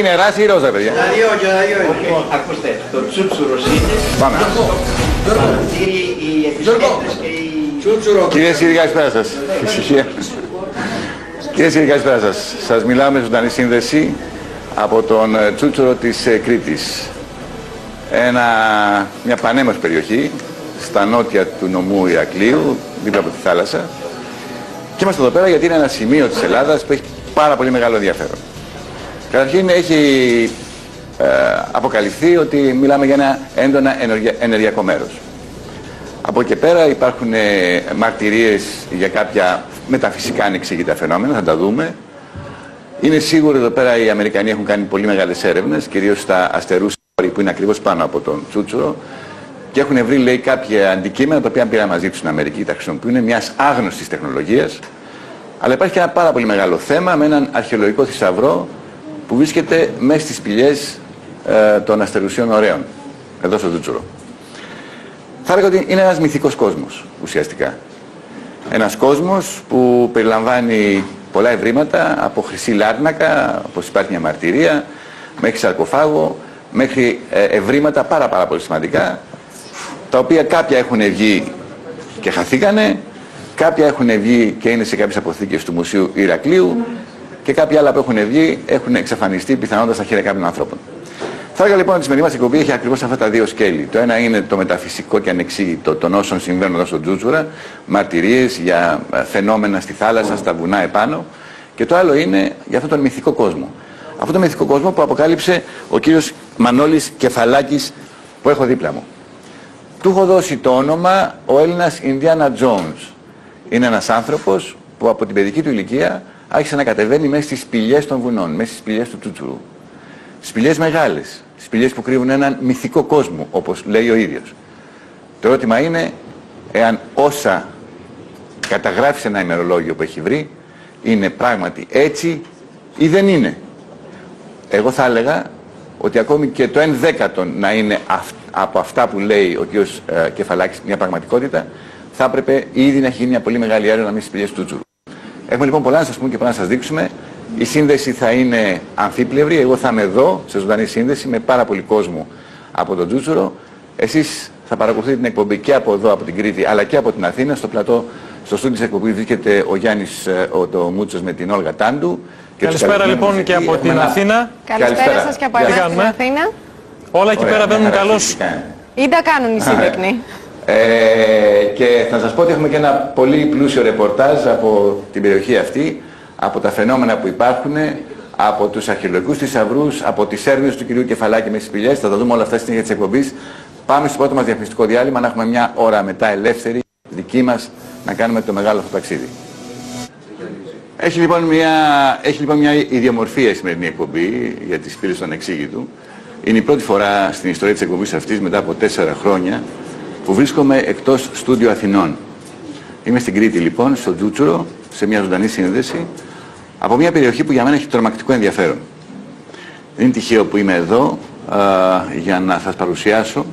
Τι είναι, ράση ή ρόζα, παιδιά. Τα δύο, και τα δύο είναι. Ακούστε, το τσούτσουρος είναι Πάμε. οι, οι επισκέπτες και οι... Τσούτσουρο. Κυρίες και κύριοι, καλησπέρα σας. Ησυχία. Κυρίες και κύριοι, καλησπέρα σας. Σας μιλάω με ζωντανή σύνδεση από τον ε, Τσούτσουρο της ε, Κρήτης. Ένα, μια πανέμορφη περιοχή στα νότια του νομού Ηρακλείου, δίπλα από τη θάλασσα. Και είμαστε εδώ πέρα γιατί είναι ένα σημείο της Ελλάδας που έχει πάρα πολύ μεγάλο ενδιαφέρον. Καταρχήν έχει ε, αποκαλυφθεί ότι μιλάμε για ένα έντονα ενεργεια- ενεργειακό μέρος. Από εκεί και πέρα υπάρχουν ε, μαρτυρίες για κάποια μεταφυσικά ανεξήγητα φαινόμενα, θα τα δούμε. Είναι σίγουρο εδώ πέρα οι Αμερικανοί έχουν κάνει πολύ μεγάλες έρευνες, κυρίως στα αστερούς που είναι ακριβώς πάνω από τον Τσούτσουρο και έχουν βρει λέει κάποια αντικείμενα τα οποία πήραν μαζί τους στην Αμερική, τα χρησιμοποιούν μιας άγνωστης τεχνολογίας. Αλλά υπάρχει και ένα πάρα πολύ μεγάλο θέμα με έναν αρχαιολογικό θησαυρό που βρίσκεται μέσα στις πηγές ε, των αστερουσίων ωραίων, εδώ στο Τσούτσουρο. Θα έλεγα ότι είναι ένας μυθικός κόσμος ουσιαστικά. Ένας κόσμος που περιλαμβάνει πολλά ευρήματα από χρυσή λάρνακα, όπως υπάρχει μια μαρτυρία, μέχρι σαρκοφάγο, μέχρι ε, ευρήματα πάρα πάρα πολύ σημαντικά, τα οποία κάποια έχουν βγει και χαθήκανε, κάποια έχουν βγει και είναι σε κάποιες αποθήκες του Μουσείου Ηρακλείου και κάποια άλλα που έχουν βγει έχουν εξαφανιστεί πιθανότατα στα χέρια κάποιων ανθρώπων. Θα έλεγα λοιπόν ότι η σημερινή μας εκπομπή έχει ακριβώς αυτά τα δύο σκέλη. Το ένα είναι το μεταφυσικό και ανεξήγητο των όσων συμβαίνουν εδώ στο Τζούτσουρα, μαρτυρίες για ε, φαινόμενα στη θάλασσα, στα βουνά επάνω. Και το άλλο είναι για αυτόν τον μυθικό κόσμο. Αυτό το μυθικό κόσμο που αποκάλυψε ο κύριος Μανώλης Κεφαλάκης που έχω δίπλα μου. Του έχω δώσει το όνομα ο Έλληνας Ινδιάνα Τζόνς. Είναι ένας άνθρωπος που από την παιδική του ηλικία άρχισε να κατεβαίνει μέσα στις σπηλιές των βουνών, μέσα στις σπηλιές του Τσούτσουρου. Σπηλιές μεγάλες, σπηλιές που κρύβουν έναν μυθικό κόσμο, όπως λέει ο ίδιος. Το ερώτημα είναι εάν όσα καταγράφει σε ένα ημερολόγιο που έχει βρει είναι πράγματι έτσι ή δεν είναι. Εγώ θα έλεγα ότι ακόμη και το 1 δέκατο να είναι αυ- από αυτά που λέει ο κ. Ε, Κεφαλάκης μια πραγματικότητα, θα έπρεπε ήδη να έχει γίνει μια πολύ μεγάλη έρευνα μέσα στις σπηλιές του Τσούρου. Έχουμε λοιπόν πολλά να σας πούμε και πολλά να σας δείξουμε. Η σύνδεση θα είναι αμφίπλευρη. Εγώ θα είμαι εδώ, σε ζωντανή σύνδεση, με πάρα πολύ κόσμο από τον Τζούτσουρο. Εσείς θα παρακολουθείτε την εκπομπή και από εδώ, από την Κρήτη, αλλά και από την Αθήνα. Στο πλατό, στο στούντιο της εκπομπής βρίσκεται ο Γιάννης ε, ο, το Μούτσος με την Όλγα Τάντου. Και τους Καλησπέρα καλεσμένους λοιπόν και εκεί. από Έχουμε την ένα- Αθήνα. Καλησπέρα σας και από Γεια εμάς σας. στην κάνουμε. Αθήνα. Όλα εκεί Ωραία, πέρα μια βαίνουν χαρά, καλώς. φυσικά. Ή τα κάνουν οι σύντεκνοι. Ε, και θα σας πω ότι έχουμε και ένα πολύ πλούσιο ρεπορτάζ από την περιοχή αυτή, από τα φαινόμενα που υπάρχουν, από τους αρχαιολογικούς θησαυρούς, από τις έρευνες του κυρίου Κεφαλάκη με τις σπηλιές. Θα τα δούμε όλα αυτά στην συνέχεια της εκπομπής. Πάμε στο πρώτο μας διαφημιστικό διάλειμμα, να έχουμε μια ώρα μετά ελεύθερη, δική μας, να κάνουμε το μεγάλο αυτό ταξίδι. Έχει λοιπόν μια, έχει λοιπόν μια ιδιομορφία η σημερινή εκπομπή για τις πύλες των εξήγητου. Είναι η πρώτη φορά στην ιστορία της εκπομπής αυτής μετά από τέσσερα χρόνια που βρίσκομαι εκτός στούντιο Αθηνών. Είμαι στην Κρήτη λοιπόν, στο Τζούτσουρο, σε μια ζωντανή σύνδεση, από μια περιοχή που για μένα έχει τρομακτικό ενδιαφέρον. Δεν είναι τυχαίο που είμαι εδώ α, για να σας παρουσιάσω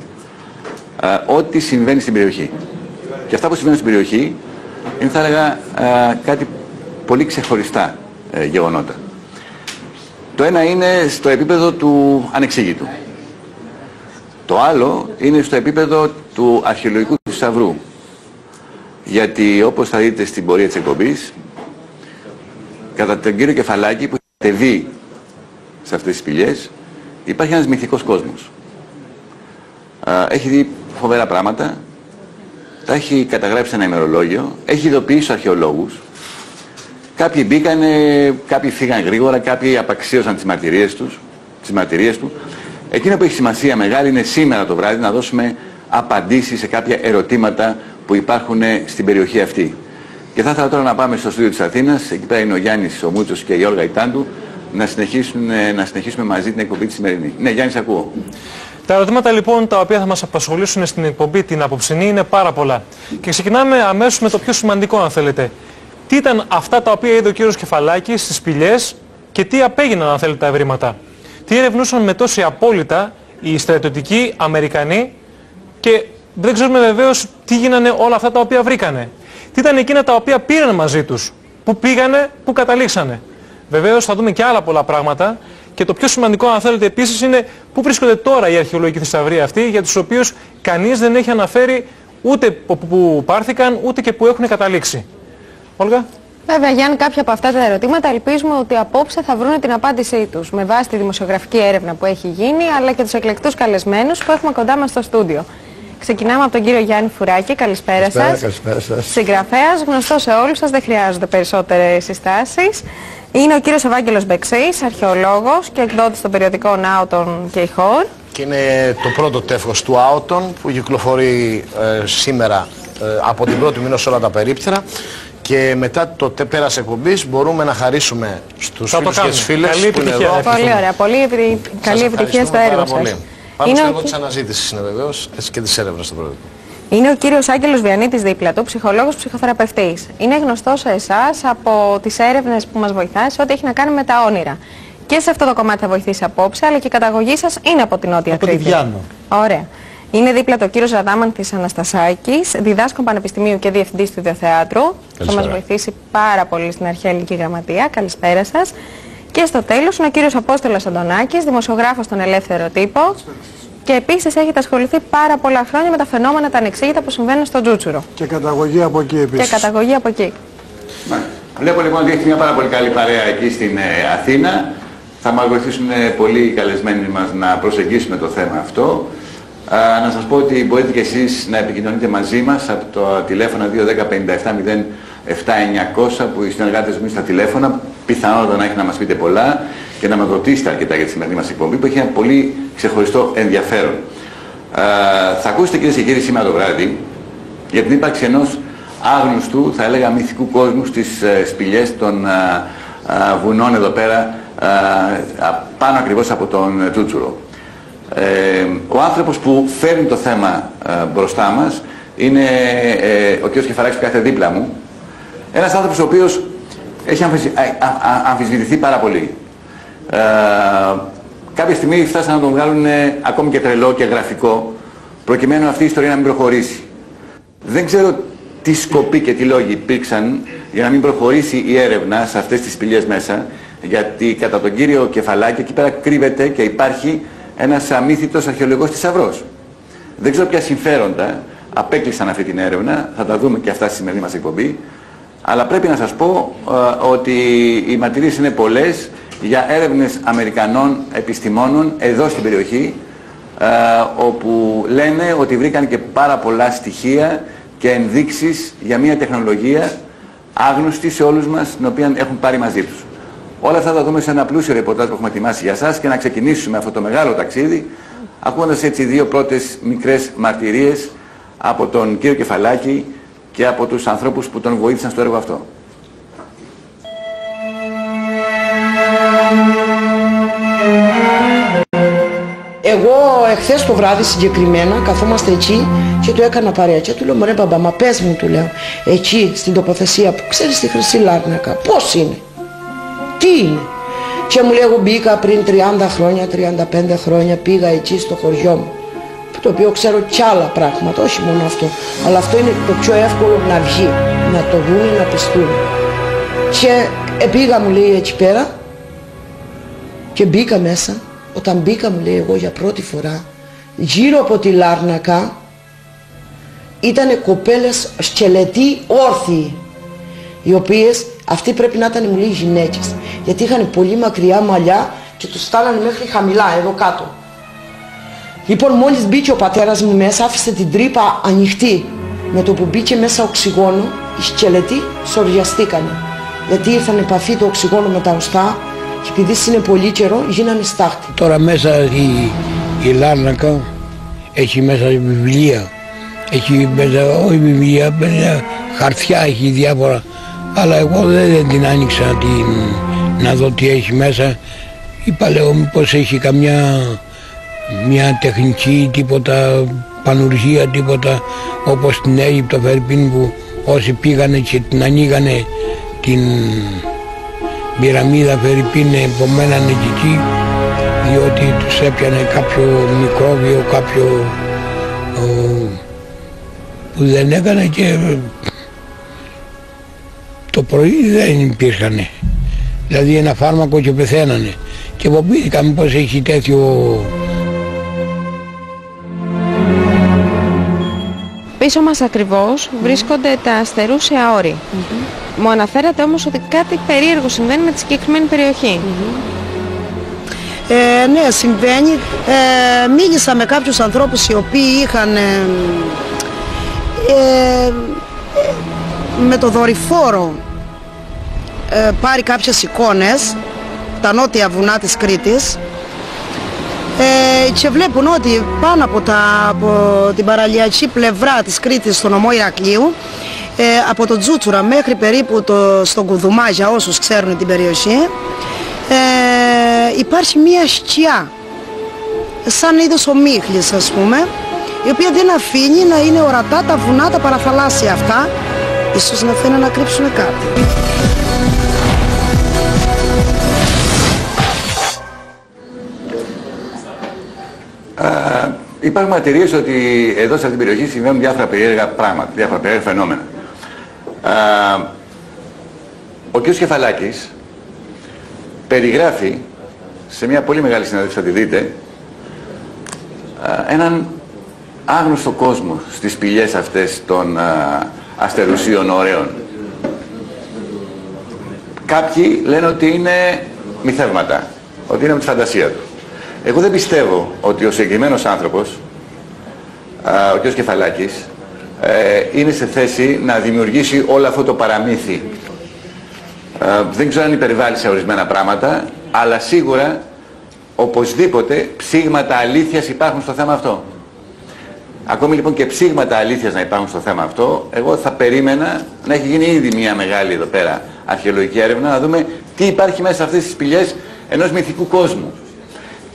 α, ό,τι συμβαίνει στην περιοχή. Και αυτά που συμβαίνουν στην περιοχή είναι θα έλεγα α, κάτι πολύ ξεχωριστά ε, γεγονότα. Το ένα είναι στο επίπεδο του ανεξήγητου. Το άλλο είναι στο επίπεδο του αρχαιολογικού θησαυρού. Γιατί όπως θα δείτε στην πορεία της εκπομπής, κατά τον κύριο Κεφαλάκη που έχει τεβεί σε αυτές τις σπηλιές, υπάρχει ένας μυθικός κόσμος. Α, Έχει δει φοβερά πράγματα, τα έχει καταγράψει σε ένα ημερολόγιο, έχει ειδοποιήσει τους αρχαιολόγους, Κάποιοι μπήκανε, κάποιοι φύγαν γρήγορα, κάποιοι απαξίωσαν τις μαρτυρίες τους, τις μαρτυρίες του. Εκείνο που έχει σημασία μεγάλη είναι σήμερα το βράδυ να δώσουμε απαντήσεις σε κάποια ερωτήματα που υπάρχουν στην περιοχή αυτή. Και θα ήθελα τώρα να πάμε στο στούντιο της Αθήνας, εκεί πέρα είναι ο Γιάννης ο Μούτσος και η Όλγα Ιτάντου, να, συνεχίσουν, ε, να συνεχίσουμε μαζί την εκπομπή τη σημερινή. Ναι, Γιάννη, σε ακούω. Τα ερωτήματα λοιπόν τα οποία θα μας απασχολήσουν στην εκπομπή την απόψινή είναι πάρα πολλά. Και ξεκινάμε αμέσως με το πιο σημαντικό αν θέλετε. Τι ήταν αυτά τα οποία είδε ο κύριος Κεφαλάκης στις σπηλιές και τι απέγιναν αν θέλετε τα ευρήματα; Τι ερευνούσαν με τόση απόλυτα οι στρατιωτικοί Αμερικανοί και δεν ξέρουμε βεβαίως τι γίνανε όλα αυτά τα οποία βρήκανε. Τι ήταν εκείνα τα οποία πήραν μαζί τους. Πού πήγανε, πού καταλήξανε. Βεβαίως θα δούμε και άλλα πολλά πράγματα Και το πιο σημαντικό, αν θέλετε, επίσης είναι πού βρίσκονται τώρα οι αρχαιολογικοί θησαυροί αυτοί, για τους οποίους κανείς δεν έχει αναφέρει ούτε που πάρθηκαν, ούτε και που έχουν καταλήξει. Όλγα; Βέβαια, Γιάννη, κάποια από αυτά τα ερωτήματα ελπίζουμε ότι απόψε θα βρουν την απάντησή τους με βάση τη δημοσιογραφική έρευνα που έχει γίνει, αλλά και τους εκλεκτούς καλεσμένους που έχουμε κοντά μας στο στούντιο. Ξεκινάμε από τον κύριο Γιάννη Φουράκη. Καλησπέρα σας. Καλησπέρα σας. Συγγραφέας, γνωστός σε όλους σας, δεν χρειάζονται περισσότερες συστάσεις. Είναι ο κύριος Ευάγγελος Μπεξής, αρχαιολόγος και εκδότης των περιοδικών Άουτον και Ιχόρ. Και είναι το πρώτο τεύχος του Άουτον που κυκλοφορεί ε, σήμερα ε, από την πρώτη μήνα σε όλα τα περίπτερα και μετά το τε πέρας εκπομπής μπορούμε να χαρίσουμε στους Θα το φίλους και τις φίλες Καλή που είναι επιτυχία, εδώ. Πολύ ωραία. Πολύ επιτυχ- καλή Σας επιτυχία στο ευχαριστούμε έργο πάρα πολύ. σας. Πάνω Είναι στο ο έργο κυ- της αναζήτησης είναι βεβαίως, έτσι και της έρευνας στο πρώτο. Είναι ο κύριος Άγγελος Βιανίτης δίπλα του, ψυχολόγος ψυχοθεραπευτής. Είναι γνωστός σε εσάς από τις έρευνες που μας βοηθάει σε ό,τι έχει να κάνει με τα όνειρα. Και σε αυτό το κομμάτι θα βοηθήσει απόψε, αλλά και η καταγωγή σας είναι από την Νότια Από τη Κρήτη. Βιάννο. Ωραία. Είναι δίπλα το κύριο Ραδάμανθης Αναστασάκης, διδάσκον Πανεπιστημίου και διευθυντής του Ιδιοθεάτρου. Θα μας Καλησπέρα. βοηθήσει πάρα πολύ στην αρχαία ελληνική γραμματεία. Καλησπέρα σας. Και στο τέλος είναι ο κύριος Απόστολος Αντωνάκης, δημοσιογράφος στον Ελεύθερο Τύπο. Και επίσης έχετε ασχοληθεί πάρα πολλά χρόνια με τα φαινόμενα τα ανεξήγητα που συμβαίνουν στο Τζούτσουρο. Και καταγωγή από εκεί Και επίσης. καταγωγή από εκεί. Μάλιστα. Βλέπω λοιπόν ότι έχει μια πάρα πολύ καλή παρέα εκεί στην ε, Αθήνα. Θα μας βοηθήσουν ε, πολύ οι καλεσμένοι μας να προσεγγίσουμε το θέμα αυτό. Α, να σας πω ότι μπορείτε και εσείς να επικοινωνείτε μαζί μας από το τηλέφωνο 210 57 που οι συνεργάτες μου είναι στα τηλέφωνα. Πιθανότατα να έχει να μας πείτε πολλά και να μας ρωτήσετε αρκετά για τη σημερινή μας εκπομπή που έχει ένα πολύ ξεχωριστό ενδιαφέρον. Α, θα ακούσετε κυρίες και κύριοι σήμερα το βράδυ για την ύπαρξη ενός άγνωστου, θα έλεγα μυθικού κόσμου στις ε, σπηλιές των α, α, βουνών εδώ πέρα, α, α, πάνω ακριβώς από τον Τσούτσουρο. Ε, ο άνθρωπος που φέρνει το θέμα ε, μπροστά μας είναι ε, ο κ. Κεφαλάκης που κάθεται δίπλα μου. Ένας άνθρωπος ο οποίος έχει αμφισβη- α- α- α- αμφισβητηθεί πάρα πολύ. Ε, κάποια στιγμή φτάσαν να τον βγάλουν ε, ακόμη και τρελό και γραφικό προκειμένου αυτή η ιστορία να μην προχωρήσει. Δεν ξέρω τι σκοποί και τι λόγοι υπήρξαν για να μην προχωρήσει η έρευνα σε αυτές τις σπηλιές μέσα, γιατί κατά τον κύριο Κεφαλάκη εκεί πέρα κρύβεται και υπάρχει ένας αμύθιτος αρχαιολογικός θησαυρός. Δεν ξέρω ποια συμφέροντα απέκλεισαν αυτή την έρευνα, θα τα δούμε και αυτά στη σημερινή μας εκπομπή, αλλά πρέπει να σας πω ε, ότι οι μαρτυρίες είναι πολλές για έρευνες Αμερικανών επιστημόνων εδώ στην περιοχή, ε, όπου λένε ότι βρήκαν και πάρα πολλά στοιχεία και ενδείξεις για μια τεχνολογία άγνωστη σε όλους μας, την οποία έχουν πάρει μαζί τους. Όλα αυτά θα δούμε σε ένα πλούσιο ρεπορτάζ που έχουμε ετοιμάσει για σας και να ξεκινήσουμε αυτό το μεγάλο ταξίδι, ακούγοντας έτσι δύο πρώτες μικρές μαρτυρίες από τον κύριο Κεφαλάκη και από τους ανθρώπους που τον βοήθησαν στο έργο αυτό. Εγώ εχθές το βράδυ συγκεκριμένα καθόμαστε εκεί και του έκανα παρέα και του λέω μωρέ μπαμπά μα πες μου του λέω εκεί στην τοποθεσία που ξέρεις τη Χρυσή Λάρνακα πώς είναι; Τι; Είναι και μου λέει εγώ μπήκα πριν 30 χρόνια 35 χρόνια πήγα εκεί στο χωριό μου το οποίο ξέρω κι άλλα πράγματα όχι μόνο αυτό. Αλλά αυτό είναι το πιο εύκολο να βγει να το δουν να πιστούν. Και πήγα μου λέει εκεί πέρα. Και μπήκα μέσα. Όταν μπήκα μου λέει εγώ για πρώτη φορά, γύρω από τη Λάρνακα ήταν κοπέλες σκελετοί όρθιοι, οι οποίες αυτοί πρέπει να ήταν μου λέει γυναίκες, γιατί είχαν πολύ μακριά μαλλιά και τους στάλανε μέχρι χαμηλά εδώ κάτω. Λοιπόν μόλις μπήκε ο πατέρας μου μέσα άφησε την τρύπα ανοιχτή. Με το που μπήκε μέσα οξυγόνο οι σκελετοί σοριαστήκανε. Γιατί ήρθαν επαφή το οξυγόνο με τα οστά και επειδή είναι πολύ καιρό γίνανε στάχτη. Τώρα μέσα η, η Λάρνακα έχει μέσα βιβλία. Έχει μέσα, όχι βιβλία, μέσα χαρτιά έχει διάφορα. Αλλά εγώ δεν, δεν την άνοιξα την, να δω τι έχει μέσα. Είπα λέω μήπως έχει καμιά μια τεχνική τίποτα πανουργία τίποτα όπως στην Αίγυπτο Φερπίν που όσοι πήγανε και την ανοίγανε την πυραμίδα Φερρυπίν επομένανε και εκεί διότι τους έπιανε κάποιο μικρόβιο, κάποιο ο, που δεν έκανε και το πρωί δεν υπήρχαν. Δηλαδή ένα φάρμακο και πεθαίνανε. Και και φοβήθηκα μήπως έχει τέτοιο Πίσω μας ακριβώς βρίσκονται τα αστερούσια όρη. Μου αναφέρατε όμως ότι κάτι περίεργο συμβαίνει με τη συγκεκριμένη περιοχή. Ε, ναι, συμβαίνει. Ε, μίλησα με κάποιους ανθρώπους οι οποίοι είχαν ε, ε, με το δορυφόρο ε, πάρει κάποιες εικόνες τα νότια βουνά της Κρήτης ε, και βλέπουν ότι πάνω από, τα, από την παραλιακή πλευρά της Κρήτης στο νομό Ηρακλείου ε, από το Τζούτσουρα μέχρι περίπου το, στον Κουδουμά για όσους ξέρουν την περιοχή ε, υπάρχει μία σκιά σαν είδος ομίχλης ας πούμε η οποία δεν αφήνει να είναι ορατά τα βουνά τα παραθαλάσσια αυτά ίσως να θέλουν να κρύψουν κάτι. Υπάρχουν μαρτυρίες ότι εδώ σε αυτήν την περιοχή συμβαίνουν διάφορα περίεργα πράγματα, διάφορα περίεργα φαινόμενα. Α, ο κ. Κεφαλάκης περιγράφει σε μια πολύ μεγάλη συνέντευξη, θα τη δείτε, α, έναν άγνωστο κόσμο στις πηγές αυτές των α, αστερουσίων ωραίων. Κάποιοι λένε ότι είναι μυθεύματα, ότι είναι με τη φαντασία του. Εγώ δεν πιστεύω ότι ο συγκεκριμένος άνθρωπος, α, ο κ. Κεφαλάκης, ε, είναι σε θέση να δημιουργήσει όλο αυτό το παραμύθι. Ε, δεν ξέρω αν υπερβάλλει σε ορισμένα πράγματα, αλλά σίγουρα οπωσδήποτε ψήγματα αλήθειας υπάρχουν στο θέμα αυτό. Ακόμη λοιπόν και ψήγματα αλήθειας να υπάρχουν στο θέμα αυτό, εγώ θα περίμενα να έχει γίνει ήδη μια μεγάλη εδώ πέρα αρχαιολογική έρευνα, να δούμε τι υπάρχει μέσα σε αυτές τις πηγές ενός μυθικού κόσμου.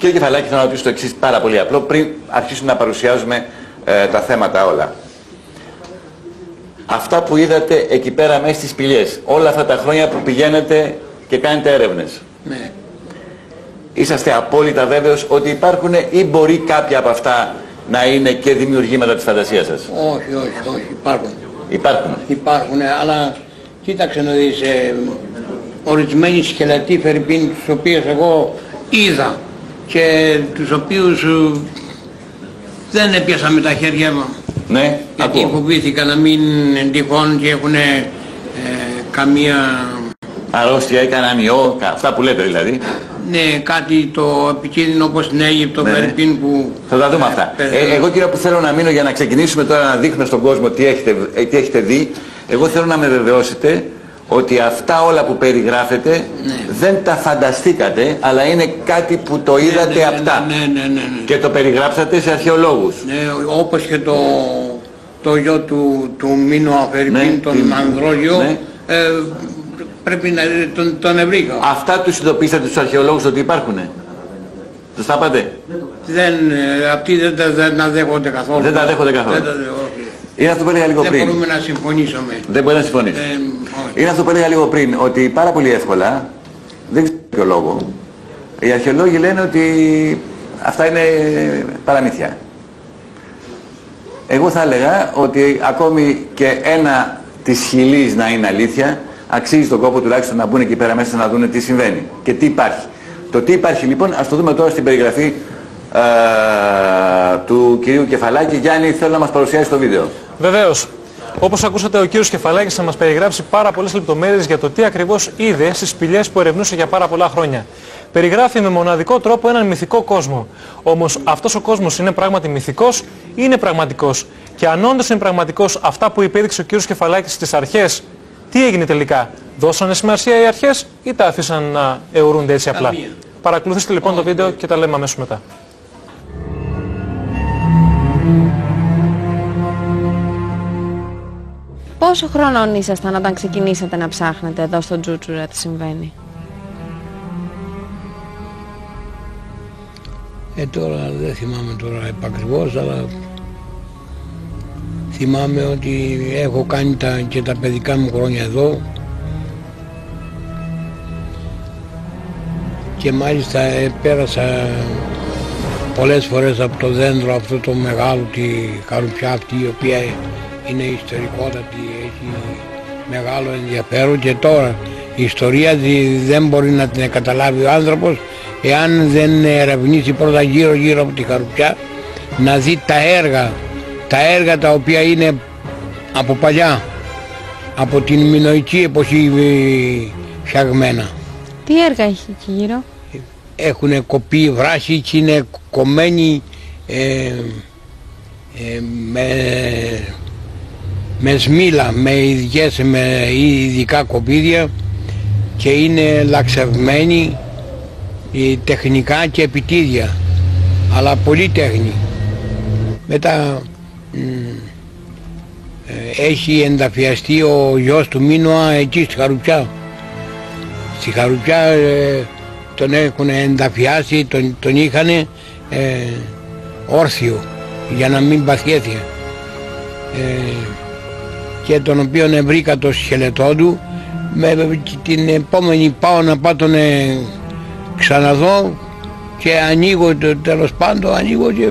Κύριε Κεφαλάκη, θέλω να ρωτήσω το εξής πάρα πολύ απλό, πριν αρχίσουμε να παρουσιάζουμε ε, τα θέματα όλα. Αυτά που είδατε εκεί πέρα μέσα στις πηγές, όλα αυτά τα χρόνια που πηγαίνετε και κάνετε έρευνες. ναι. Είσαστε απόλυτα βέβαιος ότι υπάρχουν ή μπορεί κάποια από αυτά να είναι και δημιουργήματα της φαντασίας σας; Όχι, όχι, όχι, υπάρχουν. Υπάρχουν. Υπάρχουν, αλλά κοίταξε να δεις, ε, ορισμένοι σκελετοί φερρυπίν τους οποίους εγώ είδα και τους οποίους ε, δεν έπιασα με τα χέρια μου. Ναι, Γιατί ακούω. φοβήθηκα να μην τυχόν και έχουν ε, καμία, Αρρώστια ή κανέναν ιό, κα- αυτά που λέτε δηλαδή. ναι, κάτι το επικίνδυνο όπως στην Αίγυπτο, Ναι, ναι. φερρυπίν που... Θα τα δούμε αυτά. Ε, Ε, εγώ κύριε που θέλω να μείνω για να ξεκινήσουμε τώρα να δείχνουμε στον κόσμο τι έχετε, ε, τι έχετε δει, εγώ θέλω να με βεβαιώσετε ότι αυτά όλα που περιγράφετε δεν τα φανταστήκατε, αλλά είναι κάτι που το είδατε ναι, ναι, απτά. Ναι, ναι, ναι, ναι. Και το περιγράψατε σε αρχαιολόγους. Ναι, όπως και το, το γιο του, του Μίνου Αφερπίν, Ναι, τον τι- Ανδρόγιο, ναι. ε, πρέπει να τον, τον ευρύκα. Αυτά τους ειδοποίησατε στους αρχαιολόγους ότι υπάρχουνε; Τους τα είπατε; Δεν, ε, αυτοί δεν τα, δεν τα δέχονται καθόλου. Δεν τα δέχονται καθόλου. Δεν, τα δέχονται. Είναι αυτό που έλεγα λίγο δεν πριν. μπορούμε να συμφωνήσουμε. Δεν μπορεί να συμφωνήσει. Ε, όχι. Είναι αυτό που έλεγα λίγο πριν, ότι πάρα πολύ εύκολα, δεν ξέρω ποιο λόγο, οι αρχαιολόγοι λένε ότι αυτά είναι παραμύθια. Εγώ θα έλεγα ότι ακόμη και ένα της χιλής να είναι αλήθεια, αξίζει τον κόπο τουλάχιστον να μπουν εκεί πέρα μέσα να δουν τι συμβαίνει και τι υπάρχει. Το τι υπάρχει λοιπόν, ας το δούμε τώρα στην περιγραφή ε, του κυρίου Κεφαλάκη. Γιάννη, θέλω να μας παρουσιάσεις το βίντεο. Βεβαίως. Όπως ακούσατε, ο κύριος Κεφαλάκης θα μας περιγράψει πάρα πολλές λεπτομέρειες για το τι ακριβώς είδε στις σπηλιές που ερευνούσε για πάρα πολλά χρόνια. Περιγράφει με μοναδικό τρόπο έναν μυθικό κόσμο. Όμως αυτός ο κόσμος είναι πράγματι μυθικός ή είναι πραγματικός; Και αν όντως είναι πραγματικός αυτά που υπέδειξε ο κύριος Κεφαλάκης στις αρχές, τι έγινε τελικά; Δώσανε σημασία οι αρχές ή τα άφησαν να αιωρούνται έτσι απλά; Καμία. Παρακολουθήστε λοιπόν το βίντεο και τα λέμε αμέσως μετά. Πόσο χρονών ήσασταν όταν ξεκινήσατε να ψάχνετε εδώ στο Τζούτσουρα τι συμβαίνει; Ε, τώρα δεν θυμάμαι τώρα επακριβώς, αλλά θυμάμαι ότι έχω κάνει τα, και τα παιδικά μου χρόνια εδώ και μάλιστα ε, πέρασα πολλές φορές από το δέντρο αυτό το μεγάλο, τη χαρουπιά αυτή η οποία είναι ιστορικότατη, έχει μεγάλο ενδιαφέρον και τώρα ιστορία δεν μπορεί να την καταλάβει ο άνθρωπος εάν δεν ερευνήσει πρώτα γύρω γύρω από τη Χαρουπιά να δει τα έργα, τα έργα τα οποία είναι από παλιά, από την μινοϊκή εποχή ε, φτιαγμένα. Τι έργα έχει εκεί γύρω; Έχουν κοπεί βράχοι και είναι κομμένοι ε, ε, με, με σμήλα, με, ειδικές, με ειδικά κοπίδια και είναι λαξευμένοι τεχνικά και επιτίδια αλλά πολύ τέχνη. Μετά ε, έχει ενταφιαστεί ο γιος του Μίνωα εκεί στη Χαρουπιά. Στη Χαρουπιά ε, τον έχουν ενταφιάσει τον, τον είχαν ε, όρθιο για να μην παθιέθει ε, και τον οποίο βρήκα το σκελετό του με την επόμενη πάω να πάω τον ε, ξαναδώ και ανοίγω το τέλος πάντων ανοίγω και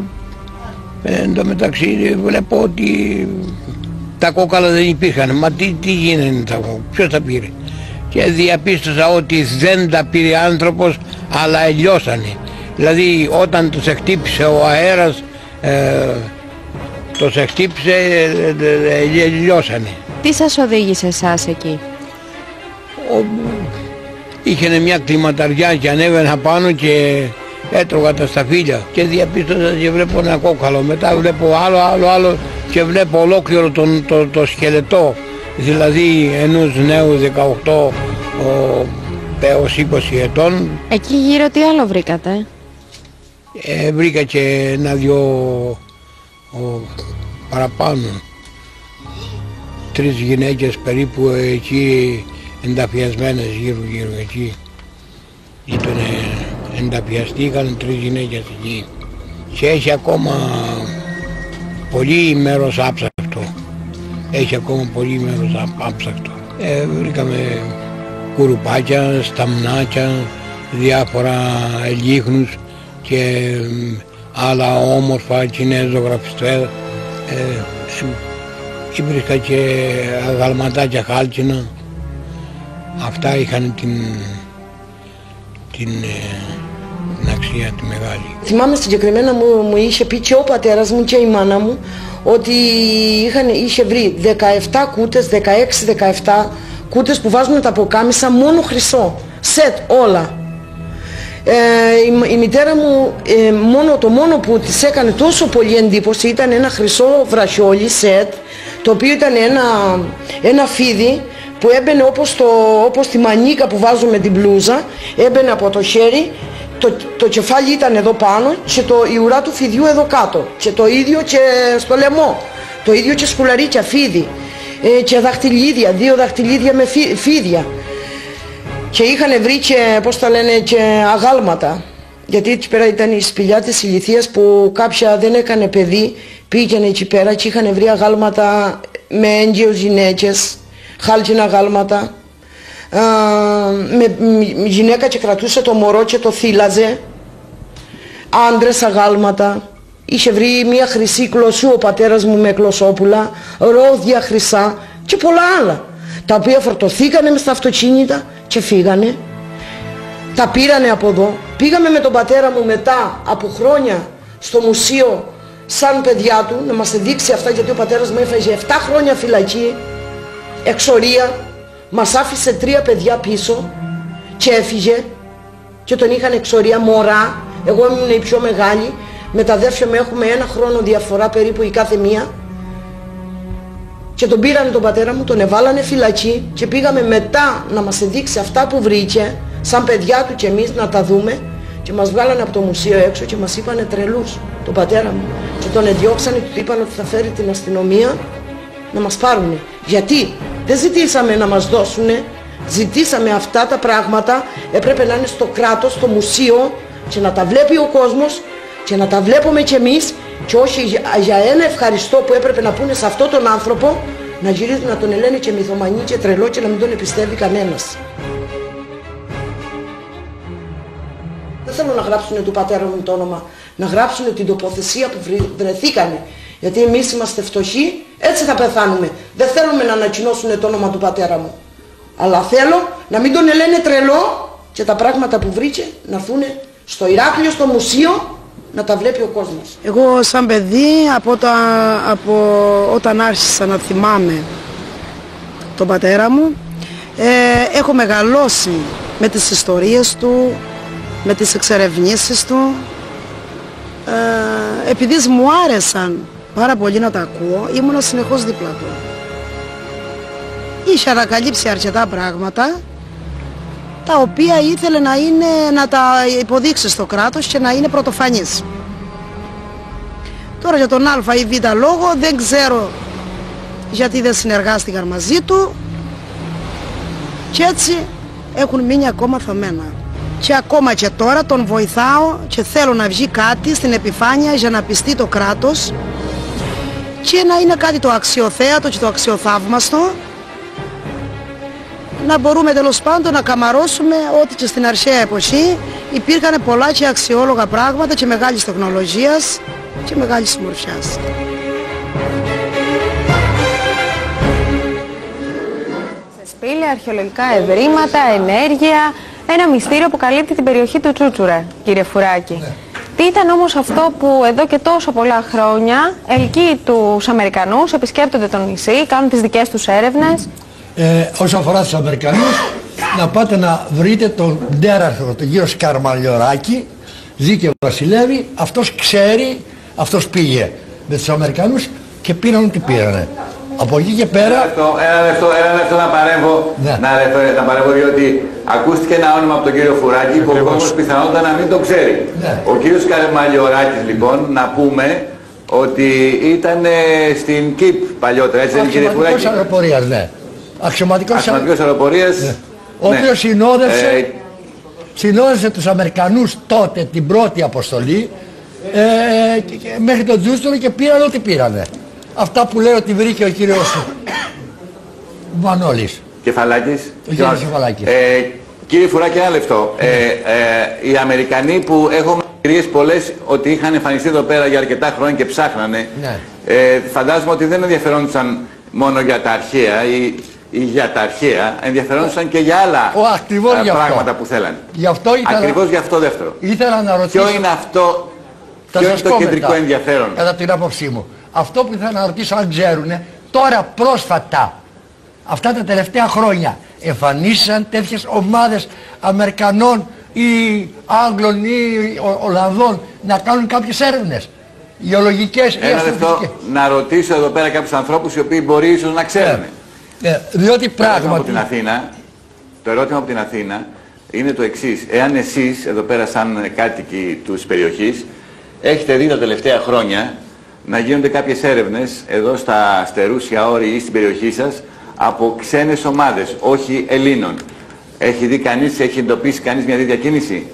εν τω μεταξύ βλέπω ότι τα κόκαλα δεν υπήρχαν. Μα τι, τι γίνεται τα κόκαλα, ποιος τα πήρε. Και διαπίστωσα ότι δεν τα πήρε άνθρωπος αλλά ελιώσανε. Δηλαδή όταν τους εκτύπησε ο αέρας ε, τους εκτύπησε, ε, ελιώσανε. Τι σας οδήγησε εσάς εκεί; Ο, είχε μια κλιματαριά και ανέβαινα πάνω και έτρωγα τα σταφύλια και διαπίστωσα και βλέπω ένα κόκαλο. Μετά βλέπω άλλο, άλλο, άλλο και βλέπω ολόκληρο τον, το, το σκελετό δηλαδή ενός νέου 18 ο, έως 20 ετών. Εκεί γύρω τι άλλο βρήκατε; Ε, βρήκα και ένα δυο ο, παραπάνω. Τρεις γυναίκες περίπου εκεί ενταφιασμένες γύρω γύρω εκεί. Ήτανε ενταπιαστήκαν τρεις γυναίκες εκεί. Και έχει ακόμα πολύ μέρος άψακτο. Έχει ακόμα πολύ μέρος άψακτο. Ε, βρήκαμε κουρουπάκια, σταμνάκια, διάφορα λίχνους και άλλα όμορφα κινέζογραφιστές. Ε, ε, και αγαλματάκια χάλκινα. Αυτά είχαν την, την, ε, την αξία τη μεγάλη. Θυμάμαι συγκεκριμένα μου, μου είχε πει και ο πατέρας μου και η μάνα μου ότι είχαν, είχε βρει 17 κούτες, 16-17 κούτες που βάζουν τα ποκάμισα μόνο χρυσό. Σετ όλα. Ε, η, η, μητέρα μου ε, μόνο, το μόνο που της έκανε τόσο πολύ εντύπωση ήταν ένα χρυσό βραχιόλι σετ το οποίο ήταν ένα, ένα φίδι που έμπαινε όπως, το, όπως τη μανίκα που βάζουμε την μπλούζα έμπαινε από το χέρι το, το κεφάλι ήταν εδώ πάνω και το, η ουρά του φιδιού εδώ κάτω και το ίδιο και στο λαιμό το ίδιο και σκουλαρίκια, φίδι ε, και δαχτυλίδια, δύο δαχτυλίδια με φί, φίδια και είχαν βρει και πώς τα λένε και αγάλματα. Γιατί εκεί πέρα ήταν η σπηλιά της ηλικίας που κάποια δεν έκανε παιδί πήγαινε εκεί πέρα και είχαν βρει αγάλματα με έγκυος γυναίκες χάλκινα γάλματα με γυναίκα και κρατούσε το μωρό και το θύλαζε. Άντρες αγάλματα. Είχε βρει μια χρυσή κλωσού ο πατέρας μου με κλωσόπουλα ρόδια χρυσά και πολλά άλλα τα οποία φορτωθήκανε μες στα αυτοκίνητα και φύγανε. Τα πήρανε από εδώ. Πήγαμε με τον πατέρα μου μετά από χρόνια στο μουσείο σαν παιδιά του να μας δείξει αυτά γιατί ο πατέρας μου έφαγε 7 χρόνια φυλακή εξορία. Μας άφησε τρία παιδιά πίσω και έφυγε και τον είχαν εξορία μωρά. Εγώ ήμουν η πιο μεγάλη. Με τα αδέρφια μου έχουμε ένα χρόνο διαφορά περίπου η κάθε μία και τον πήρανε τον πατέρα μου, τον εβάλανε φυλακή και πήγαμε μετά να μας δείξει αυτά που βρήκε σαν παιδιά του και εμείς να τα δούμε. Και μας βγάλανε από το μουσείο έξω και μας είπανε τρελούς τον πατέρα μου. Και τον εδιώξανε και του είπαν ότι θα φέρει την αστυνομία να μας πάρουνε. Γιατί; Δεν ζητήσαμε να μας δώσουνε, ζητήσαμε αυτά τα πράγματα, έπρεπε να είναι στο κράτος, στο μουσείο και να τα βλέπει ο κόσμος και να τα βλέπουμε κι εμείς και όχι για ένα ευχαριστώ που έπρεπε να πούνε σε αυτόν τον άνθρωπο να γυρίζουν να τον λένε και μυθομανή και τρελό και να μην τον επιστεύει κανένας. Δεν θέλω να γράψουν του πατέρα μου το όνομα, να γράψουν την τοποθεσία που βρεθήκανε. Γιατί εμείς είμαστε φτωχοί, έτσι θα πεθάνουμε. Δεν θέλουμε να ανακοινώσουν το όνομα του πατέρα μου. Αλλά θέλω να μην τον λένε τρελό και τα πράγματα που βρήκε να έρθουν στο Ηράκλειο, στο μουσείο, να τα βλέπει ο κόσμος. Εγώ σαν παιδί από, τα, από όταν άρχισα να θυμάμαι τον πατέρα μου ε, έχω μεγαλώσει με τις ιστορίες του, με τις εξερευνήσεις του ε, επειδή μου άρεσαν πάρα πολύ να τα ακούω ήμουν συνεχώς δίπλα του. Είχε ανακαλύψει αρκετά πράγματα τα οποία ήθελε να, είναι, να τα υποδείξει στο κράτος και να είναι πρωτοφανής. Τώρα για τον α ή β λόγο δεν ξέρω γιατί δεν συνεργάστηκαν μαζί του και έτσι έχουν μείνει ακόμα θαμμένα. Και ακόμα και τώρα τον βοηθάω και θέλω να βγει κάτι στην επιφάνεια για να πιστεί το κράτος και να είναι κάτι το αξιοθέατο και το αξιοθαύμαστο να μπορούμε τέλος πάντων να καμαρώσουμε ότι και στην αρχαία εποχή υπήρχαν πολλά και αξιόλογα πράγματα και μεγάλης τεχνολογίας και μεγάλης συμμορφιάς. Σπήλαια, αρχαιολογικά ευρήματα, ενέργεια, ένα μυστήριο που καλύπτει την περιοχή του Τσούτσουρε, κύριε Φουράκη. Ναι. Τι ήταν όμως αυτό που εδώ και τόσο πολλά χρόνια ελκύει τους Αμερικανούς, επισκέπτονται το νησί, κάνουν τις δικές τους έρευνες; Ε, όσον αφορά τους Αμερικανούς να πάτε να βρείτε τον ντέραρχο, τον κύριο Σκαρμαλιοράκη ζει και βασιλεύει, αυτός ξέρει, αυτός πήγε με τους Αμερικανούς και πήραν ό,τι πήρανε. Από εκεί και Ένα πέρα, λεπτό, ένα λεπτό, ένα λεπτό να παρέμβω, Ναι. να, ρεφε- να παρέμβω διότι ακούστηκε ένα όνομα από τον κύριο Φουράκη που ο κόσμος πιθανότατα να μην το ξέρει. Ναι. Ο κύριος Καρμαλιοράκης λοιπόν, να πούμε ότι ήταν ε, στην ΚΙΠ παλιότερα, έτσι δεν είναι κύριε αξιωματικός Φουράκη; αεροπορίας, ναι. Αξιωματικός Αξιωματικός αεροπορίας. Ο ναι. οποίος συνόδευσε, Ε, συνόδευσε τους Αμερικανούς τότε την πρώτη αποστολή ε, και, και μέχρι τον Τζούστολο και πήραν ό,τι πήρανε. Αυτά που λέει ότι βρήκε ο κύριος Μανώλης. Κεφαλάκης. Ο κύριος Κεφαλάκης. Ε, κύριε Φουράκη, ένα λεπτό. Ε, ε, οι Αμερικανοί που έχουμε εμπειρίες πολλές ότι είχαν εμφανιστεί εδώ πέρα για αρκετά χρόνια και ψάχνανε, Ναι. ε, φαντάζομαι ότι δεν ενδιαφερόντουσαν μόνο για τα αρχαία ή, ή για τα αρχαία, ενδιαφερόντουσαν και για άλλα Ο, ακριβώς ε, γι' αυτό. πράγματα που θέλαν. Γι' αυτό ήθελα, Ακριβώς γι' αυτό δεύτερο. ήθελα να ρωτήσω... Ποιο είναι αυτό, Θα ποιο είναι σας το πω κεντρικό μετά, ενδιαφέρον; Κατά την άποψή μου. Αυτό που ήθελα να ρωτήσω αν ξέρουν τώρα πρόσφατα, αυτά τα τελευταία χρόνια, εμφανίσαν τέτοιες ομάδες Αμερικανών ή Άγγλων ή Ο- Ολλανδών να κάνουν κάποιες έρευνες. Γεωλογικές ή Ένα λεπτό αστροφυσικές. να ρωτήσω εδώ πέρα κάποιους ανθρώπους οι οποίοι μπορεί ίσως να ξέρουν. Ε, διότι Το ερώτημα από πράγματι... την Αθήνα, το ερώτημα από την Αθήνα είναι το εξής. Εάν εσείς εδώ πέρα σαν κάτοικοι της περιοχής έχετε δει τα τελευταία χρόνια να γίνονται κάποιες έρευνες εδώ στα στερούσια όρη ή στην περιοχή σας από ξένες ομάδες, όχι Ελλήνων. Έχει δει κανείς, έχει εντοπίσει κανείς μια τέτοια κίνηση;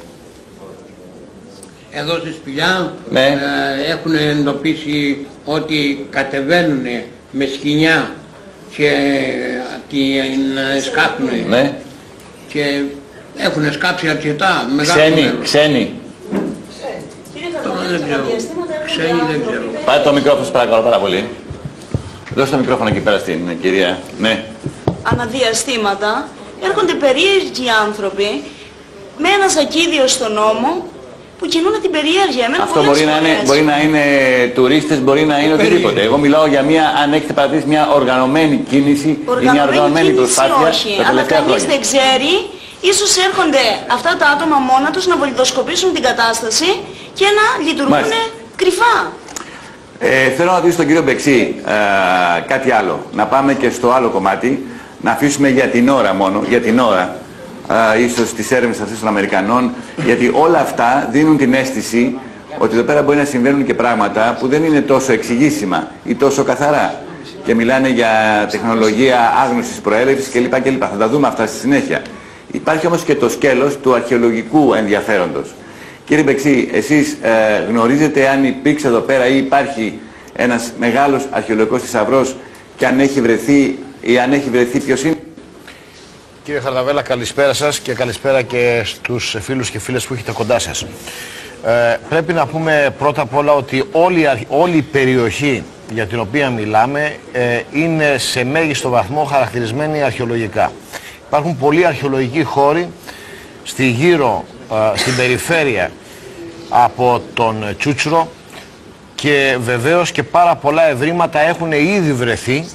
Εδώ στη σπηλιά Ναι. ε, έχουν εντοπίσει ότι κατεβαίνουν με σκοινιά και την ε, σκάφουν Ναι. και έχουν σκάψει αρκετά μεγάλο Ξένοι, μέρος. ξένοι. Τώρα δεν ξέρω. Ξένοι δεν ξέρω. Πάτε το μικρόφωνο σας παρακαλώ πάρα πολύ. Δώστε το μικρόφωνο εκεί πέρα στην κυρία. Ναι. αναδιαστήματα έρχονται περίεργοι άνθρωποι με ένα σακίδιο στον νόμο που κινούν την περιέργεια. Εμένα Αυτό πολλές μπορεί να, είναι, φορές. μπορεί να είναι τουρίστες, μπορεί να είναι οτιδήποτε. Εγώ μιλάω για μια, αν έχετε παρατηρήσει, μια οργανωμένη κίνηση ή μια Οργανωμένη οργανωμένη κίνηση προσπάθεια όχι, τα αλλά τελευταία κανείς χρόνια. δεν ξέρει. Ίσως έρχονται αυτά τα άτομα μόνα τους να βολιδοσκοπήσουν την κατάσταση και να λειτουργούν Μάλιστα. κρυφά. Ε, θέλω να ρωτήσω τον κύριο Μπεξή ε, κάτι άλλο. Να πάμε και στο άλλο κομμάτι, να αφήσουμε για την ώρα μόνο, για την ώρα, ε, ίσως τις έρευνες αυτές των Αμερικανών, γιατί όλα αυτά δίνουν την αίσθηση ότι εδώ πέρα μπορεί να συμβαίνουν και πράγματα που δεν είναι τόσο εξηγήσιμα ή τόσο καθαρά. Και μιλάνε για τεχνολογία άγνωσης προέλευσης κλπ. κλπ. Θα τα δούμε αυτά στη συνέχεια. Υπάρχει όμως και το σκέλος του αρχαιολογικού ενδιαφέροντος. Κύριε Μπεξή, εσείς ε, γνωρίζετε αν υπήρξε εδώ πέρα ή υπάρχει ένας μεγάλος αρχαιολογικός θησαυρός και αν έχει βρεθεί ή αν έχει βρεθεί ποιος είναι; Κύριε Χαρδαβέλα, καλησπέρα σας και καλησπέρα και στους φίλους και φίλες που έχετε κοντά σας. Ε, πρέπει να πούμε πρώτα απ' όλα ότι όλη, η αρχ- όλη η περιοχή για την οποία μιλάμε ε, είναι σε μέγιστο βαθμό χαρακτηρισμένη αρχαιολογικά. Υπάρχουν πολλοί αρχαιολογικοί χώροι στη γύρω, ε, στην περιφέρεια από τον Τσούτσουρο και βεβαίως και πάρα πολλά ευρήματα έχουν ήδη βρεθεί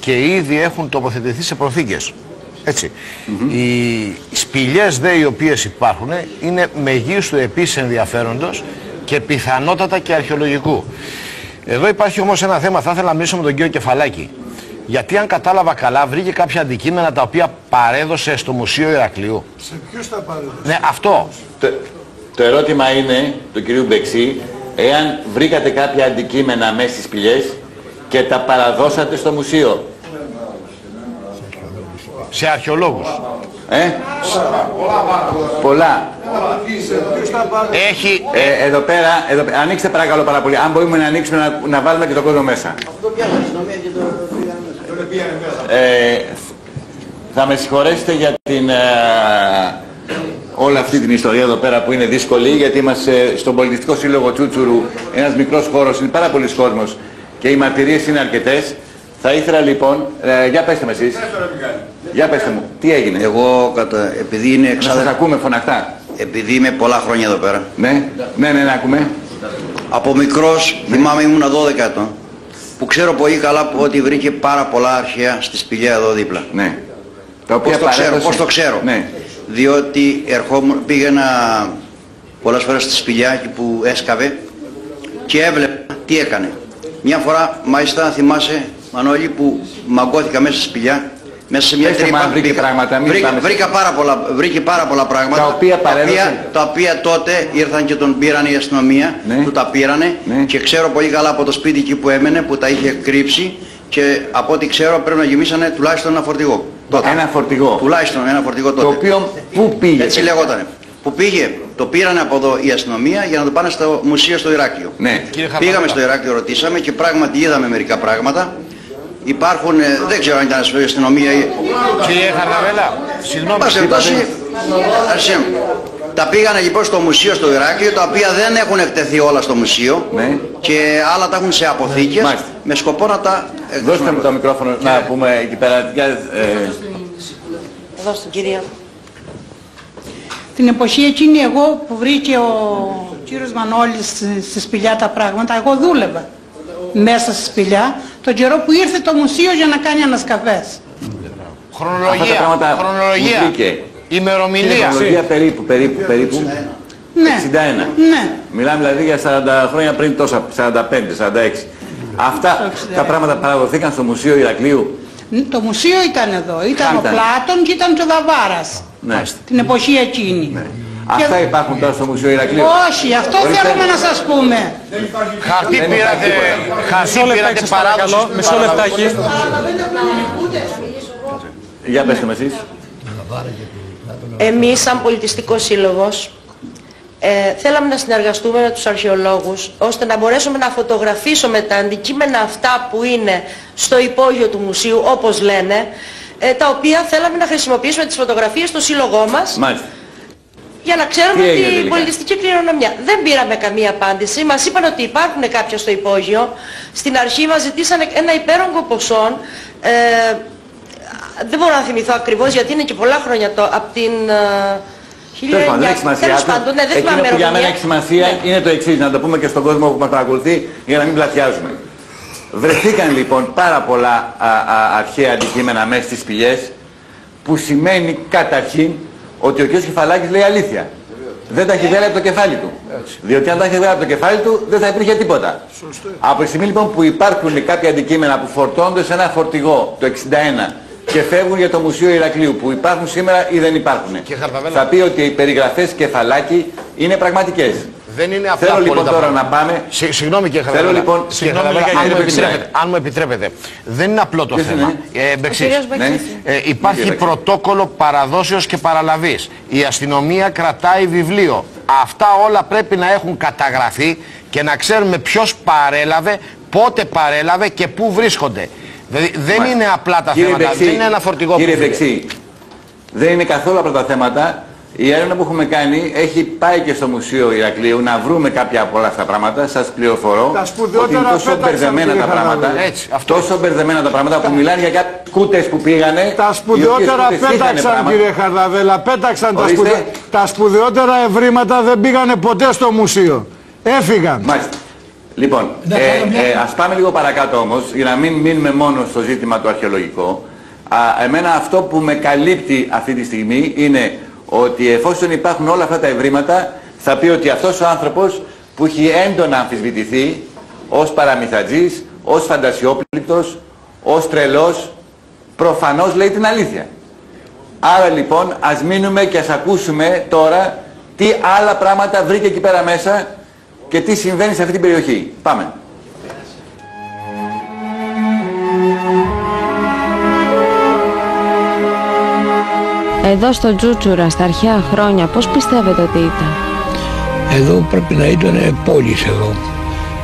και ήδη έχουν τοποθετηθεί σε προθήκες. Έτσι. Οι σπηλιές δε οι οποίες υπάρχουν είναι μεγίστου επίσης ενδιαφέροντος και πιθανότατα και αρχαιολογικού. Εδώ υπάρχει όμως ένα θέμα, θα ήθελα να μιλήσω με τον κύριο Κεφαλάκη. Γιατί αν κατάλαβα καλά βρήκε κάποια αντικείμενα τα οποία παρέδωσε στο Μουσείο Ηρακλείου. Σε ποιους τα παρέδωσε; Ναι, αυτό. Το, το ερώτημα είναι, του κυρίου Μπεξή, εάν βρήκατε κάποια αντικείμενα μέσα στις σπηλιές και τα παραδώσατε στο μουσείο. Σε αρχαιολόγους. Ε; Πολλά. Έχει... Ε, εδώ πέρα, εδώ, πέρα, ανοίξτε παρακαλώ πάρα πολύ. Αν μπορούμε να ανοίξουμε να, να βάλουμε και τον κόσμο μέσα. Ε, θα με συγχωρέσετε για την, ε, όλη αυτή την ιστορία εδώ πέρα που είναι δύσκολη γιατί είμαστε στον πολιτιστικό σύλλογο Τσούτσουρου ένας μικρός χώρος, είναι πάρα πολλοί κόσμος και οι μαρτυρίες είναι αρκετές. Θα ήθελα λοιπόν, ε, για πέστε με εσείς. Για πέστε μου, τι έγινε; Εγώ, κατα... επειδή είναι Να εξάδελφος... σας ακούμε φωναχτά. Επειδή είμαι πολλά χρόνια εδώ πέρα. Ναι, ναι, ναι, να ακούμε. Από μικρός, θυμάμαι ήμουν 12 ετών, που ξέρω πολύ καλά που ότι βρήκε πάρα πολλά αρχαία στη σπηλιά εδώ δίπλα. Ναι. Τα Πώς οποία το ξέρω, παρέδωσε- πώς το ξέρω; Ναι. Διότι ερχόμουν, πήγαινα πολλές φορές στη σπηλιά εκεί που έσκαβε και έβλεπα τι έκανε. Μια φορά, μάλιστα θυμάσαι, Μανώλη, που μαγκώθηκα μέσα στη σπηλιά, μέσα σε μια Πέστε μου τρύπα. αν βρήκε μπήκα. πράγματα, μην βρήκα, πάμε σε- βρήκα, πάρα πολλά, βρήκε πάρα πολλά πράγματα. Τα οποία παρέδωσε. τα οποία τότε ήρθαν και τον πήραν η αστυνομία, Ναι. του τα πήρανε και ξέρω πολύ καλά από το σπίτι εκεί που έμενε που τα είχε κρύψει και από ό,τι ξέρω πρέπει να γεμίσανε τουλάχιστον ένα φορτηγό. Τότε. Ένα φορτηγό. Τουλάχιστον ένα φορτηγό τότε. Το οποίο πού πήγε. Έτσι λεγότανε. Που πήγε, το πήρανε από εδώ η αστυνομία για να το πάνε στο μουσείο στο Ηράκλειο. Ναι. Πήγαμε στο Ηράκλειο, ρωτήσαμε και πράγματι είδαμε μερικά πράγματα. Υπάρχουν, ε, δεν ξέρω αν ήταν στην αστυνομία ή... Κύριε Χαρναβέλα, συγγνώμη. Πάση περιπτώσει, Άρχισε μου. τα πήγανε λοιπόν στο μουσείο στο Ηράκλειο, τα οποία δεν έχουν εκτεθεί όλα στο μουσείο και άλλα τα έχουν σε αποθήκες Μάλιστα. με σκοπό να τα Δώστε μου το μικρόφωνο να πούμε εκεί πέρα. για, ε, Εδώ στην κυρία. Την εποχή εκείνη εγώ που βρήκε ο κύριος Μανώλης στη- στη σπηλιά τα πράγματα, εγώ δούλευα μέσα στη σπηλιά τον καιρό που ήρθε το μουσείο για να κάνει ανασκαφές. Χρονολογία. Αυτά τα πράγματα χρονολογία. μου βγήκε. Ημερομηνία. Χρονολογία περίπου, περίπου, περίπου. Ναι. 61. Ναι. Μιλάμε δηλαδή για 40 χρόνια πριν τόσα, 45, 46. Αυτά τα πράγματα παραδοθήκαν στο Μουσείο Ηρακλείου. Το μουσείο ήταν εδώ, ήταν ο Ήταν. Πλάτων και ήταν και ο Δαβάρας Ναι. την εποχή εκείνη. Αυτά υπάρχουν τώρα στο Μουσείο Ηρακλείου. Όχι, αυτό Ορίστε. θέλουμε να σας πούμε. Χαρτί Δεν πήρατε, υπάρχει τίποτα. χαρτί Μισό λεπτάκι πήρατε σας παράδοση. παρακαλώ, μισό λεπτάκι. Για πέστε με εσείς. Εμείς σαν πολιτιστικός σύλλογος ε, θέλαμε να συνεργαστούμε με τους αρχαιολόγους ώστε να μπορέσουμε να φωτογραφίσουμε τα αντικείμενα αυτά που είναι στο υπόγειο του μουσείου όπως λένε ε, τα οποία θέλαμε να χρησιμοποιήσουμε τις φωτογραφίες στο σύλλογό μας Μάλιστα. Για να ξέρουμε Τι έγινε την τελικά; πολιτιστική κληρονομιά. Δεν πήραμε καμία απάντηση. Μας είπαν ότι υπάρχουν κάποια στο υπόγειο. Στην αρχή μας ζητήσανε ένα υπέρογκο ποσό. Ε, δεν μπορώ να θυμηθώ ακριβώς γιατί είναι και πολλά χρόνια το, από την... ε, Τέλος πάντων, δεν έχει 1900 σημασία. Τέλος πάντων, ναι, δεν Εκείνο θυμάμαι που για μένα ημερομηνία. έχει σημασία είναι το εξής, να το πούμε και στον κόσμο που μας παρακολουθεί για να μην πλατιάζουμε. Βρεθήκαν λοιπόν πάρα πολλά α, α, αρχαία αντικείμενα μέσα στις πηγές που σημαίνει καταρχήν ότι ο κ. Κεφαλάκης λέει αλήθεια. Δεν τα έχει βγάλει από το κεφάλι του. Διότι αν τα έχει βγάλει από το κεφάλι του δεν θα υπήρχε τίποτα. Από τη στιγμή λοιπόν που υπάρχουν κάποια αντικείμενα που φορτώνονται σε ένα φορτηγό το 61 και φεύγουν για το Μουσείο Ηρακλείου που υπάρχουν σήμερα ή δεν υπάρχουν. Θα πει ότι οι περιγραφές κεφαλάκι είναι πραγματικές. Δεν είναι απλά Θέλω πολύ λοιπόν τα τώρα να πράγματα. πάμε. Συ- Συγγνώμη κύριε Θέλω Χαρδαβέλα. λοιπόν. Κύριε Συγγνώμη, Χαρδαβέλα, αν, λίγα, μου κύριε επιτρέπετε, αν μου επιτρέπετε. Δεν είναι απλό το Ποιος θέμα. είναι; Ε, Μπεξής. Ο κύριος Μπεξής. Ε, υπάρχει Κύριε Μπεξής. πρωτόκολλο παραδόσεως και παραλαβής. Η αστυνομία κρατάει βιβλίο. Αυτά όλα πρέπει να έχουν καταγραφεί και να ξέρουμε ποιος παρέλαβε, πότε παρέλαβε και πού βρίσκονται. Δηλαδή δεν Μα- είναι απλά τα Κύριε θέματα. Μπεξή, δεν είναι ένα φορτηγό Κύριε που βρήκε. Μπεξή, δεν είναι καθόλου απλά τα θέματα Η έρευνα που έχουμε κάνει έχει πάει και στο Μουσείο Ηρακλείου να βρούμε κάποια από όλα αυτά τα πράγματα. Σας πληροφορώ Τα σπουδαιότερα ότι είναι τόσο πέταξαν, μπερδεμένα κύριε τα πράγματα. Χαρδαβέλη. Έτσι, αυτό. τόσο μπερδεμένα τα πράγματα που μιλάνε για κάποιες σκούτες που πήγανε. Τα σπουδαιότερα πέταξαν κύριε Χαρδαβέλα, πέταξαν τα, Ορίστε. σπουδαι... τα σπουδαιότερα ευρήματα δεν πήγανε ποτέ στο μουσείο. Έφυγαν. Μάλιστα. Λοιπόν, Να ε, κάνω μια- ε, ας πάμε λίγο παρακάτω όμως, για να μην μείνουμε μόνο στο ζήτημα του αρχαιολογικό. Α, εμένα αυτό που με καλύπτει αυτή τη στιγμή είναι ότι εφόσον υπάρχουν όλα αυτά τα ευρήματα, θα πει ότι αυτός ο άνθρωπος που έχει έντονα αμφισβητηθεί ως παραμυθατζής, ως φαντασιόπληκτος, ως τρελός, προφανώς λέει την αλήθεια. Άρα λοιπόν ας μείνουμε και ας ακούσουμε τώρα τι άλλα πράγματα βρήκε εκεί πέρα μέσα και τι συμβαίνει σε αυτή την περιοχή. Πάμε. Εδώ στο Τζούτσουρα, στα αρχαία χρόνια, πώς πιστεύετε ότι ήταν; Εδώ πρέπει να ήταν πόλη εδώ.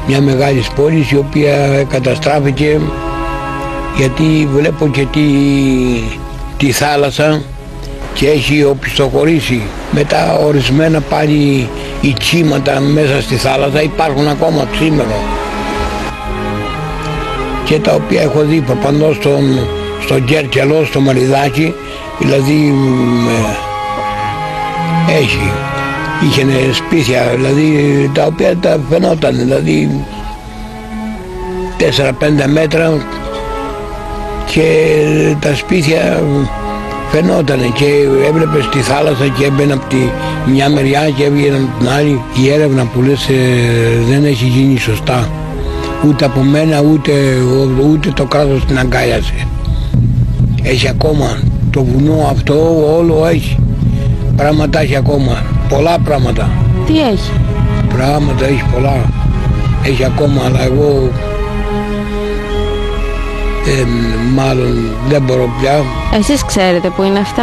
Μια μεγάλη πόλη η οποία καταστράφηκε γιατί βλέπω και τη, τη θάλασσα και έχει οπισθοχωρήσει. Μετά ορισμένα πάλι οι τσίματα μέσα στη θάλασσα υπάρχουν ακόμα σήμερα. Και τα οποία έχω δει προπαντός στον, στον Κέρκελο, στο Μαριδάκι, δηλαδή μ, ε, έχει είχε σπίτια δηλαδή τα οποία τα φαινόταν δηλαδή 4-5 μέτρα και τα σπίτια φαινόταν και έβλεπες τη θάλασσα και έμπαινε από τη μια μεριά και έβγαινε από την άλλη. Η έρευνα που λες ε, δεν έχει γίνει σωστά. Ούτε από μένα ούτε, ούτε το κράτος την αγκάλιασε. Έχει ακόμα το βουνό αυτό όλο έχει πράγματα έχει ακόμα πολλά πράγματα Τι έχει; πράγματα έχει πολλά έχει ακόμα αλλά εγώ ε, μάλλον δεν μπορώ πια Εσείς ξέρετε που είναι αυτά;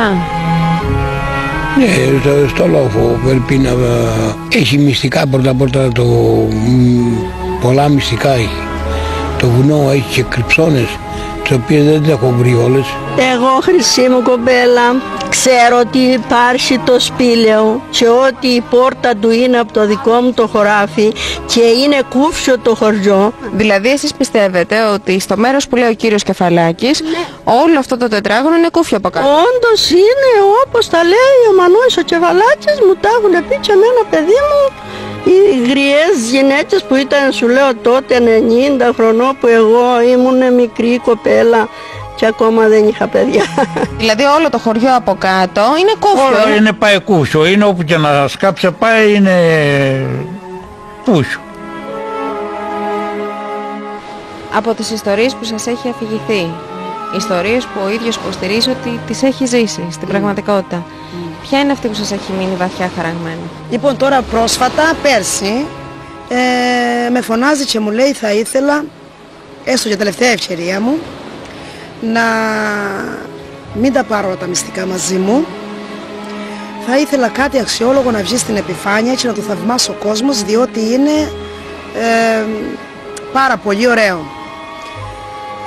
ναι, στο, στο λόφο Βερπίνα ε, έχει μυστικά πρώτα πρώτα το μ, πολλά μυστικά έχει το βουνό έχει και κρυψώνες τις οποίες δεν τις έχω βρει όλες Εγώ χρυσή μου κομπέλα ξέρω ότι υπάρχει το σπήλαιο και ότι η πόρτα του είναι από το δικό μου το χωράφι και είναι κούφιο το χωριό. Δηλαδή εσείς πιστεύετε ότι στο μέρος που λέει ο κύριος Κεφαλάκης όλο αυτό το τετράγωνο είναι κούφιο από κάτω; Όντως είναι όπως τα λέει ο Μανώης ο Κεφαλάκης μου τα έχουν πει και εμένα παιδί μου οι γριές γυναίκες που ήταν σου λέω τότε 90 χρονών που εγώ ήμουν μικρή κοπέλα και ακόμα δεν είχα παιδιά. Δηλαδή όλο το χωριό από κάτω είναι κούφιο. Όλα είναι παεκούσιο. Είναι όπου και να σκάψει πάει είναι κούσιο. Από τις ιστορίες που σας έχει αφηγηθεί, ιστορίες που ο ίδιος υποστηρίζει ότι τις έχει ζήσει στην πραγματικότητα, ποια είναι αυτή που σας έχει μείνει βαθιά χαραγμένη; Λοιπόν, τώρα πρόσφατα, πέρσι, ε, με φωνάζει και μου λέει θα ήθελα, έστω για τελευταία ευκαιρία μου, να μην τα πάρω τα μυστικά μαζί μου. Θα ήθελα κάτι αξιόλογο να βγει στην επιφάνεια και να το θαυμάσει ο κόσμος, διότι είναι ε, πάρα πολύ ωραίο.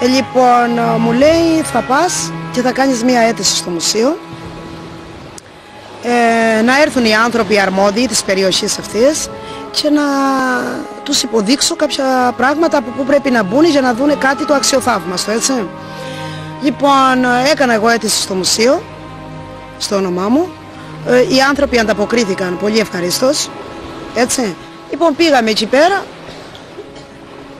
Ε, λοιπόν, μου λέει θα πας και θα κάνεις μία αίτηση στο μουσείο ε, να έρθουν οι άνθρωποι αρμόδιοι της περιοχής αυτής και να τους υποδείξω κάποια πράγματα από πού πρέπει να μπουν για να δουν κάτι το αξιοθαύμαστο, έτσι. Λοιπόν, έκανα εγώ αίτηση στο μουσείο, στο όνομά μου. Ε, οι άνθρωποι ανταποκρίθηκαν πολύ ευχαρίστως, έτσι. Λοιπόν, πήγαμε εκεί πέρα.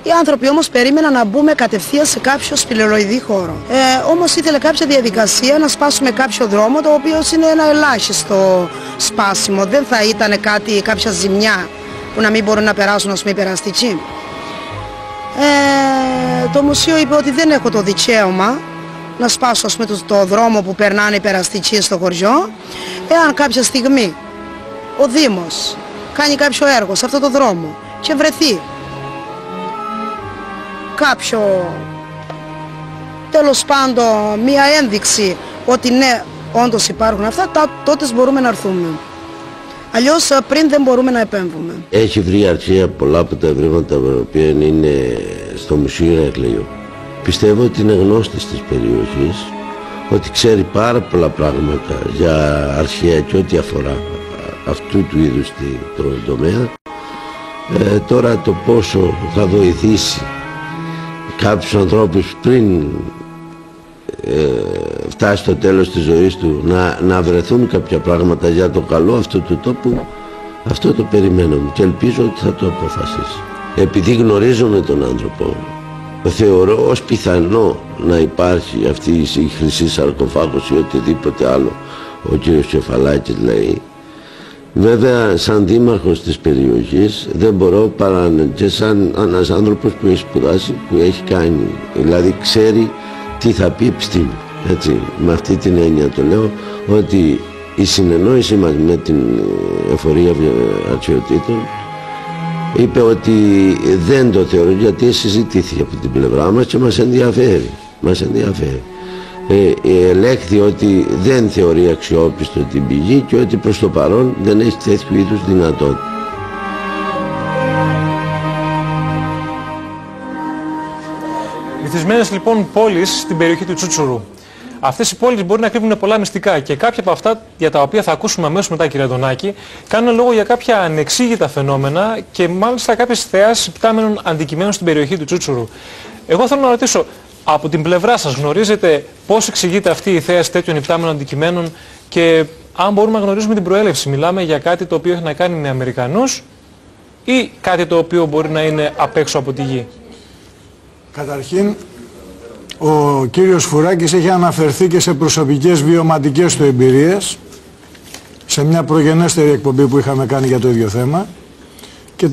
Οι άνθρωποι όμως περίμεναν να μπούμε κατευθείαν σε κάποιο σπηλαιροειδή χώρο. Ε, όμως ήθελε κάποια διαδικασία να σπάσουμε κάποιο δρόμο, το οποίο είναι ένα ελάχιστο σπάσιμο. Δεν θα ήταν κάτι, κάποια ζημιά που να μην μπορούν να περάσουν, ας πούμε, οι περαστικοί. Ε, το μουσείο είπε ότι δεν έχω το δικαίωμα να σπάσω ας πούμε, το, το δρόμο που περνάνε οι περαστικοί στο χωριό εάν κάποια στιγμή ο Δήμος κάνει κάποιο έργο σε αυτό το δρόμο και βρεθεί κάποιο τέλος πάντων μία ένδειξη ότι ναι όντως υπάρχουν αυτά τα, τότε μπορούμε να έρθουμε αλλιώς ε, πριν δεν μπορούμε να επέμβουμε Έχει βρει η αρχαία πολλά από τα ευρήματα τα οποία είναι στο Μουσείο Ηρακλείου. Πιστεύω ότι είναι γνώστης της περιοχής, ότι ξέρει πάρα πολλά πράγματα για αρχαία και ό,τι αφορά αυτού του είδους το τομέα. Ε, τώρα το πόσο θα βοηθήσει κάποιους ανθρώπους πριν ε, φτάσει στο τέλος της ζωής του να, να βρεθούν κάποια πράγματα για το καλό αυτού του τόπου αυτό το περιμένω και ελπίζω ότι θα το αποφασίσει. Επειδή γνωρίζουμε τον άνθρωπο θεωρώ ως πιθανό να υπάρχει αυτή η χρυσή σαρκοφάγος ή οτιδήποτε άλλο ο κύριος Κεφαλάκης λέει Βέβαια σαν δήμαρχος της περιοχής δεν μπορώ παρά και σαν ένας άνθρωπος που έχει σπουδάσει, που έχει κάνει, δηλαδή ξέρει τι θα πει επιστήμη. Έτσι, με αυτή την έννοια το λέω ότι η συνεννόηση μας με την εφορία αρχαιοτήτων είπε ότι δεν το θεωρώ γιατί συζητήθηκε από την πλευρά μας και μας ενδιαφέρει. Μας ενδιαφέρει. Ε, ε, ελέγχθη ότι δεν θεωρεί αξιόπιστο την πηγή και ότι προς το παρόν δεν έχει τέτοιου είδους δυνατότητα. Βυθισμένες λοιπόν πόλεις στην περιοχή του Τσούτσουρου. Αυτές οι πόλεις μπορεί να κρύβουν πολλά μυστικά και κάποια από αυτά για τα οποία θα ακούσουμε αμέσως μετά κύριε Αντωνάκη κάνουν λόγο για κάποια ανεξήγητα φαινόμενα και μάλιστα κάποιες θεάσεις πτάμενων αντικειμένων στην περιοχή του Τσούτσουρου. Εγώ θέλω να ρωτήσω, από την πλευρά σας γνωρίζετε πώς εξηγείται αυτή η θέαση τέτοιων υπτάμενων αντικειμένων και αν μπορούμε να γνωρίζουμε την προέλευση. Μιλάμε για κάτι το οποίο έχει να κάνει με Αμερικανούς ή κάτι το οποίο μπορεί να είναι απ' έξω από τη γη; Καταρχήν, ο κύριος Φουράκης έχει αναφερθεί και σε προσωπικές βιωματικές του εμπειρίες σε μια προγενέστερη εκπομπή που είχαμε κάνει για το ίδιο θέμα και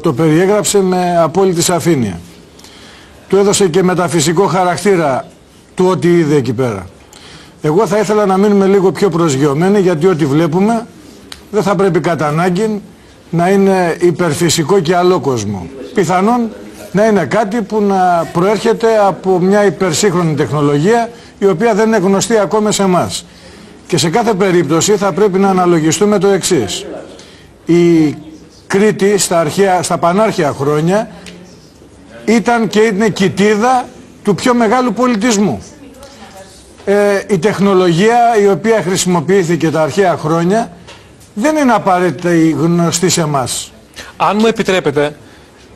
το περιέγραψε με απόλυτη σαφήνεια του έδωσε και μεταφυσικό χαρακτήρα του ό,τι είδε εκεί πέρα. Εγώ θα ήθελα να μείνουμε λίγο πιο προσγειωμένοι γιατί ό,τι βλέπουμε δεν θα πρέπει κατά ανάγκη να είναι υπερφυσικό και αλόκοσμο. Πιθανόν να είναι κάτι που να προέρχεται από μια υπερσύγχρονη τεχνολογία η οποία δεν είναι γνωστή ακόμα σε εμάς. Και σε κάθε περίπτωση θα πρέπει να αναλογιστούμε το εξής. Η Κρήτη στα, αρχαία, στα πανάρχια χρόνια ήταν και είναι κοιτίδα του πιο μεγάλου πολιτισμού. Ε, η τεχνολογία η οποία χρησιμοποιήθηκε τα αρχαία χρόνια δεν είναι απαραίτητα η γνωστή σε εμάς. Αν μου επιτρέπετε,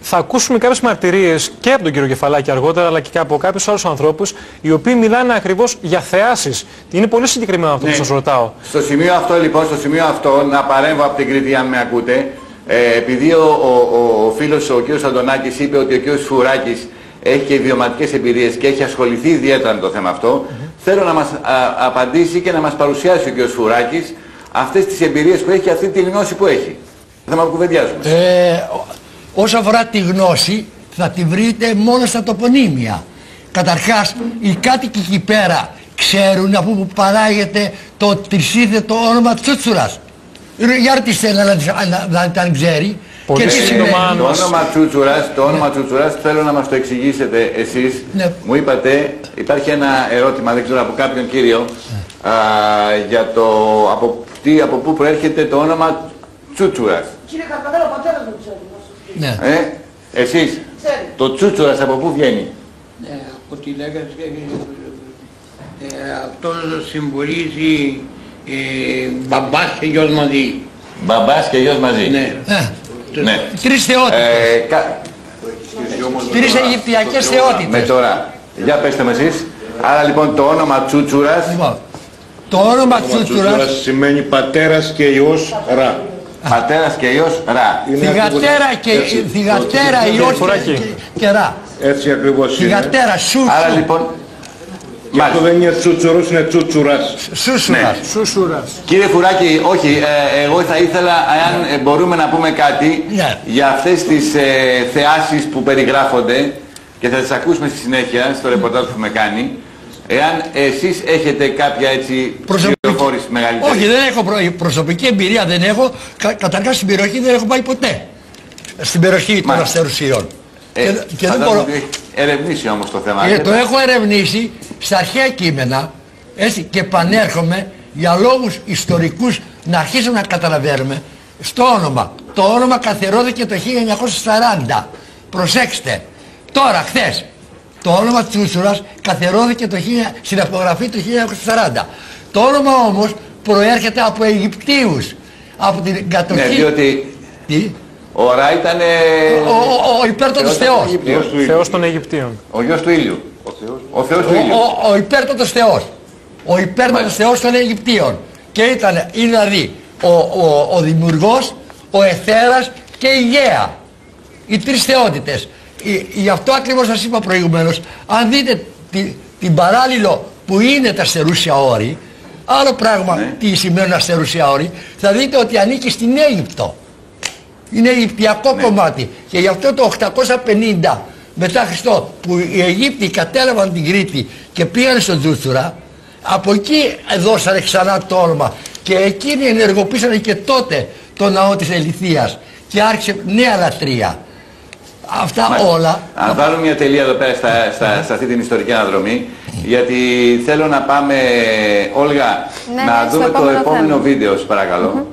θα ακούσουμε κάποιες μαρτυρίες και από τον κύριο Κεφαλάκη αργότερα, αλλά και από κάποιους άλλους ανθρώπους, οι οποίοι μιλάνε ακριβώς για θεάσεις. Είναι πολύ συγκεκριμένο αυτό που ναι. σας ρωτάω. Στο σημείο αυτό λοιπόν, στο σημείο αυτό, να παρέμβω από την Κρήτη αν με ακούτε, ε, επειδή ο, ο, ο φίλος ο κ. Αντωνάκης είπε ότι ο κ. Φουράκης έχει και βιωματικές εμπειρίες και έχει ασχοληθεί ιδιαίτερα με το θέμα αυτό, θέλω να μας απαντήσει και να μας παρουσιάσει ο κ. Φουράκης αυτές τις εμπειρίες που έχει και αυτή τη γνώση που έχει. Θα μας κουβεντιάζουμε. Ε, όσο αφορά τη γνώση θα τη βρείτε μόνο στα τοπονύμια. Καταρχάς οι κάτοικοι εκεί πέρα ξέρουν από που παράγεται το τρισίδετο όνομα Τσούτσουρας. Για ρωτήστε να, να, να, ξέρει; Πολύ και σύντομα, το όνομα Τσούτσουρας, το όνομα Τσούτσουρας θέλω να μας το εξηγήσετε εσείς. Ναι. Μου είπατε, υπάρχει ένα ερώτημα, δεν ξέρω από κάποιον κύριο, α, για το από, τι, από πού προέρχεται το όνομα Τσούτσουρας. Κύριε Καρπατέρα, ο πατέρας μου ξέρει. Ναι. Ε, εσείς, το Τσούτσουρας από πού βγαίνει; Ναι, από τη λέγαση, ε, αυτός συμβολίζει ε, μπαμπάς και γιος μαζί. Μπαμπάς και γιος μαζί. Ναι. Ε, ναι. Τρεις θεότητες. Ε, κα... Τρεις Αιγυπτιακές θεότητες. Με τώρα, για πέστε με εσείς. Άρα λοιπόν το όνομα Τσούτσουρας... Λοιπόν, το όνομα Τσούτσουρας σημαίνει πατέρας και ιός Ρα. Πατέρας και ιός Ρα. Θυγατέρα και θυγατέρα ιός και, και Ρα. Έτσι ακριβώς είναι. Θυγατέρα Σούτσου. Άρα λοιπόν και αυτό δεν είναι τσούτσουρος, είναι τσούτσουρας. Σούσουρας. Ναι. Κύριε Φουράκη, όχι, ε, εγώ θα ήθελα, αν ε, μπορούμε να πούμε κάτι ναι. για αυτές τις ε, θεάσεις που περιγράφονται και θα τις ακούσουμε στη συνέχεια στο ρεπορτάζ που με κάνει. Εάν εσείς έχετε κάποια έτσι πληροφόρηση μεγαλύτερη. Όχι, δεν έχω προσωπική εμπειρία, δεν έχω. Κα, καταρχάς στην περιοχή δεν έχω πάει ποτέ. Στην περιοχή των αστερουσιών. Ε, και, και δεν μπορώ... ερευνήσει όμως το θέμα. Ε, το έχω ερευνήσει στα αρχαία κείμενα έτσι, και πανέρχομαι για λόγους ιστορικούς να αρχίσουμε να καταλαβαίνουμε στο όνομα. Το όνομα καθερώθηκε το 1940. Προσέξτε. Τώρα, χθες, το Το όνομα Τσούτσουρας καθερώθηκε το 1000 στην απογραφή το 1940. Το όνομα όμως προέρχεται από Αιγυπτίους. Από την κατοχή... Ναι, διότι Τι; ο Ρα ήταν... ε, Ο, ο, ο υπέρτατος Θεός. Θεός του ήλιου. Θεός των Αιγυπτίων. Ο γιος του ήλιου. Ο Θεός του Ο, ήλιου. ο, ο υπέρτατος Θεός. Ο υπέρτατος Θεός των Αιγυπτίων. Και ήταν, είναι δηλαδή ο, ο, ο δημιουργός, ο εθέρας και η γέα. Οι τρεις θεότητες. Η- Γι' αυτό ακριβώς σας είπα προηγουμένως, αν δείτε τη- την παράλληλο που είναι τα αστερούσια όρη, άλλο πράγμα Ναι. τι σημαίνουν αστερούσια όρη, θα δείτε ότι ανήκει στην Αίγυπτο. Είναι Αιγυπτιακό Ναι. κομμάτι. Και γι' αυτό το 850 μετά Χριστό που οι Αιγύπτιοι κατέλαβαν την Κρήτη και πήγαν στον Τζούτσουρα, από εκεί δώσανε ξανά το όνομα. Και εκείνοι ενεργοποίησαν και τότε το ναό της Ελιθίας και άρχισε νέα λατρεία. Αυτά Μάλιστα. όλα. Αν βάλουμε μια τελεία εδώ πέρα στα, στα, σε αυτή την ιστορική αναδρομή, γιατί θέλω να πάμε, Όλγα, Ναι, να ναι, στο δούμε το επόμενο επόμενο θέμα. βίντεο, σας παρακαλώ.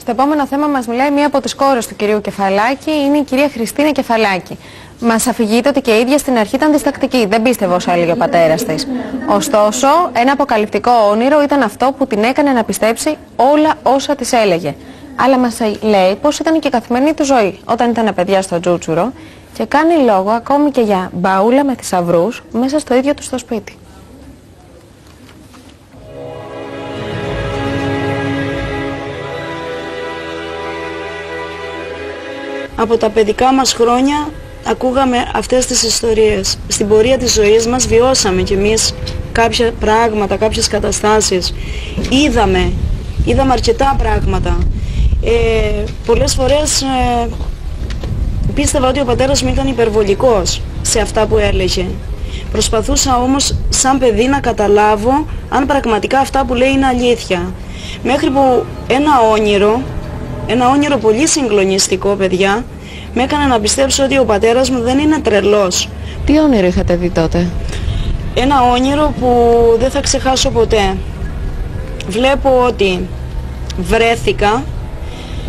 Στο επόμενο θέμα μας μιλάει μία από τις κόρες του κυρίου Κεφαλάκη, είναι η κυρία Χριστίνα Κεφαλάκη. Μας αφηγείται ότι και η ίδια στην αρχή ήταν διστακτική, δεν πίστευε όσα έλεγε ο πατέρας της. Ωστόσο, ένα αποκαλυπτικό όνειρο ήταν αυτό που την έκανε να πιστέψει όλα όσα της έλεγε. Αλλά μας λέει πως ήταν και η καθημερινή του ζωή όταν ήταν παιδιά στο Τζούτσουρο και κάνει λόγο ακόμη και για μπαούλα με θησαυρούς μέσα στο ίδιο του στο σπίτι. Από τα παιδικά μας χρόνια ακούγαμε αυτές τις ιστορίες. Στην πορεία της ζωής μας βιώσαμε κι εμείς κάποια πράγματα, κάποιες καταστάσεις. Είδαμε, είδαμε αρκετά πράγματα. Ε, πολλές φορές ε, πίστευα ότι ο πατέρας μου ήταν υπερβολικός σε αυτά που έλεγε. Προσπαθούσα όμως σαν παιδί να καταλάβω αν πραγματικά αυτά που λέει είναι αλήθεια. Μέχρι που ένα όνειρο, ένα όνειρο πολύ συγκλονιστικό παιδιά, με έκανε να πιστέψω ότι ο πατέρας μου δεν είναι τρελός. Τι όνειρο είχατε δει τότε; Ένα όνειρο που δεν θα ξεχάσω ποτέ. Βλέπω ότι βρέθηκα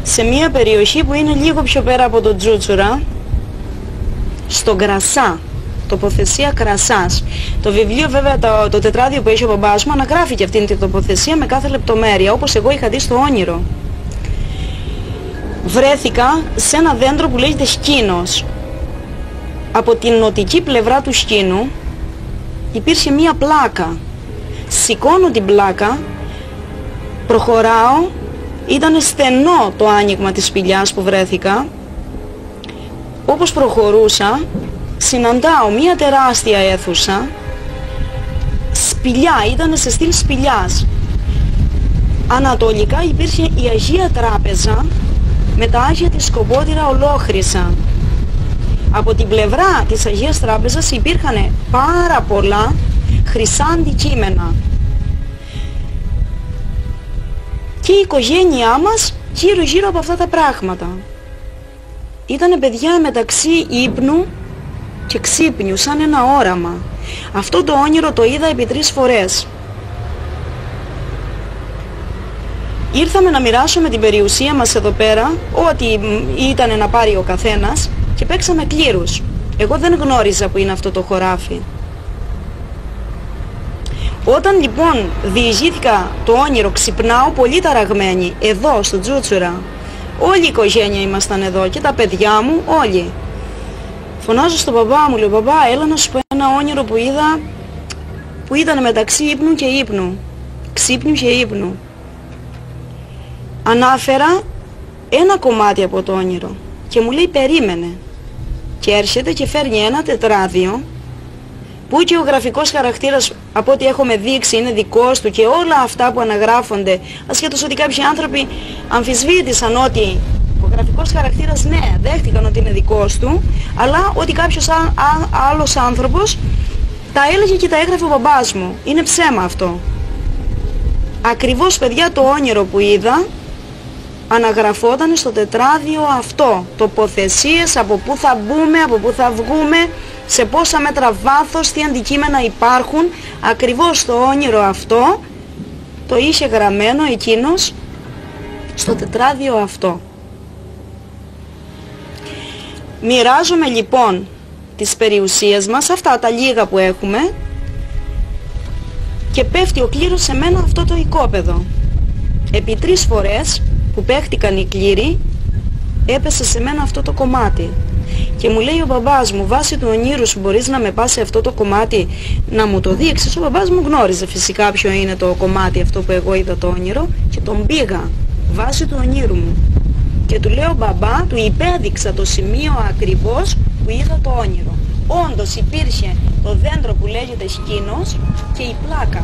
σε μια περιοχή που είναι λίγο πιο πέρα από το Τζούτσουρα, στον Κρασά, τοποθεσία Κρασάς. Το βιβλίο βέβαια, το, το τετράδιο που έχει ο μπαμπάς μου αναγράφει και αυτήν την τοποθεσία με κάθε λεπτομέρεια, όπως εγώ είχα δει στο όνειρο. Βρέθηκα σε ένα δέντρο που λέγεται σκήνος. Από την νοτική πλευρά του σκήνου υπήρχε μία πλάκα. Σηκώνω την πλάκα, προχωράω, ήταν στενό το άνοιγμα της σπηλιάς που βρέθηκα. Όπως προχωρούσα, συναντάω μία τεράστια αίθουσα, σπηλιά, ήταν σε στυλ σπηλιάς. Ανατολικά υπήρχε η Αγία Τράπεζα με τα Άγια της Σκοπότηρα ολόχρυσα. Από την πλευρά της Αγίας Τράπεζας υπήρχαν πάρα πολλά χρυσά αντικείμενα. Και η οικογένειά μας γύρω γύρω από αυτά τα πράγματα. Ήτανε παιδιά μεταξύ ύπνου και ξύπνιου, σαν ένα όραμα. Αυτό το όνειρο το είδα επί τρεις φορές. Ήρθαμε να μοιράσουμε την περιουσία μας εδώ πέρα, ό,τι μ, ήταν να πάρει ο καθένας και παίξαμε κλήρους. Εγώ δεν γνώριζα που είναι αυτό το χωράφι. Όταν λοιπόν διηγήθηκα το όνειρο, ξυπνάω πολύ ταραγμένη, εδώ στο Τζούτσουρα. Όλη η οικογένεια ήμασταν εδώ και τα παιδιά μου, όλοι. Φωνάζω στον μπαμπά μου, λέω μπαμπά έλα να σου πω ένα όνειρο που είδα, που ήταν μεταξύ ύπνου και ύπνου. Ξύπνου και ύπνου. Ανάφερα ένα κομμάτι από το όνειρο και μου λέει περίμενε. Και έρχεται και φέρνει ένα τετράδιο που και ο γραφικός χαρακτήρας από ό,τι έχουμε δείξει είναι δικός του και όλα αυτά που αναγράφονται ασχέτως ότι κάποιοι άνθρωποι αμφισβήτησαν ότι ο γραφικός χαρακτήρας ναι δέχτηκαν ότι είναι δικός του αλλά ότι κάποιος α, α- άλλος άνθρωπος τα έλεγε και τα έγραφε ο μπαμπάς μου. Είναι ψέμα αυτό. Ακριβώς παιδιά το όνειρο που είδα αναγραφόταν στο τετράδιο αυτό. Τοποθεσίες, από πού θα μπούμε, από πού θα βγούμε, σε πόσα μέτρα βάθος, τι αντικείμενα υπάρχουν. Ακριβώς το όνειρο αυτό το είχε γραμμένο εκείνος στο τετράδιο αυτό. Μοιράζομαι λοιπόν της περιουσίας μας, αυτά τα λίγα που έχουμε και πέφτει ο κλήρος σε μένα αυτό το οικόπεδο. Επί τρεις φορές που παίχτηκαν οι κλήροι έπεσε σε μένα αυτό το κομμάτι. Και μου λέει ο μπαμπάς μου, βάσει του ονείρους σου μπορείς να με πάσει αυτό το κομμάτι να μου το δείξεις. Ο μπαμπάς μου γνώριζε φυσικά ποιο είναι το κομμάτι αυτό που εγώ είδα το όνειρο και τον πήγα βάσει του ονείρου μου. Και του λέω μπαμπά, του υπέδειξα το σημείο ακριβώς που είδα το όνειρο. Όντως υπήρχε το δέντρο που λέγεται σκήνος και η πλάκα.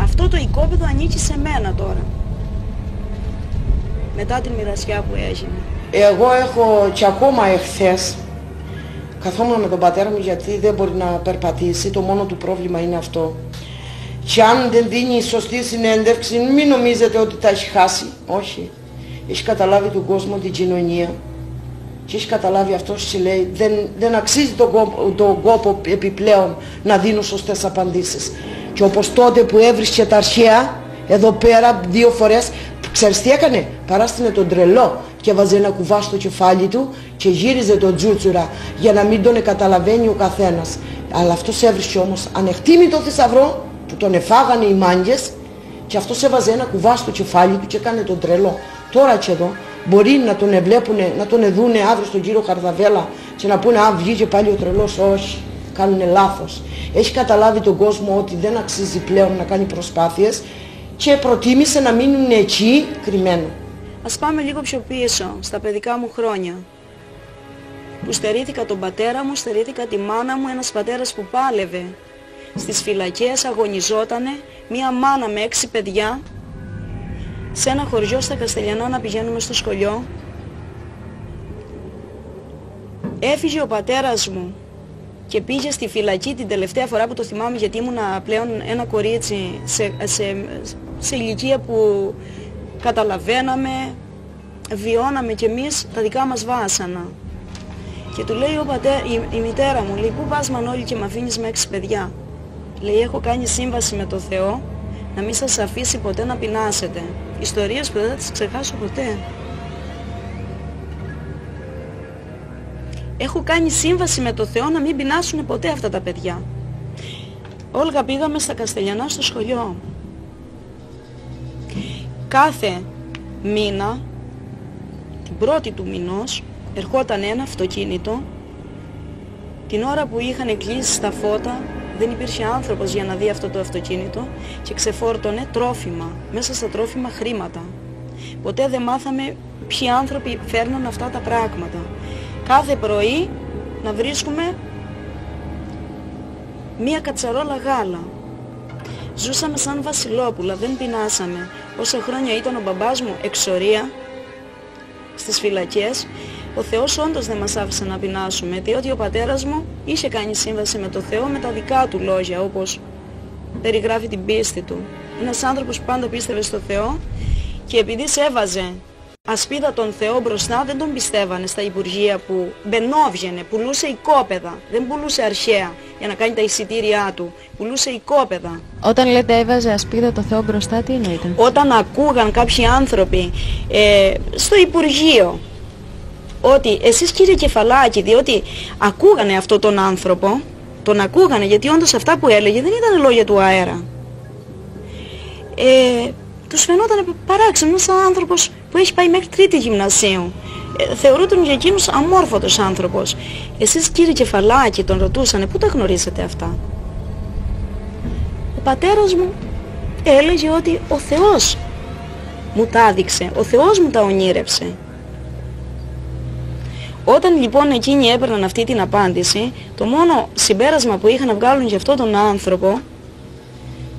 Αυτό το οικόπεδο ανήκει σε μένα τώρα. Μετά την μοιρασιά που έγινε. Εγώ έχω και ακόμα εχθές καθόμουν με τον πατέρα μου γιατί δεν μπορεί να περπατήσει, το μόνο του πρόβλημα είναι αυτό. Και αν δεν δίνει σωστή συνέντευξη, μην νομίζετε ότι τα έχει χάσει. Όχι. Έχεις καταλάβει τον κόσμο, την κοινωνία. Και έχεις καταλάβει αυτό που λέει, δεν, δεν αξίζει τον κόπο, τον κόπο επιπλέον να δίνω σωστές απαντήσεις. Και όπως τότε που έβρισκε τα αρχαία, εδώ πέρα δύο φορές, ξέρεις τι έκανε, παράστηνε τον τρελό και βάζε ένα κουβά στο κεφάλι του και γύριζε τον τζούτσουρα για να μην τον καταλαβαίνει ο καθένας. Αλλά αυτός έβρισκε όμως ανεκτήμητο θησαυρό που τον εφάγανε οι μάγκες και αυτός έβαζε ένα κουβά στο κεφάλι του και έκανε τον τρελό. Τώρα και εδώ μπορεί να τον εβλέπουνε, να τον εδούνε αύριο στον κύριο Καρδαβέλα και να πούνε «Α, βγήκε πάλι ο τρελός». Όχι, κάνουνε λάθος. Έχει καταλάβει τον κόσμο ότι δεν αξίζει πλέον να κάνει προσπάθειες και προτίμησε να μείνουν εκεί κρυμμένο. Ας πάμε λίγο πιο πίσω, στα παιδικά μου χρόνια. Που στερήθηκα τον πατέρα μου, στερήθηκα τη μάνα μου, ένας πατέρας που πάλευε. Στις φυλακές αγωνιζότανε, μία μάνα με έξι παιδιά, σε ένα χωριό στα Καστελιανά να πηγαίνουμε στο σχολείο. Έφυγε ο πατέρας μου και πήγε στη φυλακή την τελευταία φορά που το θυμάμαι γιατί ήμουνα πλέον ένα κορίτσι σε, σε, σε ηλικία που καταλαβαίναμε, βιώναμε κι εμείς τα δικά μας βάσανα. Και του λέει ο πατέ, η, η μητέρα μου, λέει, πού πας Μανώλη και με αφήνεις με έξι παιδιά; Λέει, έχω κάνει σύμβαση με το Θεό να μην σας αφήσει ποτέ να πεινάσετε. Ιστορίες που δεν θα τις ξεχάσω ποτέ. Έχω κάνει σύμβαση με το Θεό να μην πεινάσουν ποτέ αυτά τα παιδιά. Όλγα πήγαμε στα Καστελιανά στο σχολείο. Κάθε μήνα, την πρώτη του μηνός, ερχόταν ένα αυτοκίνητο. Την ώρα που είχαν κλείσει τα φώτα, δεν υπήρχε άνθρωπος για να δει αυτό το αυτοκίνητο και ξεφόρτωνε τρόφιμα, μέσα στα τρόφιμα χρήματα. Ποτέ δεν μάθαμε ποιοι άνθρωποι φέρνουν αυτά τα πράγματα. Κάθε πρωί να βρίσκουμε μία κατσαρόλα γάλα. Ζούσαμε σαν βασιλόπουλα, δεν πεινάσαμε. Όσα χρόνια ήταν ο μπαμπάς μου εξορία στις φυλακές, ο Θεός όντως δεν μας άφησε να πεινάσουμε, διότι ο πατέρας μου είχε κάνει σύμβαση με το Θεό με τα δικά του λόγια, όπως περιγράφει την πίστη του. Ένας άνθρωπος που πάντα πίστευε στο Θεό και επειδή σέβαζε ασπίδα τον Θεό μπροστά δεν τον πιστεύανε στα Υπουργεία που μπαινόβγαινε, πουλούσε οικόπεδα, δεν πουλούσε αρχαία για να κάνει τα εισιτήριά του, πουλούσε οικόπεδα. Όταν λέτε έβαζε ασπίδα το Θεό μπροστά, τι εννοείται. Όταν ακούγαν κάποιοι άνθρωποι ε, στο Υπουργείο ότι εσείς κύριε Κεφαλάκη, διότι ακούγανε αυτό τον άνθρωπο, τον ακούγανε γιατί όντως αυτά που έλεγε δεν ήταν λόγια του αέρα. Ε, τους φαινόταν παράξενος ένας άνθρωπος που έχει πάει μέχρι τρίτη γυμνασίου. Ε, θεωρούνταν για εκείνους αμόρφωτος άνθρωπος. Εσείς κύριε Κεφαλάκη τον ρωτούσανε, πού τα γνωρίζετε αυτά; Ο πατέρας μου έλεγε ότι ο Θεός μου τα άδειξε, ο Θεός μου τα ονείρευσε. Όταν λοιπόν εκείνοι έπαιρναν αυτή την απάντηση, το μόνο συμπέρασμα που είχαν να βγάλουν για αυτόν τον άνθρωπο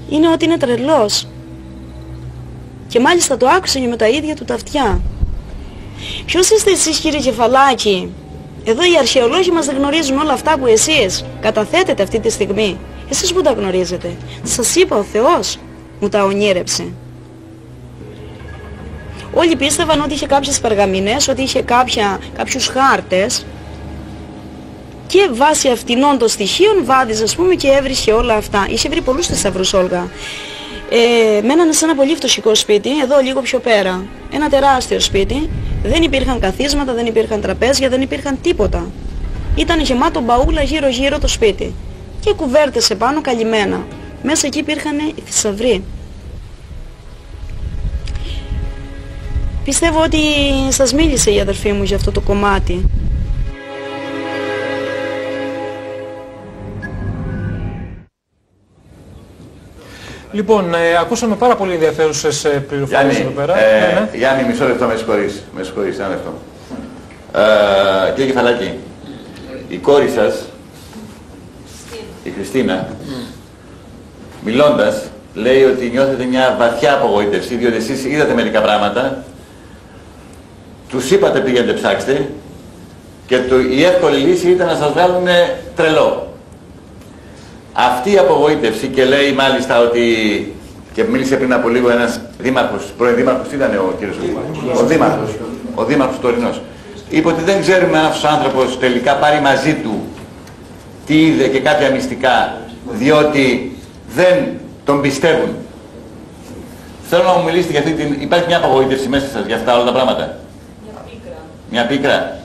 είναι ότι είναι τρελός. Και μάλιστα το άκουσαν και με τα ίδια του τα αυτιά. Ποιος είστε εσείς κύριε Κεφαλάκη; Εδώ οι αρχαιολόγοι μας δεν γνωρίζουν όλα αυτά που εσείς καταθέτετε αυτή τη στιγμή. Εσείς που τα γνωρίζετε. Σας είπα ο Θεός μου τα ονείρεψε. Όλοι πίστευαν ότι είχε κάποιες περγαμηνές, ότι είχε κάποια, κάποιους χάρτες και βάσει αυτινών των στοιχείων βάδιζε ας πούμε και έβρισκε όλα αυτά. Είχε βρει πολλούς θησαυρούς Όλγα. Ε, μένανε σε ένα πολύ φτωχικό σπίτι, εδώ λίγο πιο πέρα. Ένα τεράστιο σπίτι, Δεν υπήρχαν καθίσματα, δεν υπήρχαν τραπέζια, δεν υπήρχαν τίποτα. Ήταν γεμάτο μπαούλα γύρω-γύρω το σπίτι. Και κουβέρτες επάνω καλυμμένα. Μέσα εκεί υπήρχαν οι θησαυροί. Πιστεύω ότι σας μίλησε η αδερφή μου για αυτό το κομμάτι. Λοιπόν, ε, ακούσαμε πάρα πολύ ενδιαφέρουσες ε, πληροφορίες Γιάννη, εδώ πέρα. ε, Ναι, ναι. Γιάννη, μισό λεπτό, με συγχωρείς. Με συγχωρείς, ένα λεπτό. Ε, κύριε Κεφαλάκη, η κόρη σας, η Χριστίνα, μιλώντας, λέει ότι νιώθετε μια βαθιά απογοήτευση, διότι εσείς είδατε μερικά πράγματα, τους είπατε πήγαινε ψάξτε και το, η εύκολη λύση ήταν να σας βγάλουν τρελό. Αυτή η απογοήτευση και λέει μάλιστα ότι και μίλησε πριν από λίγο ένας δήμαρχος, πρώην δήμαρχος, τι ήταν ο κύριος ο δήμαρχος, ο δήμαρχος τωρινός. Είπε ότι δεν ξέρουμε αν αυτός ο άνθρωπος τελικά πάρει μαζί του τι είδε και κάποια μυστικά, διότι δεν τον πιστεύουν. Θέλω να μου μιλήσετε για αυτή την... Υπάρχει μια απογοήτευση μέσα σας για αυτά όλα τα πράγματα; Μια πίκρα. Μια πίκρα.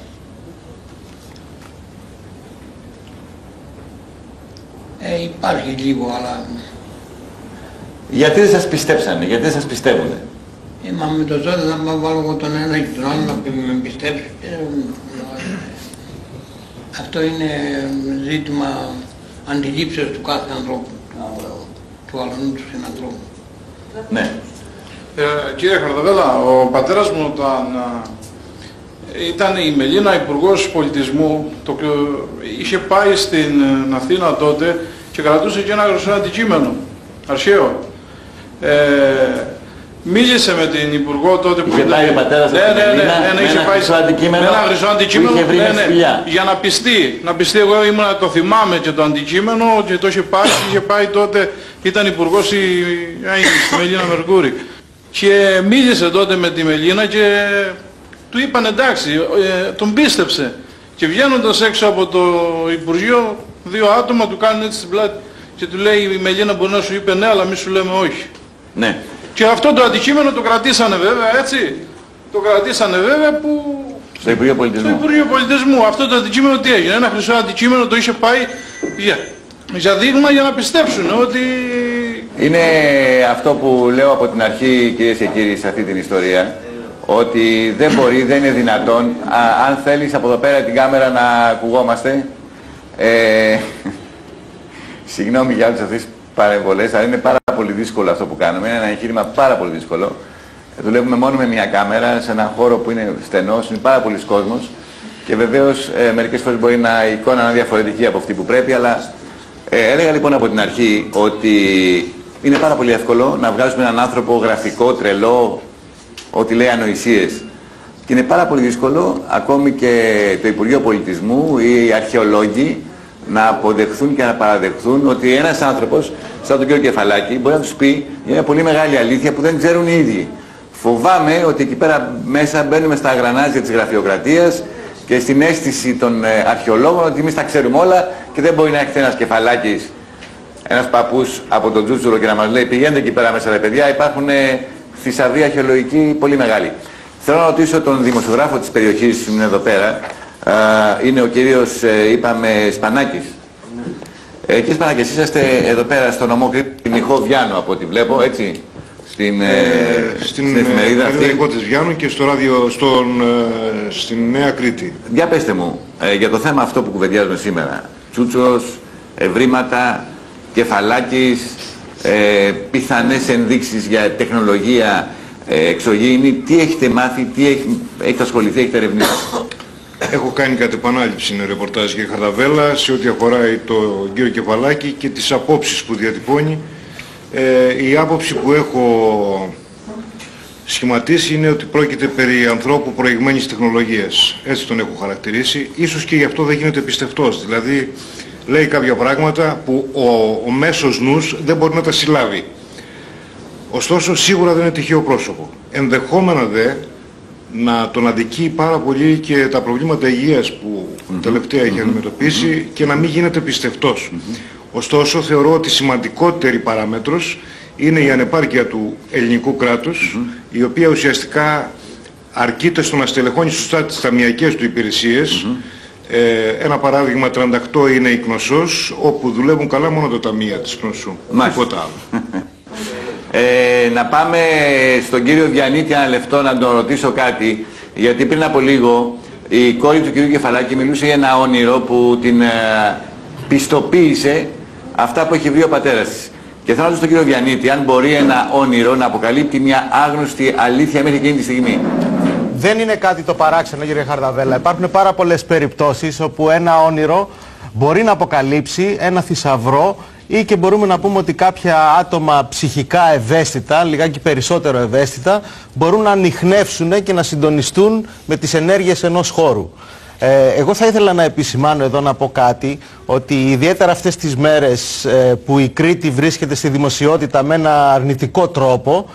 Ε, υπάρχει λίγο, αλλά... Γιατί δεν σας πιστέψανε, γιατί δεν σας πιστεύουν. Ε, μα με το ζώδιο θα πάω βάλω εγώ τον ένα και τον άλλο να πι- με πιστέψεις. Ε, αυτό είναι ζήτημα αντιλήψεως του κάθε ανθρώπου, του αλλού του συνανθρώπου. Ναι. Ε, κύριε Χαρδαβέλα, ο πατέρας μου όταν ε, ήταν η Μελίνα Υπουργός Πολιτισμού, το, είχε πάει στην ε, Αθήνα τότε και κρατούσε και ένα χρυσό αντικείμενο, αρχαίο. Ε, μίλησε με την Υπουργό τότε που Είχε πάει ο πατέρας ναι, από τη ναι, ναι, Μελίνα ναι, ναι, με είχε ένα πάει χρυσό αντικείμενο με ένα χρυσό που αντικείμενο είχε βρει ναι, με ναι, σπηλιά. για να πιστεί. Να πιστεί, εγώ ήμουν, το θυμάμαι και το αντικείμενο και το είχε πάει, είχε πάει τότε, ήταν υπουργός η, η Μελίνα Μερκούρη. Και μίλησε τότε με τη Μελίνα και του είπαν εντάξει, ε, τον πίστεψε. Και βγαίνοντας έξω από το Υπουργείο, δύο άτομα του κάνουν έτσι στην πλάτη και του λέει η Μελίνα μπορεί να σου είπε ναι, αλλά μη σου λέμε όχι. Ναι. Και αυτό το αντικείμενο το κρατήσανε βέβαια, έτσι. Το κρατήσανε βέβαια που Στο Υπουργείο στο Πολιτισμού. Υπουργείο Πολιτισμού. Αυτό το αντικείμενο τι έγινε; Ένα χρυσό αντικείμενο το είχε πάει για, για δείγμα για να πιστέψουν ότι Είναι αυτό που λέω από την αρχή κυρίες και κύριοι σε αυτή την ιστορία ότι δεν μπορεί, δεν είναι δυνατόν α, αν θέλεις από εδώ πέρα την κάμερα να ακουγόμαστε ε, συγγνώμη για όλες αυτές τις παρεμβολές αλλά είναι πάρα πολύ δύσκολο αυτό που κάνουμε. Είναι ένα εγχείρημα πάρα πολύ δύσκολο. Ε, δουλεύουμε μόνο με μια κάμερα σε έναν χώρο που είναι στενός, είναι πάρα πολλοί κόσμος. Και βεβαίως ε, μερικές φορές μπορεί να η εικόνα να είναι διαφορετική από αυτή που πρέπει αλλά ε, έλεγα λοιπόν από την αρχή ότι είναι πάρα πολύ εύκολο να βγάζουμε έναν άνθρωπο γραφικό, τρελό, ό,τι λέει ανοησίες. Και είναι πάρα πολύ δύσκολο ακόμη και το Υπουργείο Πολιτισμού ή οι αρχαιολόγοι να αποδεχθούν και να παραδεχθούν ότι ένας άνθρωπος, σαν τον κύριο Κεφαλάκη, μπορεί να τους πει μια πολύ μεγάλη αλήθεια που δεν ξέρουν οι ίδιοι. Φοβάμαι ότι εκεί πέρα μέσα μπαίνουμε στα αγρανάζια της γραφειοκρατίας και στην αίσθηση των ε, αρχαιολόγων ότι εμείς τα ξέρουμε όλα και δεν μπορεί να έρχεται ένας κεφαλάκης, ένας παππούς από τον Τζούτσουρο και να μας λέει πηγαίνετε εκεί πέρα μέσα ρε παιδιά, υπάρχουν ε, θησαυροί αρχαιολογικοί πολύ μεγάλοι. Θέλω να ρωτήσω τον δημοσιογράφο της περιοχής που είναι εδώ πέρα, α, είναι ο κύριος, ε, είπαμε, Σπανάκης. Ε, κύριε Σπανάκη, εσείς είσαστε εδώ πέρα στο νομό Κρήτη Νιχό Βιάνο από ό,τι βλέπω, έτσι, στην, ε, στην εφημερίδα αυτή. εφημερίδα της Βιάνου και στο ράδιο, στον, ε, στην Νέα Κρήτη. Για πέστε μου, ε, για το θέμα αυτό που κουβεντιάζουμε σήμερα. Τσούτσος, ευρήματα, κεφαλάκης, ε, πιθανές ενδείξεις για τεχνολογία ε, εξωγήινη. Τι έχετε μάθει, τι έχει, έχετε ασχοληθεί, έχετε ερευνήσει; Έχω κάνει κατ' επανάληψη ρεπορτάζ για Χαρδαβέλα σε ό,τι αφορά τον κύριο Κεφαλάκη και τις απόψεις που διατυπώνει. Ε, η άποψη που έχω σχηματίσει είναι ότι πρόκειται περί ανθρώπου προηγμένης τεχνολογίας. Έτσι τον έχω χαρακτηρίσει. Ίσως και γι' αυτό δεν γίνεται πιστευτός. Δηλαδή λέει κάποια πράγματα που ο, ο μέσος νους δεν μπορεί να τα συλλάβει. Ωστόσο σίγουρα δεν είναι τυχαίο πρόσωπο. Ενδεχόμενα δε να τον αδικεί πάρα πολύ και τα προβλήματα υγείας που τελευταία έχει αντιμετωπίσει και να μην γίνεται πιστευτός. Ωστόσο θεωρώ ότι σημαντικότερη παράμετρος είναι η ανεπάρκεια του ελληνικού κράτους η οποία ουσιαστικά αρκείται στο να στελεχώνει σωστά τις ταμιακές του υπηρεσίες. Ε, ένα παράδειγμα 38 είναι η Κνωσός, όπου δουλεύουν καλά μόνο τα ταμεία της Κνωσού. Μάλιστα. Τίποτα άλλο. Ε, να πάμε στον κύριο Διανύτη ένα λεπτό να τον ρωτήσω κάτι, γιατί πριν από λίγο η κόρη του κυρίου Κεφαλάκη μιλούσε για ένα όνειρο που την ε, πιστοποίησε αυτά που έχει βρει ο πατέρας της. Και θέλω να ρωτήσω τον κύριο Διανύτη αν μπορεί ένα όνειρο να αποκαλύπτει μια άγνωστη αλήθεια μέχρι εκείνη τη στιγμή. Δεν είναι κάτι το παράξενο, κύριε Χαρδαβέλα. Υπάρχουν πάρα πολλές περιπτώσεις όπου ένα όνειρο μπορεί να αποκαλύψει ένα θησαυρό ή και μπορούμε να πούμε ότι κάποια άτομα ψυχικά ευαίσθητα, λιγάκι περισσότερο ευαίσθητα, μπορούν να ανοιχνεύσουν και να συντονιστούν με τις ενέργειες ενός χώρου. Ε, εγώ θα ήθελα να επισημάνω εδώ να πω κάτι, ότι ιδιαίτερα αυτές τις μέρες ε, που η Κρήτη βρίσκεται στη δημοσιότητα με ένα αρνητικό τρόπο,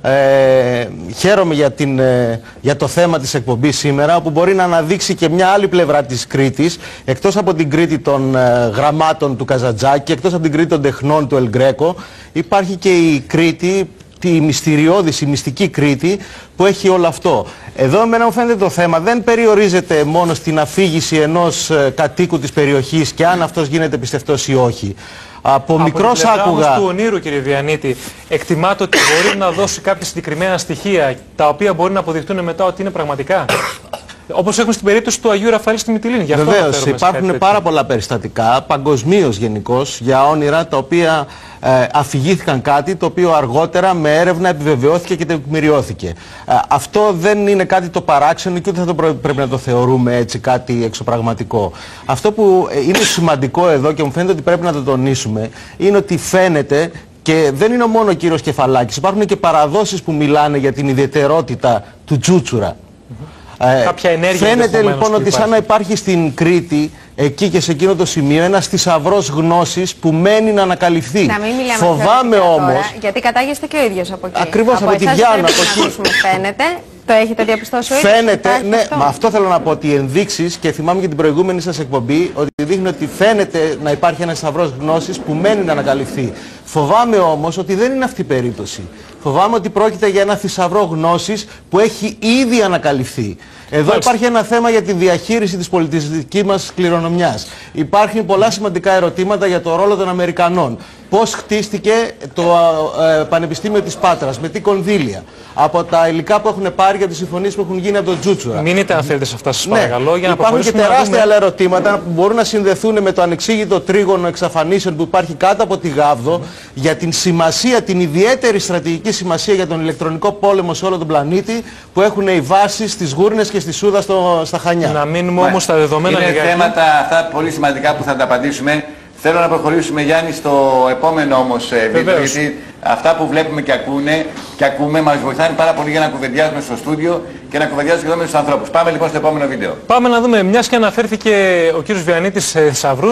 ε, χαίρομαι για, την, ε, για το θέμα της εκπομπής σήμερα, που μπορεί να αναδείξει και μια άλλη πλευρά της Κρήτης, εκτός από την Κρήτη των ε, γραμμάτων του Καζατζάκη, εκτός από την Κρήτη των τεχνών του Ελγκρέκο, υπάρχει και η Κρήτη τη μυστηριώδης, η μυστική Κρήτη που έχει όλο αυτό. Εδώ εμένα μου φαίνεται το θέμα δεν περιορίζεται μόνο στην αφήγηση ενός ε, κατοίκου της περιοχής και αν αυτός γίνεται πιστευτός ή όχι. Από, μικρό την πλευρά όμως άκουγα. του ονείρου, κύριε Διανύτη, εκτιμάται ότι μπορεί να δώσει κάποια συγκεκριμένα στοιχεία τα οποία μπορεί να αποδειχτούν μετά ότι είναι πραγματικά. Όπως έχουμε στην περίπτωση του Αγίου Ραφαήλ στη Μυτιλίνη. Γι' αυτό Βεβαίως, αναφέρομαι σε κάτι υπάρχουν τέτοιο. πάρα πολλά περιστατικά, παγκοσμίως γενικώς, για όνειρα τα οποία ε, αφηγήθηκαν κάτι το οποίο αργότερα με έρευνα επιβεβαιώθηκε και τεκμηριώθηκε. Ε, αυτό δεν είναι κάτι το παράξενο και ούτε θα το πρέ- πρέπει να το θεωρούμε έτσι κάτι εξωπραγματικό. Αυτό που ε, είναι σημαντικό εδώ και μου φαίνεται ότι πρέπει να το τονίσουμε είναι ότι φαίνεται και δεν είναι μόνο ο κύριος Κεφαλάκης, υπάρχουν και παραδόσεις που μιλάνε για την ιδιαιτερότητα του Τζούτσουρα. Ε, Κάποια ενέργεια Φαίνεται ενδεχομένως λοιπόν που ότι σαν να υπάρχει στην Κρήτη, εκεί και σε εκείνο το σημείο, ένας θησαυρός γνώσης που μένει να ανακαλυφθεί. Να μην μιλάμε Φοβάμαι θεωρητικά όμως, τώρα, γιατί κατάγεστε και ο ίδιος από εκεί. Ακριβώς, από τη εσάς Διάνα, πρέπει από να εκεί. ακούσουμε, φαίνεται. Το έχετε διαπιστώσει ο ίδιος. Φαίνεται, υπάρχει ναι, αυτό; μα αυτό θέλω να πω ότι οι ενδείξεις και θυμάμαι και την προηγούμενη σας εκπομπή ότι δείχνει ότι φαίνεται να υπάρχει ένας θησαυρός γνώσης που μένει να ανακαλυφθεί. Φοβάμαι όμως ότι δεν είναι αυτή η περίπτωση. Φοβάμαι ότι πρόκειται για ένα θησαυρό γνώσης που έχει ήδη ανακαλυφθεί. Εδώ Μάλιστα. υπάρχει ένα θέμα για τη διαχείριση της πολιτιστικής μας κληρονομιάς. Υπάρχουν πολλά σημαντικά ερωτήματα για το ρόλο των Αμερικανών. Πώς χτίστηκε το ε, Πανεπιστήμιο της Πάτρας, με τι κονδύλια. Από τα υλικά που έχουν πάρει για τις συμφωνίες που έχουν γίνει από τον Τζούτσουρα. Μείνετε αν θέλετε σε αυτά, σας Ναι, παρακαλώ, για να υπάρχουν και προχωρήσουμε να τεράστια δούμε- άλλα ερωτήματα που μπορούν να συνδεθούν με το ανεξήγητο τρίγωνο εξαφανίσεων που υπάρχει κάτω από τη Γάβδο για την σημασία, την ιδιαίτερη στρατηγική σημασία για τον ηλεκτρονικό πόλεμο σε όλο τον πλανήτη που έχουν οι βάσεις στις Γούρνες και στη Σούδας στο, στα Χανιά. Να μείνουμε όμως στα δεδομένα Είναι λιγάκι. θέματα αυτά πολύ σημαντικά που θα τα απαντήσουμε. Θέλω να προχωρήσουμε Γιάννη στο επόμενο όμως ε, βίντεο Βεβαίως. γιατί αυτά που βλέπουμε και ακούνε και ακούμε μας βοηθάνε πάρα πολύ για να κουβεντιάζουμε στο στούντιο και να κουβεντιάζουμε και εδώ με τους ανθρώπους. Πάμε λοιπόν στο επόμενο βίντεο. Πάμε να δούμε, μιας και αναφέρθηκε ο κύριος Βιαννίτης σε θησαυρού,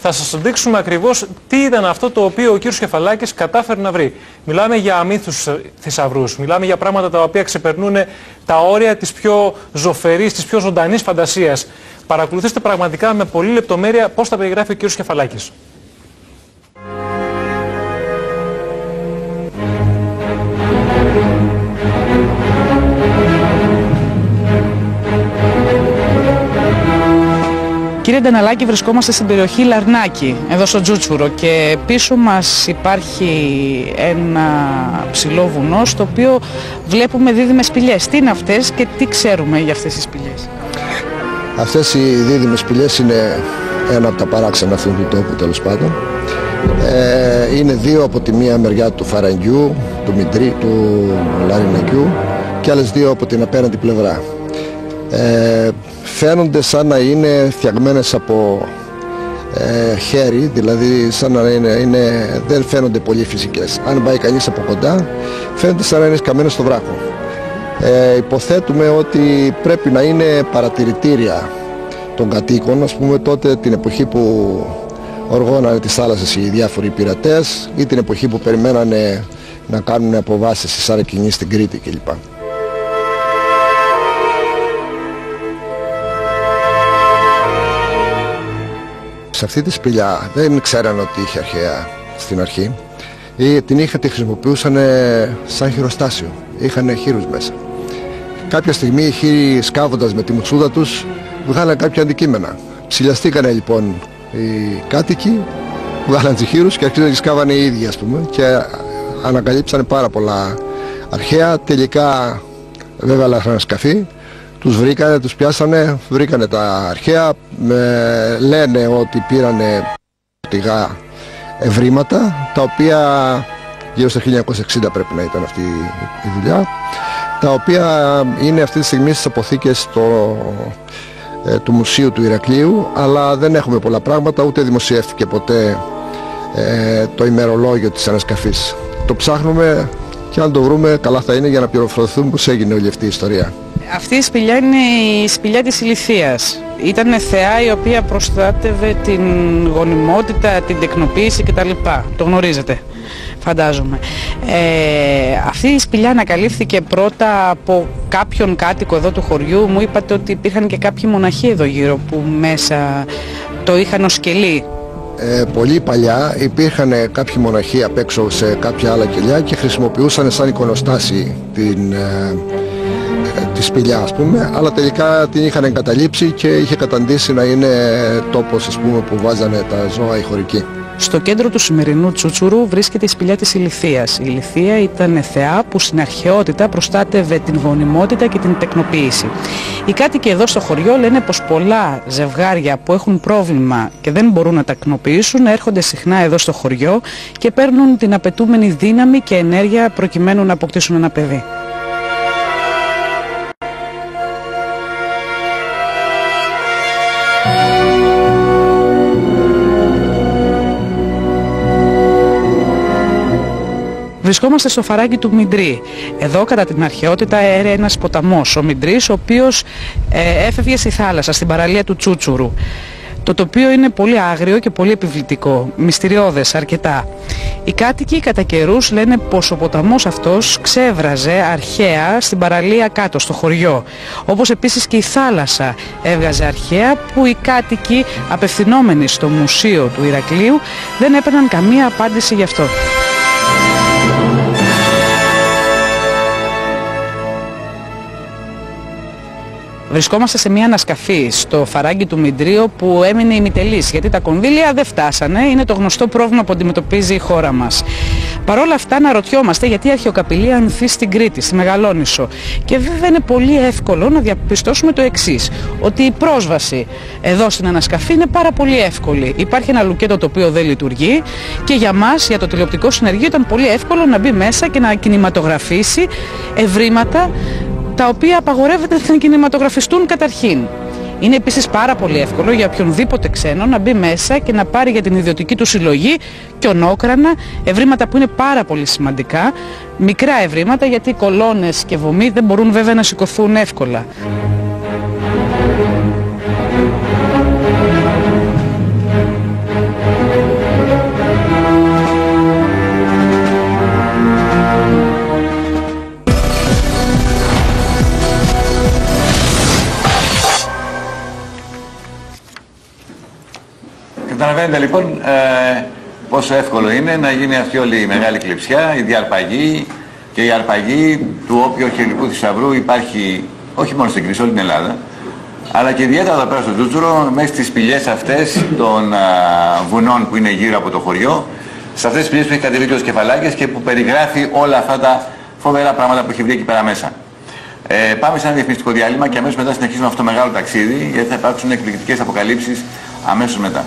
θα σας δείξουμε ακριβώς τι ήταν αυτό το οποίο ο κύριος Κεφαλάκης κατάφερε να βρει. Μιλάμε για αμύθους ε, θησαυρούς, μιλάμε για πράγματα τα οποία ξεπερνούν τα όρια της πιο ζωφερής, της πιο ζωντανής φαντασίας. Παρακολουθήστε πραγματικά με πολλή λεπτομέρεια πώς τα περιγράφει ο κύριος Κεφαλάκης. Κύριε Νταναλάκη, βρισκόμαστε στην περιοχή Λαρνάκη, εδώ στο Τζούτσουρο και πίσω μας υπάρχει ένα ψηλό βουνό στο οποίο βλέπουμε δίδυμες σπηλιές. Τι είναι αυτές και τι ξέρουμε για αυτές τις σπηλιές; Αυτές οι δίδυμες σπηλιές είναι ένα από τα παράξενα αυτού του τόπου τέλος πάντων. Ε, είναι δύο από τη μία μεριά του Φαραγγιού, του Μητρή, του Λαρινακιού και άλλες δύο από την απέναντι πλευρά. Ε, φαίνονται σαν να είναι φτιαγμένες από ε, χέρι, δηλαδή σαν να είναι, είναι, δεν φαίνονται πολύ φυσικές. Αν πάει κανείς από κοντά, φαίνεται σαν να είναι σκαμμένες στο βράχο. Ε, υποθέτουμε ότι πρέπει να είναι παρατηρητήρια των κατοίκων, ας πούμε τότε την εποχή που οργώνανε τις θάλασσες οι διάφοροι πειρατές ή την εποχή που περιμένανε να κάνουν αποβάσεις στη Σαρακινή στην Κρήτη κλπ. Σε αυτή τη σπηλιά δεν ξέραν ότι είχε αρχαία στην αρχή. Ή την είχαν, τη χρησιμοποιούσαν σαν χειροστάσιο. Είχαν χείρους μέσα. Κάποια στιγμή οι χείροι σκάβοντας με τη μουτσούδα τους βγάλαν κάποια αντικείμενα. Ψηλιαστήκανε λοιπόν οι κάτοικοι, βγάλαν τους χείρους και αρχίσαν και σκάβανε οι ίδιοι ας πούμε και ανακαλύψανε πάρα πολλά αρχαία. Τελικά βέβαια ένα σκαφί, τους βρήκανε, τους πιάσανε, βρήκανε τα αρχαία, με, λένε ότι πήρανε τηγά ευρήματα τα οποία γύρω στο 1960 πρέπει να ήταν αυτή η δουλειά τα οποία είναι αυτή τη στιγμή στις αποθήκες το, ε, του Μουσείου του Ηρακλείου αλλά δεν έχουμε πολλά πράγματα ούτε δημοσιεύτηκε ποτέ ε, το ημερολόγιο της ανασκαφής το ψάχνουμε και αν το βρούμε καλά θα είναι για να πληροφορηθούμε πως έγινε όλη αυτή η ιστορία Αυτή η σπηλιά είναι η σπηλιά της ηλιθίας. Ήταν θεά η οποία προστάτευε την γονιμότητα, την τεκνοποίηση κτλ. Το γνωρίζετε, φαντάζομαι. Ε, αυτή η σπηλιά ανακαλύφθηκε πρώτα από κάποιον κάτοικο εδώ του χωριού. Μου είπατε ότι υπήρχαν και κάποιοι μοναχοί εδώ γύρω που μέσα το είχαν ως σκελί. Ε, πολύ παλιά υπήρχαν κάποιοι μοναχοί απ' έξω σε κάποια άλλα κελιά και χρησιμοποιούσαν σαν εικονοστάση την, ε, ε, τη σπηλιά ας πούμε αλλά τελικά την είχαν εγκαταλείψει και είχε καταντήσει να είναι τόπος ας πούμε, που βάζανε τα ζώα οι χωρικοί. Στο κέντρο του σημερινού Τσούτσουρου βρίσκεται η σπηλιά της Ηλιθίας. Η Ηλιθία ήταν θεά που στην αρχαιότητα προστάτευε την γονιμότητα και την τεκνοποίηση. Οι κάτοικοι εδώ στο χωριό λένε πως πολλά ζευγάρια που έχουν πρόβλημα και δεν μπορούν να τεκνοποιήσουν έρχονται συχνά εδώ στο χωριό και παίρνουν την απαιτούμενη δύναμη και ενέργεια προκειμένου να αποκτήσουν ένα παιδί. Βρισκόμαστε στο φαράγγι του Μιντρί. Εδώ κατά την αρχαιότητα έρε ένας ποταμός, ο Μιντρής, ο οποίος ε, έφευγε στη θάλασσα, στην παραλία του Τσούτσουρου. Το τοπίο είναι πολύ άγριο και πολύ επιβλητικό, μυστηριώδες αρκετά. Οι κάτοικοι κατά καιρούς λένε πως ο ποταμός αυτός ξέβραζε αρχαία στην παραλία κάτω, στο χωριό. Όπως επίσης και η θάλασσα έβγαζε αρχαία που οι κάτοικοι απευθυνόμενοι στο μουσείο του Ηρακλείου δεν έπαιρναν καμία απάντηση γι' αυτό. Βρισκόμαστε σε μια ανασκαφή στο φαράγγι του Μιντρίου που έμεινε ημιτελής γιατί τα κονδύλια δεν φτάσανε. Είναι το γνωστό πρόβλημα που αντιμετωπίζει η χώρα μας. Παρ' όλα αυτά να ρωτιόμαστε γιατί η αρχαιοκαπηλεία ανθεί στην Κρήτη, στη Μεγαλόνισο. Και βέβαια είναι πολύ εύκολο να διαπιστώσουμε το εξής. Ότι η πρόσβαση εδώ στην ανασκαφή είναι πάρα πολύ εύκολη. Υπάρχει ένα λουκέτο το οποίο δεν λειτουργεί και για μας, για το τηλεοπτικό συνεργείο, ήταν πολύ εύκολο να μπει μέσα και να κινηματογραφήσει ευρήματα τα οποία απαγορεύεται να κινηματογραφιστούν καταρχήν. Είναι επίσης πάρα πολύ εύκολο για οποιονδήποτε ξένο να μπει μέσα και να πάρει για την ιδιωτική του συλλογή και ονόκρανα, ευρήματα που είναι πάρα πολύ σημαντικά, μικρά ευρήματα γιατί οι κολόνες και βωμοί δεν μπορούν βέβαια να σηκωθούν εύκολα. Καταλαβαίνετε λοιπόν ε, πόσο εύκολο είναι να γίνει αυτή όλη η μεγάλη κλειψιά, η διαρπαγή και η αρπαγή του όποιου χελικού θησαυρού υπάρχει όχι μόνο στην Κρήση, όλη την Ελλάδα, αλλά και ιδιαίτερα εδώ πέρα στο Τζούτσουρο, μέσα στις σπηλιές αυτές των α, βουνών που είναι γύρω από το χωριό, σε αυτές τις σπηλιές που έχει κατεβεί ο Κεφαλάκης και που περιγράφει όλα αυτά τα φοβερά πράγματα που έχει βρει εκεί πέρα μέσα. Ε, πάμε σε ένα διαφημιστικό διάλειμμα και αμέσως μετά συνεχίζουμε αυτό το μεγάλο ταξίδι, γιατί θα υπάρξουν εκπληκτικές αποκαλύψεις αμέσως μετά.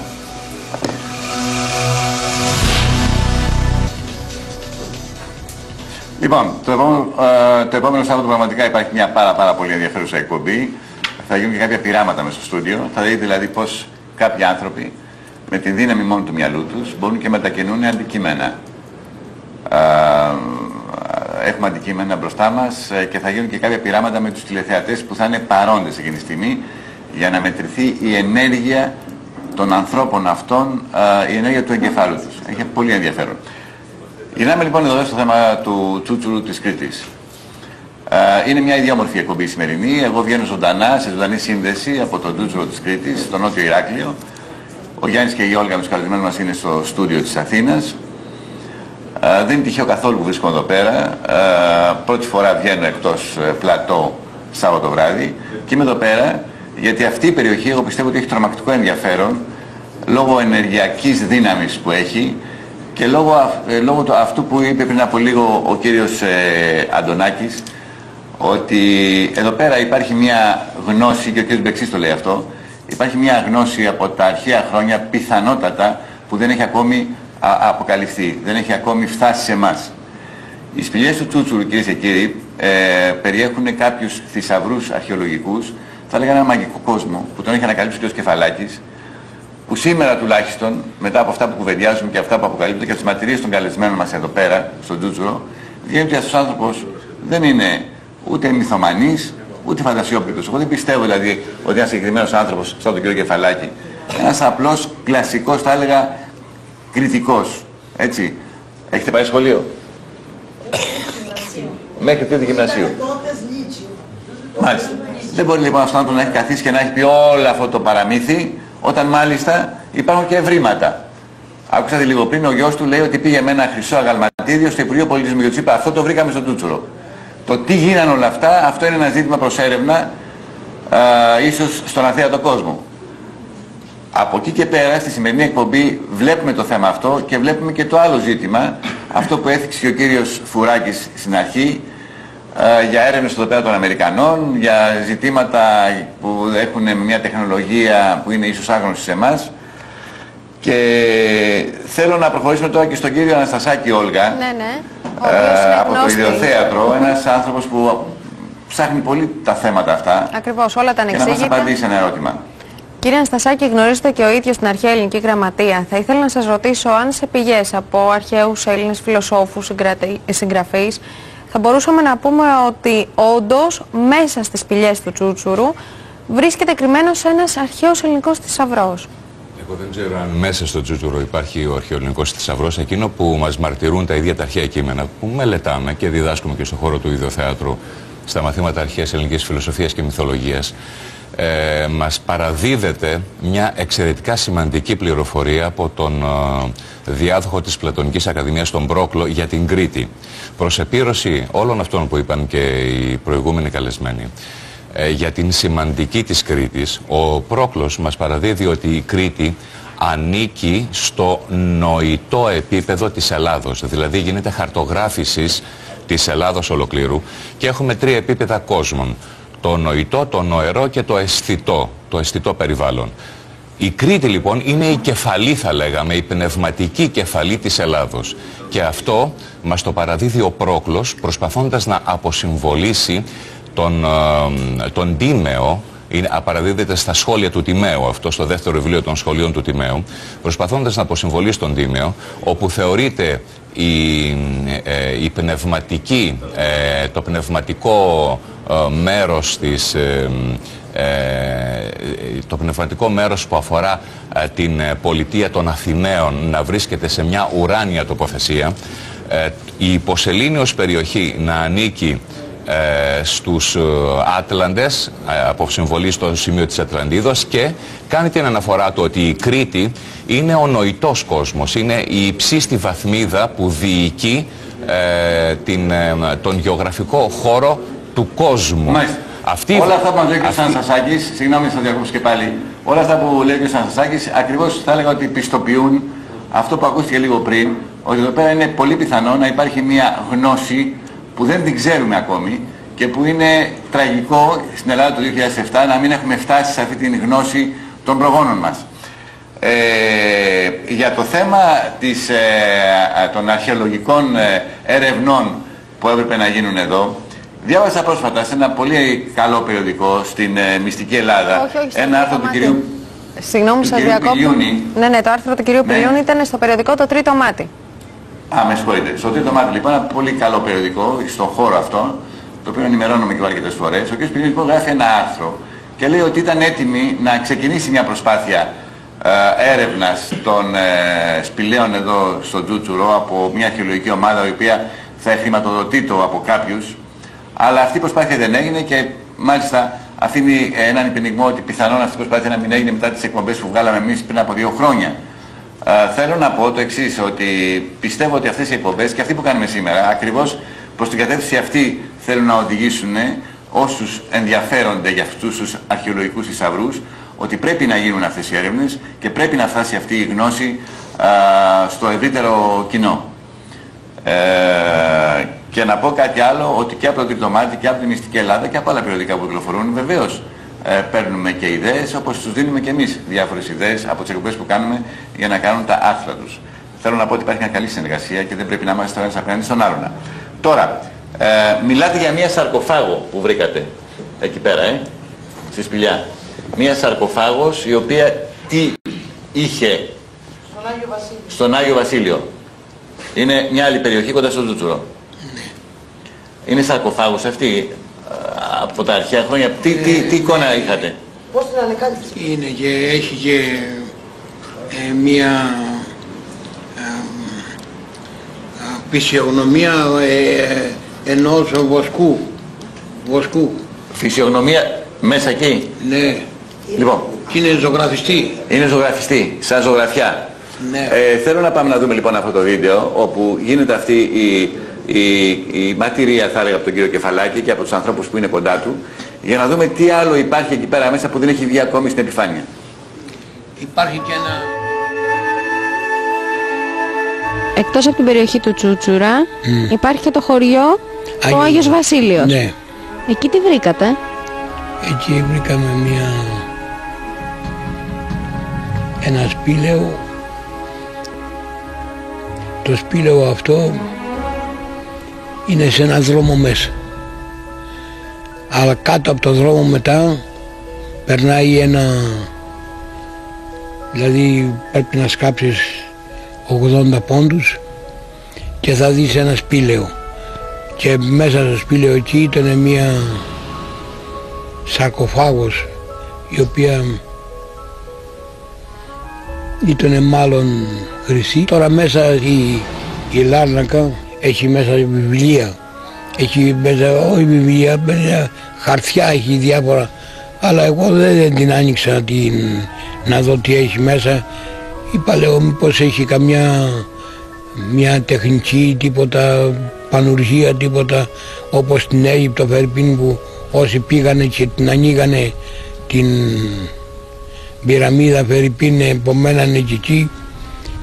Λοιπόν, το επόμενο, ε, το επόμενο Σάββατο πραγματικά υπάρχει μια πάρα, πάρα πολύ ενδιαφέρουσα εκπομπή. Θα γίνουν και κάποια πειράματα μέσα στο στούντιο. Θα δείτε δηλαδή πώς κάποιοι άνθρωποι με τη δύναμη μόνο του μυαλού τους μπορούν και μετακινούν αντικείμενα. Ε, έχουμε αντικείμενα μπροστά μας ε, και θα γίνουν και κάποια πειράματα με τους τηλεθεατές που θα είναι παρόντες εκείνη τη στιγμή για να μετρηθεί η ενέργεια των ανθρώπων αυτών, ε, η ενέργεια του εγκεφάλου τους. Έχει πολύ ενδιαφέρον. Γυρνάμε λοιπόν εδώ στο θέμα του Τσούτσουρου της Κρήτης. Ε, είναι μια ιδιόμορφη εκπομπή σημερινή. Εγώ βγαίνω ζωντανά, σε ζωντανή σύνδεση από τον Τσούτσουρο της Κρήτης, στο Νότιο Ηράκλειο. Ο Γιάννης και η Όλγα με τους καλεσμένους μας είναι στο στούντιο της Αθήνας. Ε, δεν είναι τυχαίο καθόλου που βρίσκομαι εδώ πέρα. Ε, πρώτη φορά βγαίνω εκτός ε, πλατό Σάββατο βράδυ και είμαι εδώ πέρα γιατί αυτή η περιοχή εγώ πιστεύω ότι έχει τρομακτικό ενδιαφέρον λόγω ενεργειακής δύναμης που έχει και λόγω, αυ- ε, λόγω του, αυτού που είπε πριν από λίγο ο κύριος ε, Αντωνάκης ότι εδώ πέρα υπάρχει μια γνώση και ο κύριος Μπεξής το λέει αυτό υπάρχει μια γνώση από τα αρχαία χρόνια πιθανότατα που δεν έχει ακόμη α, αποκαλυφθεί, δεν έχει ακόμη φτάσει σε εμάς. Οι σπηλιές του Τσούτσουρου, κυρίες και κύριοι, ε, περιέχουν κάποιους θησαυρούς αρχαιολογικούς, θα έλεγα ένα μαγικό κόσμο, που τον έχει ανακαλύψει ο κ. Κεφαλάκης, που σήμερα τουλάχιστον, μετά από αυτά που κουβεντιάζουμε και αυτά που αποκαλύπτουν και τις μαρτυρίες των καλεσμένων μας εδώ πέρα, στο Τζούτσουρο, βγαίνει ότι αυτός ο άνθρωπος δεν είναι ούτε μυθομανής, ούτε φαντασιόπληκτος. Εγώ δεν πιστεύω δηλαδή ότι ένας συγκεκριμένος άνθρωπος, σαν τον κ. Κεφαλάκη, ένας απλός κλασικός, θα έλεγα, κριτικός, έτσι. Έχετε πάει σχολείο; Μέχρι τρίτη γυμνασίου. Μάλιστα. Δεν μπορεί λοιπόν αυτόν να έχει καθίσει και να έχει πει όλο αυτό το παραμύθι, όταν μάλιστα υπάρχουν και ευρήματα. Άκουσατε λίγο πριν, ο γιος του λέει ότι πήγε με ένα χρυσό αγαλματίδιο στο Υπουργείο Πολιτισμού και του είπα αυτό το βρήκαμε στο Τούτσουρο. Το τι γίνανε όλα αυτά, αυτό είναι ένα ζήτημα προς έρευνα, α, ίσως στον αθέατο κόσμο. Από εκεί και πέρα, στη σημερινή εκπομπή, βλέπουμε το θέμα αυτό και βλέπουμε και το άλλο ζήτημα, αυτό που έθιξε και ο κύριος Φουράκης στην αρχή, ε, για έρευνες εδώ πέρα των Αμερικανών, για ζητήματα που έχουν μια τεχνολογία που είναι ίσως άγνωστη σε εμάς. Και θέλω να προχωρήσουμε τώρα και στον κύριο Αναστασάκη Όλγα, Ναι, ναι. Ο ε, οποίος είναι από το γνώστης. Ιδεοθέατρο, ένας άνθρωπος που ψάχνει πολύ τα θέματα αυτά Ακριβώς, όλα τα και να μας ανεξήγητα. απαντήσει ένα ερώτημα. Κύριε Αναστασάκη, γνωρίζετε και ο ίδιος την αρχαία ελληνική γραμματεία. Θα ήθελα να σας ρωτήσω αν σε πηγές από αρχαίους Έλληνες φιλοσόφους, συγκρατη- συγγραφείς, θα μπορούσαμε να πούμε ότι όντως μέσα στις πηγές του Τσούτσουρου βρίσκεται κρυμμένος ένας αρχαίος ελληνικός θησαυρός. Εγώ δεν ξέρω αν μέσα στο Τζούτουρο υπάρχει ο αρχαιοελληνικό θησαυρός, εκείνο που μας μαρτυρούν τα ίδια τα αρχαία κείμενα που μελετάμε και διδάσκουμε και στον χώρο του ιδεοθέατρου στα μαθήματα αρχαίας ελληνικής φιλοσοφίας και μυθολογίας. Ε, μας παραδίδεται μια εξαιρετικά σημαντική πληροφορία από τον ε, διάδοχο της Πλατωνικής Ακαδημίας τον Πρόκλο για την Κρήτη. Προς επίρρωση όλων αυτών που είπαν και οι προηγούμενοι καλεσμένοι ε, για την σημαντική της Κρήτης, ο Πρόκλος μας παραδίδει ότι η Κρήτη ανήκει στο νοητό επίπεδο της Ελλάδος. Δηλαδή γίνεται χαρτογράφησης της Ελλάδος ολοκλήρου και έχουμε τρία επίπεδα κόσμων. Το νοητό, το νοερό και το αισθητό, το αισθητό περιβάλλον. Η Κρήτη λοιπόν είναι η κεφαλή θα λέγαμε, η πνευματική κεφαλή της Ελλάδος. Και αυτό μας το παραδίδει ο Πρόκλος προσπαθώντας να αποσυμβολήσει τον, ε, τον Τίμεο, είναι, απαραδίδεται στα σχόλια του Τιμαίου, αυτό στο δεύτερο βιβλίο των σχολείων του Τιμαίου, προσπαθώντας να αποσυμβολήσει τον Τίμεο, όπου θεωρείται η, ε, η πνευματική, ε, το πνευματικό ε, μέρος της, ε, ε, το πνευματικό μέρος που αφορά ε, την ε, πολιτεία των Αθηναίων να βρίσκεται σε μια ουράνια τοποθεσία, ε, η υποσελήνιος περιοχή να ανήκει ε, στους ε, Άτλαντες ε, από συμβολή στο σημείο της Ατλαντίδος και κάνει την αναφορά του ότι η Κρήτη είναι ο νοητός κόσμος, είναι η υψίστη βαθμίδα που διοικεί ε, την, ε, τον γεωγραφικό χώρο του κόσμου. Μάλιστα. Αυτή, όλα αυτά που μας λέει και ο αυτή- Σανσασάκης, συγγνώμη θα διακόψω και πάλι, όλα αυτά που λέει και ο Σανσασάκης ακριβώς θα έλεγα ότι πιστοποιούν αυτό που ακούστηκε λίγο πριν, ότι εδώ πέρα είναι πολύ πιθανό να υπάρχει μια γνώση που δεν την ξέρουμε ακόμη και που είναι τραγικό στην Ελλάδα το 2007 να μην έχουμε φτάσει σε αυτή την γνώση των προγόνων μας. Ε, για το θέμα της, ε, ε, των αρχαιολογικών ε, ερευνών που έπρεπε να γίνουν εδώ, διάβασα πρόσφατα σε ένα πολύ καλό περιοδικό στην ε, Μυστική Ελλάδα Όχι, όχι, στο ένα άρθρο του μάτι. κυρίου Συγγνώμη, του σας κυρίου διακόπτω. Πιλιούνη. Ναι, ναι, το άρθρο του κυρίου Ναι. Πιλιούνη ήταν στο περιοδικό Το Τρίτο Μάτι. Α, με συγχωρείτε. Στο τρίτο μάτι λοιπόν, ένα πολύ καλό περιοδικό, στον χώρο αυτό, το οποίο ενημερώνομαι και εγώ αρκετές φορές, ο κ. Πιλιούνης λοιπόν γράφει ένα άρθρο και λέει ότι ήταν έτοιμη να ξεκινήσει μια προσπάθεια ε, έρευνας των ε, σπηλαίων εδώ στο Τζούτσουρο από μια αρχαιολογική ομάδα η οποία θα χρηματοδοτείται από κάποιους αλλά αυτή η προσπάθεια δεν έγινε και μάλιστα αφήνει έναν υπενιγμό ότι πιθανόν αυτή η προσπάθεια να μην έγινε μετά τις εκπομπές που βγάλαμε εμείς πριν από δύο χρόνια. Ε, θέλω να πω το εξής ότι πιστεύω ότι αυτές οι εκπομπές και αυτοί που κάνουμε σήμερα ακριβώς προς την κατεύθυνση αυτή θέλουν να οδηγήσουν όσους ενδιαφέρονται για αυτούς τους αρχαιολογικούς θησαυρούς ότι πρέπει να γίνουν αυτές οι έρευνες και πρέπει να φτάσει αυτή η γνώση α, στο ευρύτερο κοινό. Ε, και να πω κάτι άλλο, ότι και από το Τρίτο Μάτι και από τη Μυστική Ελλάδα και από άλλα περιοδικά που κυκλοφορούν, βεβαίως ε, παίρνουμε και ιδέες, όπως τους δίνουμε και εμείς διάφορες ιδέες από τις εκπομπές που κάνουμε για να κάνουν τα άρθρα τους. Θέλω να πω ότι υπάρχει μια καλή συνεργασία και δεν πρέπει να είμαστε ένας απέναντι στον άλλον. Τώρα, ε, μιλάτε για μια σαρκοφάγο που βρήκατε εκεί πέρα, ε, στη σπηλιά. Μια σαρκοφάγος η οποία τι είχε Στον Άγιο Βασίλειο. στον Άγιο Βασίλειο. Είναι μια άλλη περιοχή κοντά στο Τζούτσουρο. Είναι σαρκοφάγος αυτή ε, από τα αρχαία χρόνια. Τι, τι, τι εικόνα είχατε; Πώς την ανεκάλυψες; Είναι και έχει και ε, μία ε, ε, φυσιογνωμία ε, ενός βοσκού. βοσκού. Φυσιογνωμία μέσα εκεί; Ναι. Λοιπόν. Και είναι ζωγραφιστή. Είναι ζωγραφιστή, σαν ζωγραφιά. Ναι. Ε, θέλω να πάμε να δούμε λοιπόν αυτό το βίντεο όπου γίνεται αυτή η, η, η μαρτυρία θα έλεγα από τον κύριο Κεφαλάκη και από τους ανθρώπους που είναι κοντά του για να δούμε τι άλλο υπάρχει εκεί πέρα μέσα που δεν έχει βγει ακόμη στην επιφάνεια. Υπάρχει και ένα... Εκτός από την περιοχή του Τσούτσουρα, Μμ. υπάρχει και το χωριό ο Άγιος- Άγιος Βασίλειος. Ναι. Εκεί τι βρήκατε; Εκεί βρήκαμε μια... ένα σπήλαιο. Το σπήλαιο αυτό είναι σε ένα δρόμο μέσα. Αλλά κάτω από το δρόμο μετά περνάει ένα... Δηλαδή πρέπει να σκάψεις 80 πόντους και θα δεις ένα σπήλαιο. Και μέσα στο σπήλαιο εκεί ήταν μια σαρκοφάγος η οποία ήταν μάλλον χρυσή. Τώρα μέσα η, η Λάρνακα έχει μέσα βιβλία. Έχει μέσα, όχι βιβλία, μέσα χαρτιά έχει διάφορα. Αλλά εγώ δεν, δεν την άνοιξα να, την, να δω τι έχει μέσα. Είπα λέω μήπως έχει καμιά μια τεχνική τίποτα πανουργία τίποτα όπως στην Αίγυπτο Φερπίν που όσοι πήγανε και την ανοίγανε την πυραμίδα Φερρυπίν επομένανε και εκεί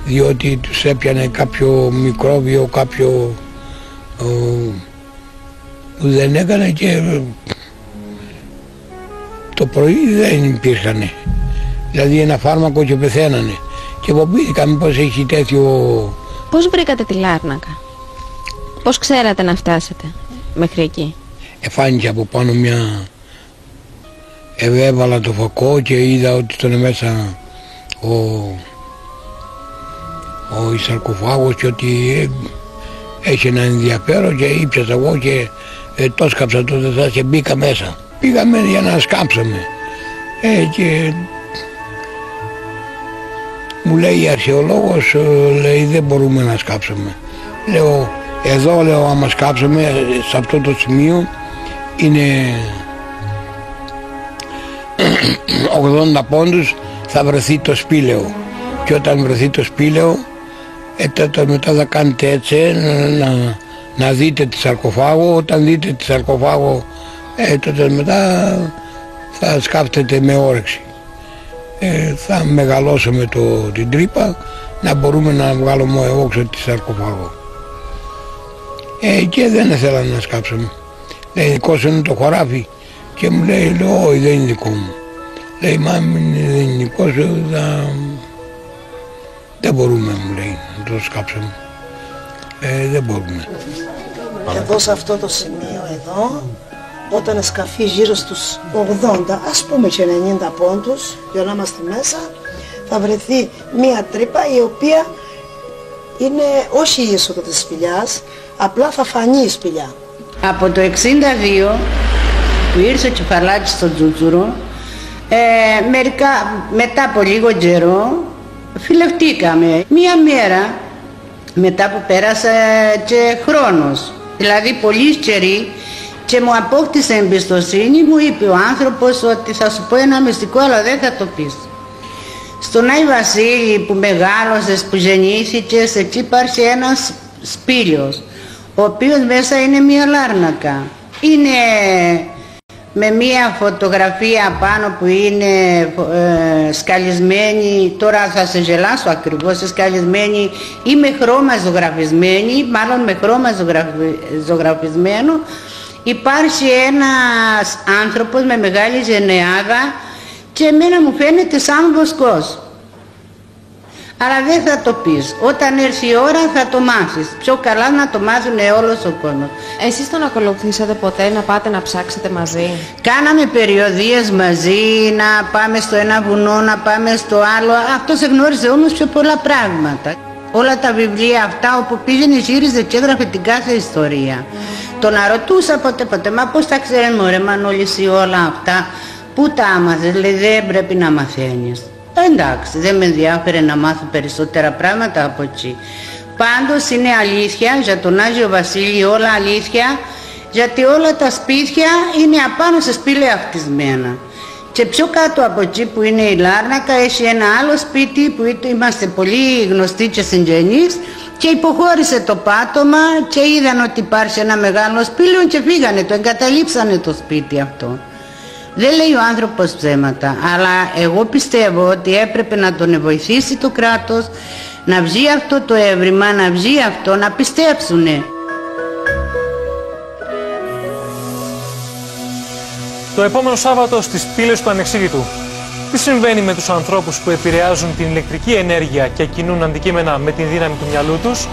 διότι τους έπιανε κάποιο μικρόβιο, κάποιο ο, που δεν έκανε και το πρωί δεν υπήρχαν. Δηλαδή ένα φάρμακο και πεθαίνανε. Και φοβήθηκα μήπως έχει τέτοιο... Πώς βρήκατε τη Λάρνακα; Πώς ξέρατε να φτάσετε μέχρι εκεί; Εφάνηκε από πάνω μια... Ε, έβαλα το φακό και είδα ότι ήταν μέσα ο, ο σαρκοφάγος και ότι ε, έχει ένα ενδιαφέρον και ήπιασα εγώ και ε, το σκάψα το δεσά και μπήκα μέσα. Πήγαμε για να σκάψαμε. Ε, και μου λέει η αρχαιολόγος, ε, λέει δεν μπορούμε να σκάψουμε. Λέω, εδώ λέω άμα σκάψουμε ε, σε αυτό το σημείο είναι 80 πόντους θα βρεθεί το σπήλαιο και όταν βρεθεί το σπήλαιο ε, τότε μετά θα κάνετε έτσι ε, να, να, να δείτε τη σαρκοφάγο. Όταν δείτε τη σαρκοφάγο ε, τότε μετά θα σκάφτετε με όρεξη. Ε, θα μεγαλώσουμε το, την τρύπα να μπορούμε να βγάλουμε όξω τη σαρκοφάγο. Ε, και δεν ήθελα να σκάψουμε. Λέει δικό σου είναι το χωράφι και μου λέει λέω όχι δεν είναι δικό μου λέει μα αν είναι δεν είναι δικός σου θα... δεν μπορούμε μου λέει. να το σκάψουμε ε, δεν μπορούμε Εδώ σε αυτό το σημείο εδώ, όταν σκαφεί γύρω στους 80, ας πούμε και 90 πόντους, για να είμαστε μέσα, θα βρεθεί μία τρύπα η οποία είναι όχι η είσοδο της σπηλιάς, απλά θα φανεί η σπηλιά. Από το 62 που ήρθε ο Κεφαλάκης στο Τζούτσουρο, ε, μερικά, μετά από λίγο καιρό φιλευτήκαμε. Μία μέρα μετά που πέρασε και χρόνος, δηλαδή πολύ καιρή και μου απόκτησε εμπιστοσύνη, μου είπε ο άνθρωπος ότι θα σου πω ένα μυστικό αλλά δεν θα το πεις. Στον Άι Βασίλη που μεγάλωσες, που γεννήθηκες, εκεί υπάρχει ένας σπήλιος, ο οποίος μέσα είναι μια λάρνακα. Είναι με μία φωτογραφία πάνω που είναι ε, σκαλισμένη, τώρα θα σε γελάσω ακριβώς, σκαλισμένη ή με χρώμα ζωγραφισμένη, μάλλον με χρώμα ζωγραφι, ζωγραφισμένο, υπάρχει ένας άνθρωπος με μεγάλη γενεάδα και εμένα μου φαίνεται σαν βοσκός. Αλλά δεν θα το πεις. Όταν έρθει η ώρα θα το μάθεις. Πιο καλά να το μάθουν όλος ο κόσμος. Εσείς τον ακολουθήσατε ποτέ να πάτε να ψάξετε μαζί; Κάναμε περιοδίες μαζί, να πάμε στο ένα βουνό, να πάμε στο άλλο. Αυτός εγνώριζε όμως πιο πολλά πράγματα. Όλα τα βιβλία αυτά όπου πήγαινε γύριζε και έγραφε την κάθε ιστορία. Τον ρωτούσα ποτέ ποτέ, μα πώς τα ξέρει μωρέ Μανώληση όλα αυτά; Πού τα άμαθες, λέει δεν πρέπει να μαθαίνεις. Εντάξει, δεν με ενδιάφερε να μάθω περισσότερα πράγματα από εκεί. Πάντως είναι αλήθεια για τον Άγιο Βασίλη όλα αλήθεια γιατί όλα τα σπίτια είναι απάνω σε σπήλαια χτισμένα. Και πιο κάτω από εκεί που είναι η Λάρνακα έχει ένα άλλο σπίτι που είμαστε πολύ γνωστοί και συγγενείς και υποχώρησε το πάτωμα και είδαν ότι υπάρχει ένα μεγάλο σπήλαιο και φύγανε, το εγκαταλείψανε το σπίτι αυτό. Δεν λέει ο άνθρωπος ψέματα, αλλά εγώ πιστεύω ότι έπρεπε να τον βοηθήσει το κράτος να βγει αυτό το έβριμα, να βγει αυτό, να πιστέψουνε. Το επόμενο Σάββατο στις πύλες του Ανεξήγητου. Τι συμβαίνει με τους ανθρώπους που επηρεάζουν την ηλεκτρική ενέργεια και κινούν αντικείμενα με την δύναμη του μυαλού τους;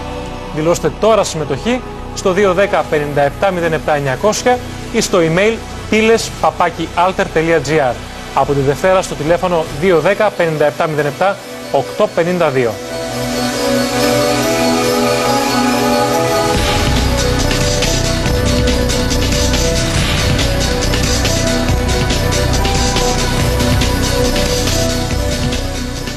Δηλώστε τώρα συμμετοχή στο 210 57 07 900 ή στο email piles.alter.gr από τη Δευτέρα στο τηλέφωνο 210 5707 852.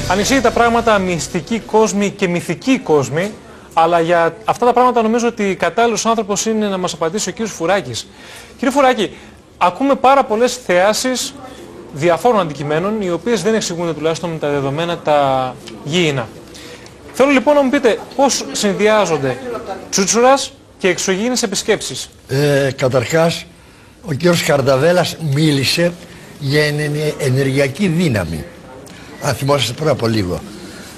Ανησύγει πράγματα μυστικοί κόσμοι και μυθικοί κόσμοι, αλλά για αυτά τα πράγματα νομίζω ότι κατάλληλος άνθρωπος είναι να μας απαντήσει ο κύριος Φουράκης. Κύριε Φουράκη, ακούμε πάρα πολλές θεάσεις διαφόρων αντικειμένων, οι οποίες δεν εξηγούνται τουλάχιστον με τα δεδομένα τα γήινα. Θέλω λοιπόν να μου πείτε πώς συνδυάζονται τσούτσουρας και εξωγήινες επισκέψεις. Ε, καταρχάς, ο κ. Καρδαβέλας μίλησε για ενεργειακή δύναμη. Αν θυμόσαστε πριν από λίγο.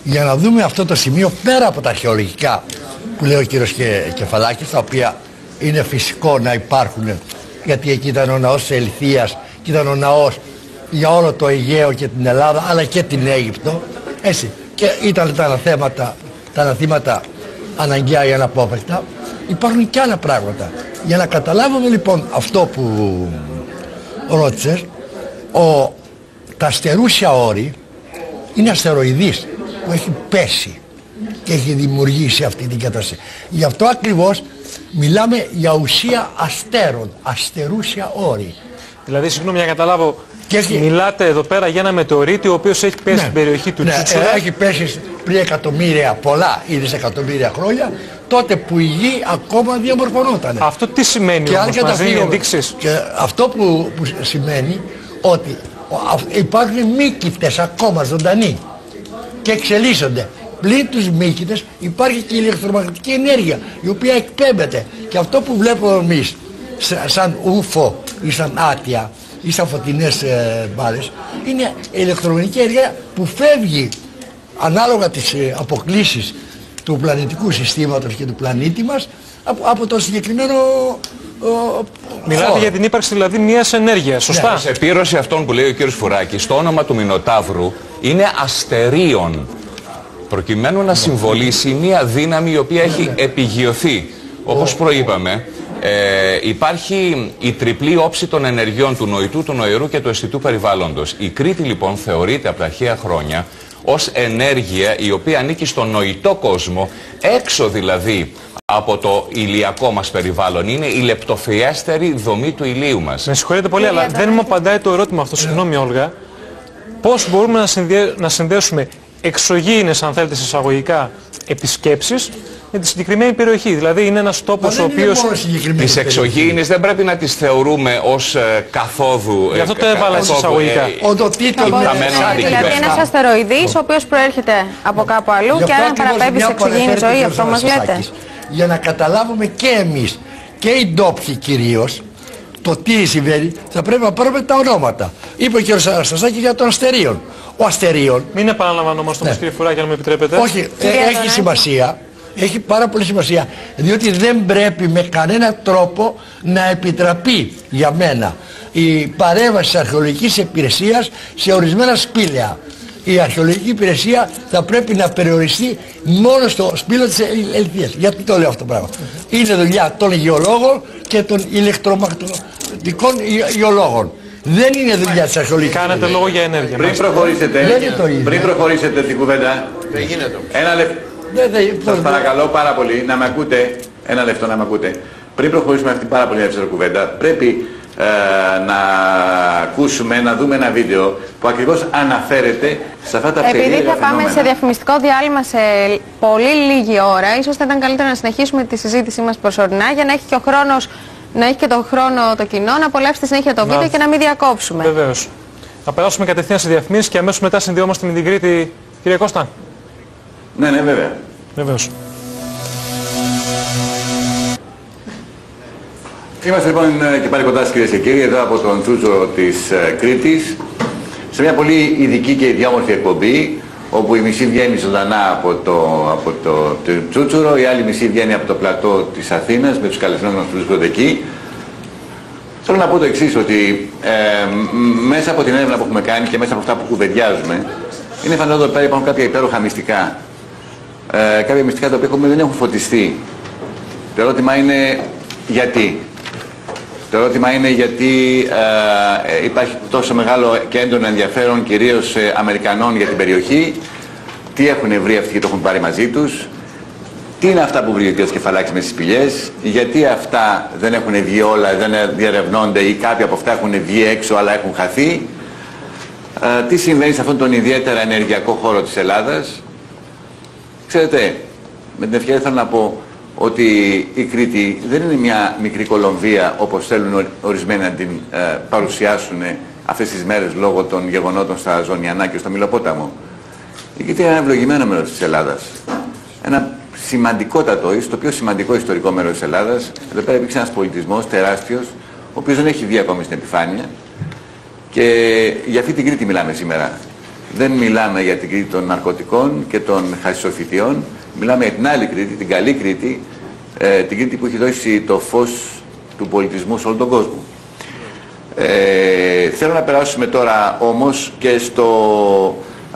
Για να δούμε αυτό το σημείο πέρα από τα αρχαιολογικά που λέει ο κύριος Κεφαλάκης, τα οποία είναι φυσικό να υπάρχουν γιατί εκεί ήταν ο ναός της Ελθίας και ήταν ο ναός για όλο το Αιγαίο και την Ελλάδα αλλά και την Αίγυπτο έτσι. Και ήταν τα αναθέματα τα αναθήματα αναγκαία ή αναπόφευκτα. Υπάρχουν και άλλα πράγματα. Για να καταλάβουμε λοιπόν αυτό που ρώτησες ο, τα αστερούσια όρη είναι αστεροειδής που έχει πέσει και έχει δημιουργήσει αυτή την κατάσταση. Γι' αυτό ακριβώς Μιλάμε για ουσία αστέρων, αστερούσια όρη. Δηλαδή, συγγνώμη, για να καταλάβω, και μιλάτε εδώ πέρα για ένα μετεωρίτη ο οποίος έχει πέσει ναι, στην περιοχή του ναι, Τσούτσουρα. Ε, έχει πέσει πριν εκατομμύρια, πολλά ή δισεκατομμύρια χρόνια, τότε που η γη ακόμα διαμορφωνόταν. Αυτό τι σημαίνει και όμως, μας δίνει ενδείξεις; Και αυτό που, που σημαίνει ότι υπάρχουν μήκητες ακόμα ζωντανοί και εξελίσσονται πλην τους μύκητες υπάρχει και η ηλεκτρομαγνητική ενέργεια η οποία εκπέμπεται και αυτό που βλέπουμε εμείς σαν ούφο ή σαν άτια ή σαν φωτεινές ε, μπάρες είναι ηλεκτρομαγνητική ενέργεια που φεύγει ανάλογα τις ε, αποκλήσεις του πλανητικού συστήματος και του πλανήτη μας από, από το συγκεκριμένο ο, Μιλάτε για την ύπαρξη δηλαδή μιας ενέργειας, σωστά; Ναι, σε πύρωση αυτών που λέει ο κ. Φουράκης, το όνομα του Μινοτάβρου είναι αστερίων προκειμένου να συμβολήσει μια δύναμη η οποία έχει επιγειωθεί. Όπως προείπαμε, ε, υπάρχει η τριπλή όψη των ενεργειών του νοητού, του νοηρού και του αισθητού περιβάλλοντος. Η Κρήτη λοιπόν θεωρείται από τα αρχαία χρόνια ως ενέργεια η οποία ανήκει στον νοητό κόσμο, έξω δηλαδή από το ηλιακό μας περιβάλλον. Είναι η λεπτοφιέστερη δομή του ηλίου μας. Με συγχωρείτε πολύ, αλλά δεν μου απαντάει το ερώτημα αυτό. Συγγνώμη, Όλγα. Πώς μπορούμε να, να συνδέσουμε εξωγήινες αν θέλετε εισαγωγικά επισκέψεις με τη συγκεκριμένη περιοχή. Δηλαδή είναι ένας τόπος ο οποίος... Τις εξωγήινες δεν πρέπει να τις θεωρούμε ως ε, καθόδου... Γι' αυτό το έβαλα εισαγωγικά. Ε, ο το τίτλο Δηλαδή ένας αστεροειδής ο οποίος προέρχεται από κάπου αλλού και άρα παραπέμπει σε εξωγήινη ζωή, αυτό μας λέτε. Για να καταλάβουμε και εμείς και οι ντόπιοι κυρίως το τι συμβαίνει, θα πρέπει να πάρουμε τα ονόματα. Είπε ο κ. Αναστασάκης για τον Αστερίων. Ο Αστερίων. Μην επαναλαμβανόμαστε όμως κύριε Φουράκη, αν μου επιτρέπετε. Όχι, ε, έχει σημασία. Έχει πάρα πολύ σημασία. Διότι δεν πρέπει με κανένα τρόπο να επιτραπεί για μένα η παρέμβαση της αρχαιολογικής υπηρεσίας σε ορισμένα σπήλαια. Η αρχαιολογική υπηρεσία θα πρέπει να περιοριστεί μόνο στο σπήλαιο της Ελθίας. Γιατί το λέω αυτό το πράγμα; Είναι δουλειά των γεωλόγων και των ηλεκτρομαγνητικών γεωλόγων. Δεν είναι δουλειά της αρχαιολογικής Κάνετε λόγο για ενέργεια. Πριν προχωρήσετε, Δεν είναι το ίδιο. πριν προχωρήσετε την κουβέντα, Δεν γίνεται. ένα λεπτό. Σας παρακαλώ πάρα πολύ να με ακούτε, ένα λεπτό να με ακούτε. Πριν προχωρήσουμε αυτή την πάρα πολύ εύκολη κουβέντα, πρέπει ε, να ακούσουμε, να δούμε ένα βίντεο που ακριβώς αναφέρεται σε αυτά τα Επειδή περίεργα θα πάμε φαινόμενα. σε διαφημιστικό διάλειμμα σε πολύ λίγη ώρα, ίσως θα ήταν καλύτερο να συνεχίσουμε τη συζήτησή μας προσωρινά για να έχει και ο χρόνος να έχει και το χρόνο το κοινό, να απολαύσει τη συνέχεια το Να- βίντεο και να μην διακόψουμε. Βεβαίως. Θα περάσουμε κατευθείαν σε διαφημίσεις και αμέσως μετά συνδυόμαστε με την Κρήτη. Κύριε Κώστα. Ναι, ναι, βέβαια. Βεβαίως. Είμαστε λοιπόν ε, και πάλι κοντά σας κυρίες και κύριοι εδώ από τον Τσούτσο της ε, Κρήτης σε μια πολύ ειδική και ιδιόμορφη εκπομπή όπου η μισή βγαίνει ζωντανά από το, από το, το Τσούτσουρο, η άλλη μισή βγαίνει από το πλατό της Αθήνας με τους καλεσμένους μας που βρίσκονται εκεί. Θέλω να πω το εξής ότι ε, μ- μέσα από την έρευνα που έχουμε κάνει και μέσα από αυτά που κουβεντιάζουμε είναι φανερό ότι πέρα υπάρχουν κάποια υπέροχα μυστικά. Ε, κάποια μυστικά τα οποία έχουμε δεν έχουν φωτιστεί. Το ερώτημα είναι γιατί; Το ερώτημα είναι γιατί ε, ε, υπάρχει τόσο μεγάλο και έντονο ενδιαφέρον κυρίως ε, Αμερικανών για την περιοχή. Τι έχουν βρει αυτοί και το έχουν πάρει μαζί τους. Τι είναι αυτά που βρήκε ο κ. Κεφαλάκης με στις σπηλιές. Γιατί αυτά δεν έχουν βγει όλα, δεν διαρευνώνται ή κάποια από αυτά έχουν βγει έξω αλλά έχουν χαθεί. Ε, τι συμβαίνει σε αυτόν τον ιδιαίτερα ενεργειακό χώρο της Ελλάδας. Ξέρετε, με την ευκαιρία θέλω να πω ότι η Κρήτη δεν είναι μια μικρή Κολομβία όπως θέλουν ορι- ορισμένοι να την ε, παρουσιάσουν αυτές τις μέρες λόγω των γεγονότων στα Ζωνιανά και στο Μιλοπόταμο. Η Κρήτη είναι ένα ευλογημένο μέρος της Ελλάδας. Ένα σημαντικότατο, ίσως το πιο σημαντικό ιστορικό μέρος της Ελλάδας. Εδώ πέρα υπήρξε ένας πολιτισμός τεράστιος, ο οποίος δεν έχει βγει ακόμη στην επιφάνεια. Και για αυτή την Κρήτη μιλάμε σήμερα. Δεν μιλάμε για την Κρήτη των ναρκωτικών και των χασισοφιτιών. Μιλάμε για την άλλη Κρήτη, την καλή Κρήτη, ε, την Κρήτη που έχει δώσει το φως του πολιτισμού σε όλο τον κόσμο. Ε, θέλω να περάσουμε τώρα όμως και στο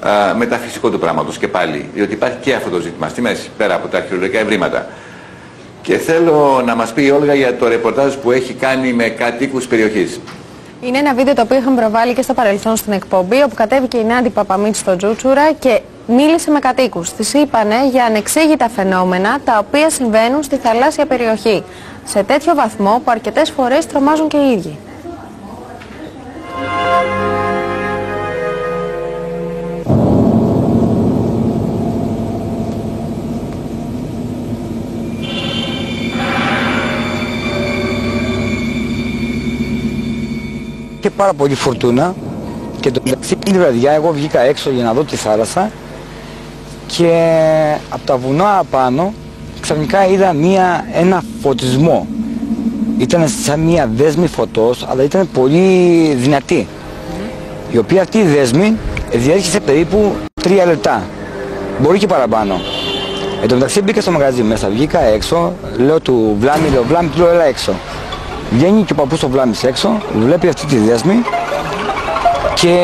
α, μεταφυσικό του πράγματος και πάλι, διότι υπάρχει και αυτό το ζήτημα στη μέση, πέρα από τα αρχαιολογικά ευρήματα. Και θέλω να μας πει η Όλγα για το ρεπορτάζ που έχει κάνει με κατοίκους περιοχής. Είναι ένα βίντεο το οποίο είχαμε προβάλει και στο παρελθόν στην εκπομπή, όπου κατέβηκε η Νάντι Παπαμίτση στο Τζούτσουρα και μίλησε με κατοίκους. Της είπανε για ανεξήγητα φαινόμενα τα οποία συμβαίνουν στη θαλάσσια περιοχή. Σε τέτοιο βαθμό που αρκετές φορές τρομάζουν και οι ίδιοι. Και πάρα πολύ φορτούνα και το μεταξύ την βραδιά εγώ βγήκα έξω για να δω τη θάλασσα και από τα βουνά απάνω ξαφνικά είδα μία, ένα φωτισμό. Ήταν σαν μία δέσμη φωτός αλλά ήταν πολύ δυνατή. Η οποία αυτή η δέσμη διέρχησε περίπου τρία λεπτά. Μπορεί και παραπάνω. Εν τω μεταξύ μπήκα στο μαγαζί μέσα, βγήκα έξω, λέω του Βλάμι, λέω Βλάμι, του λέω έλα έξω. Βγαίνει και ο παππούς ο Βλάμις έξω, βλέπει αυτή τη δέσμη και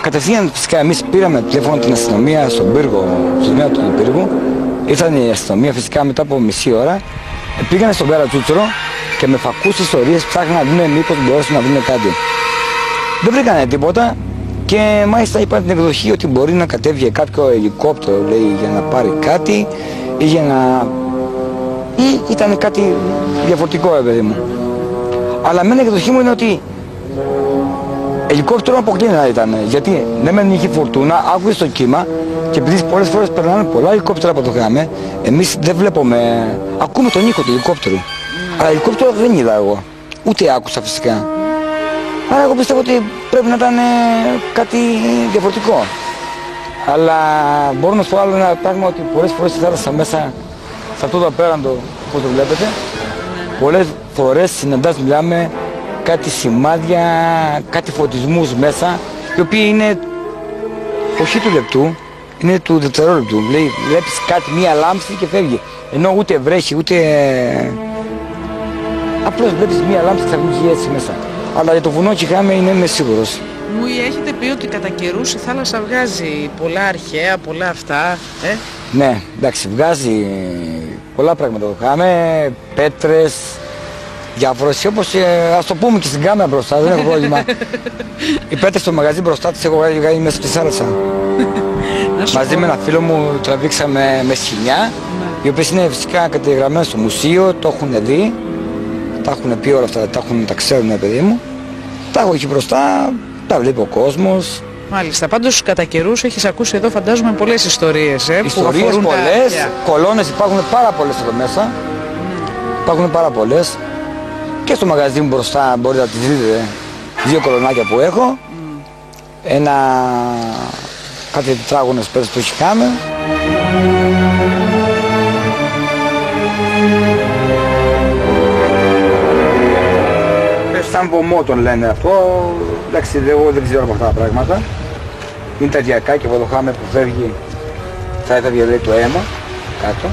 κατευθείαν φυσικά εμείς πήραμε τηλέφωνο την αστυνομία στον πύργο, στο τμήμα του πύργου. Ήρθαν η αστυνομία φυσικά μετά από μισή ώρα. Πήγανε στον Πέρα Τσούτσουρο και με φακούς ιστορίες ψάχναν να δουν μήπως μπορούσαν να βρουν κάτι. Δεν βρήκανε τίποτα και μάλιστα είπαν την εκδοχή ότι μπορεί να κατέβει κάποιο ελικόπτερο λέει για να πάρει κάτι ή για να... ή ήταν κάτι διαφορετικό ρε παιδί μου. Αλλά εμένα η εκδοχή μου είναι ότι ελικόπτερο αποκλίνει να ήταν. Γιατί ναι μεν είχε φορτούνα, άκουγες το κύμα και επειδή πολλές φορές περνάνε πολλά ελικόπτερα από το γράμμο, εμείς δεν βλέπουμε, ακούμε τον ήχο του ελικόπτερου. Αλλά ελικόπτερο δεν είδα εγώ. Ούτε άκουσα φυσικά. Άρα εγώ πιστεύω ότι πρέπει να ήταν ε, κάτι διαφορετικό. Αλλά μπορώ να σου πω άλλο ένα πράγμα ότι πολλές φορές στη θάλασσα μέσα, σε αυτό το απέραντο, όπως το βλέπετε, πολλές φορές συναντάς μιλάμε κάτι σημάδια, κάτι φωτισμούς μέσα, οι οποίοι είναι όχι του λεπτού, είναι του δευτερόλεπτου. Λέει, βλέπεις κάτι, μία λάμψη και φεύγει. Ενώ ούτε βρέχει, ούτε... Απλώς βλέπεις μία λάμψη και θα βγει έτσι μέσα. Αλλά για το βουνό Κιχάμε είναι είμαι σίγουρος. Μου έχετε πει ότι κατά καιρούς η θάλασσα βγάζει πολλά αρχαία, πολλά αυτά. Ε; Ναι, εντάξει, βγάζει πολλά πράγματα το Κιχάμε, πέτρες, διάφορες, όπως ε, ας το πούμε και στην κάμερα μπροστά, δεν έχω πρόβλημα. Οι πέτρες στο μαγαζί μπροστά τις έχω βγάλει, βγάλει μέσα στη θάλασσα. Μαζί με ένα φίλο μου τραβήξαμε με σχοινιά, οι οποίες είναι φυσικά κατεγραμμένες στο μουσείο, το έχουν δει, τα έχουν πει όλα αυτά, τα, έχουν, τα ξέρουν παιδί μου. Τα έχω εκεί μπροστά, τα βλέπει ο κόσμος. Μάλιστα. Πάντως κατά καιρούς έχεις ακούσει εδώ φαντάζομαι πολλές ιστορίες. Ε, Ιστορίες που αφορούν τα πολλές, αρχαία. κολόνες υπάρχουν πάρα πολλές εδώ μέσα. Υπάρχουν πάρα πολλές. Και στο μαγαζί μου μπροστά μπορείτε να τις δείτε δύο κολονάκια που έχω. Ένα κάτι τετράγωνες πέρας που έχει Σαν βωμό τον λένε αυτό. Εντάξει, εγώ δεν ξέρω από αυτά τα πράγματα. Είναι τα διακάκια από το χάμε που φεύγει. Θα έφευγε λέει το αίμα κάτω.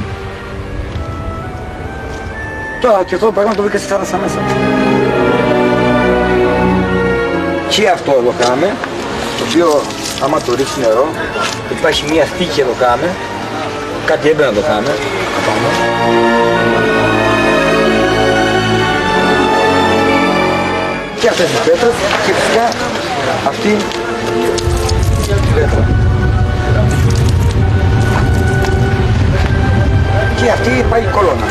Τώρα και αυτό το πράγμα το βρήκα στη θάλασσα μέσα. Και αυτό εδώ κάμε, το οποίο άμα το ρίξεις νερό, υπάρχει μια θήκη εδώ κάμε, κάτι έμπαινε εδώ κάμε, Και αυτές τις πέτρες και φυσικά αυτή η πέτρα. Και αυτή πάει η κολόνα.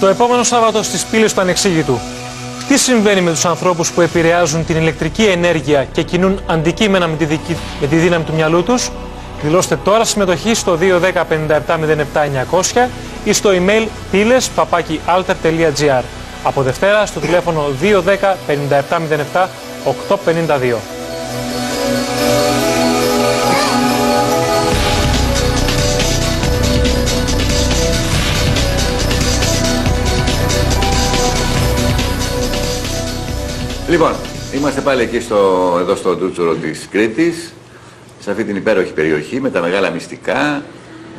Το επόμενο Σάββατο στις πύλες του Ανεξήγητου. Τι συμβαίνει με τους ανθρώπους που επηρεάζουν την ηλεκτρική ενέργεια και κινούν αντικείμενα με τη, δική- με τη δύναμη του μυαλού τους; Δηλώστε τώρα συμμετοχή στο 210 57 07 900 ή στο email piles.alter.gr Από Δευτέρα στο τηλέφωνο 210 Λοιπόν, είμαστε πάλι εκεί στο, εδώ στο Ντούτσουρο της Κρήτης, σε αυτή την υπέροχη περιοχή, με τα μεγάλα μυστικά,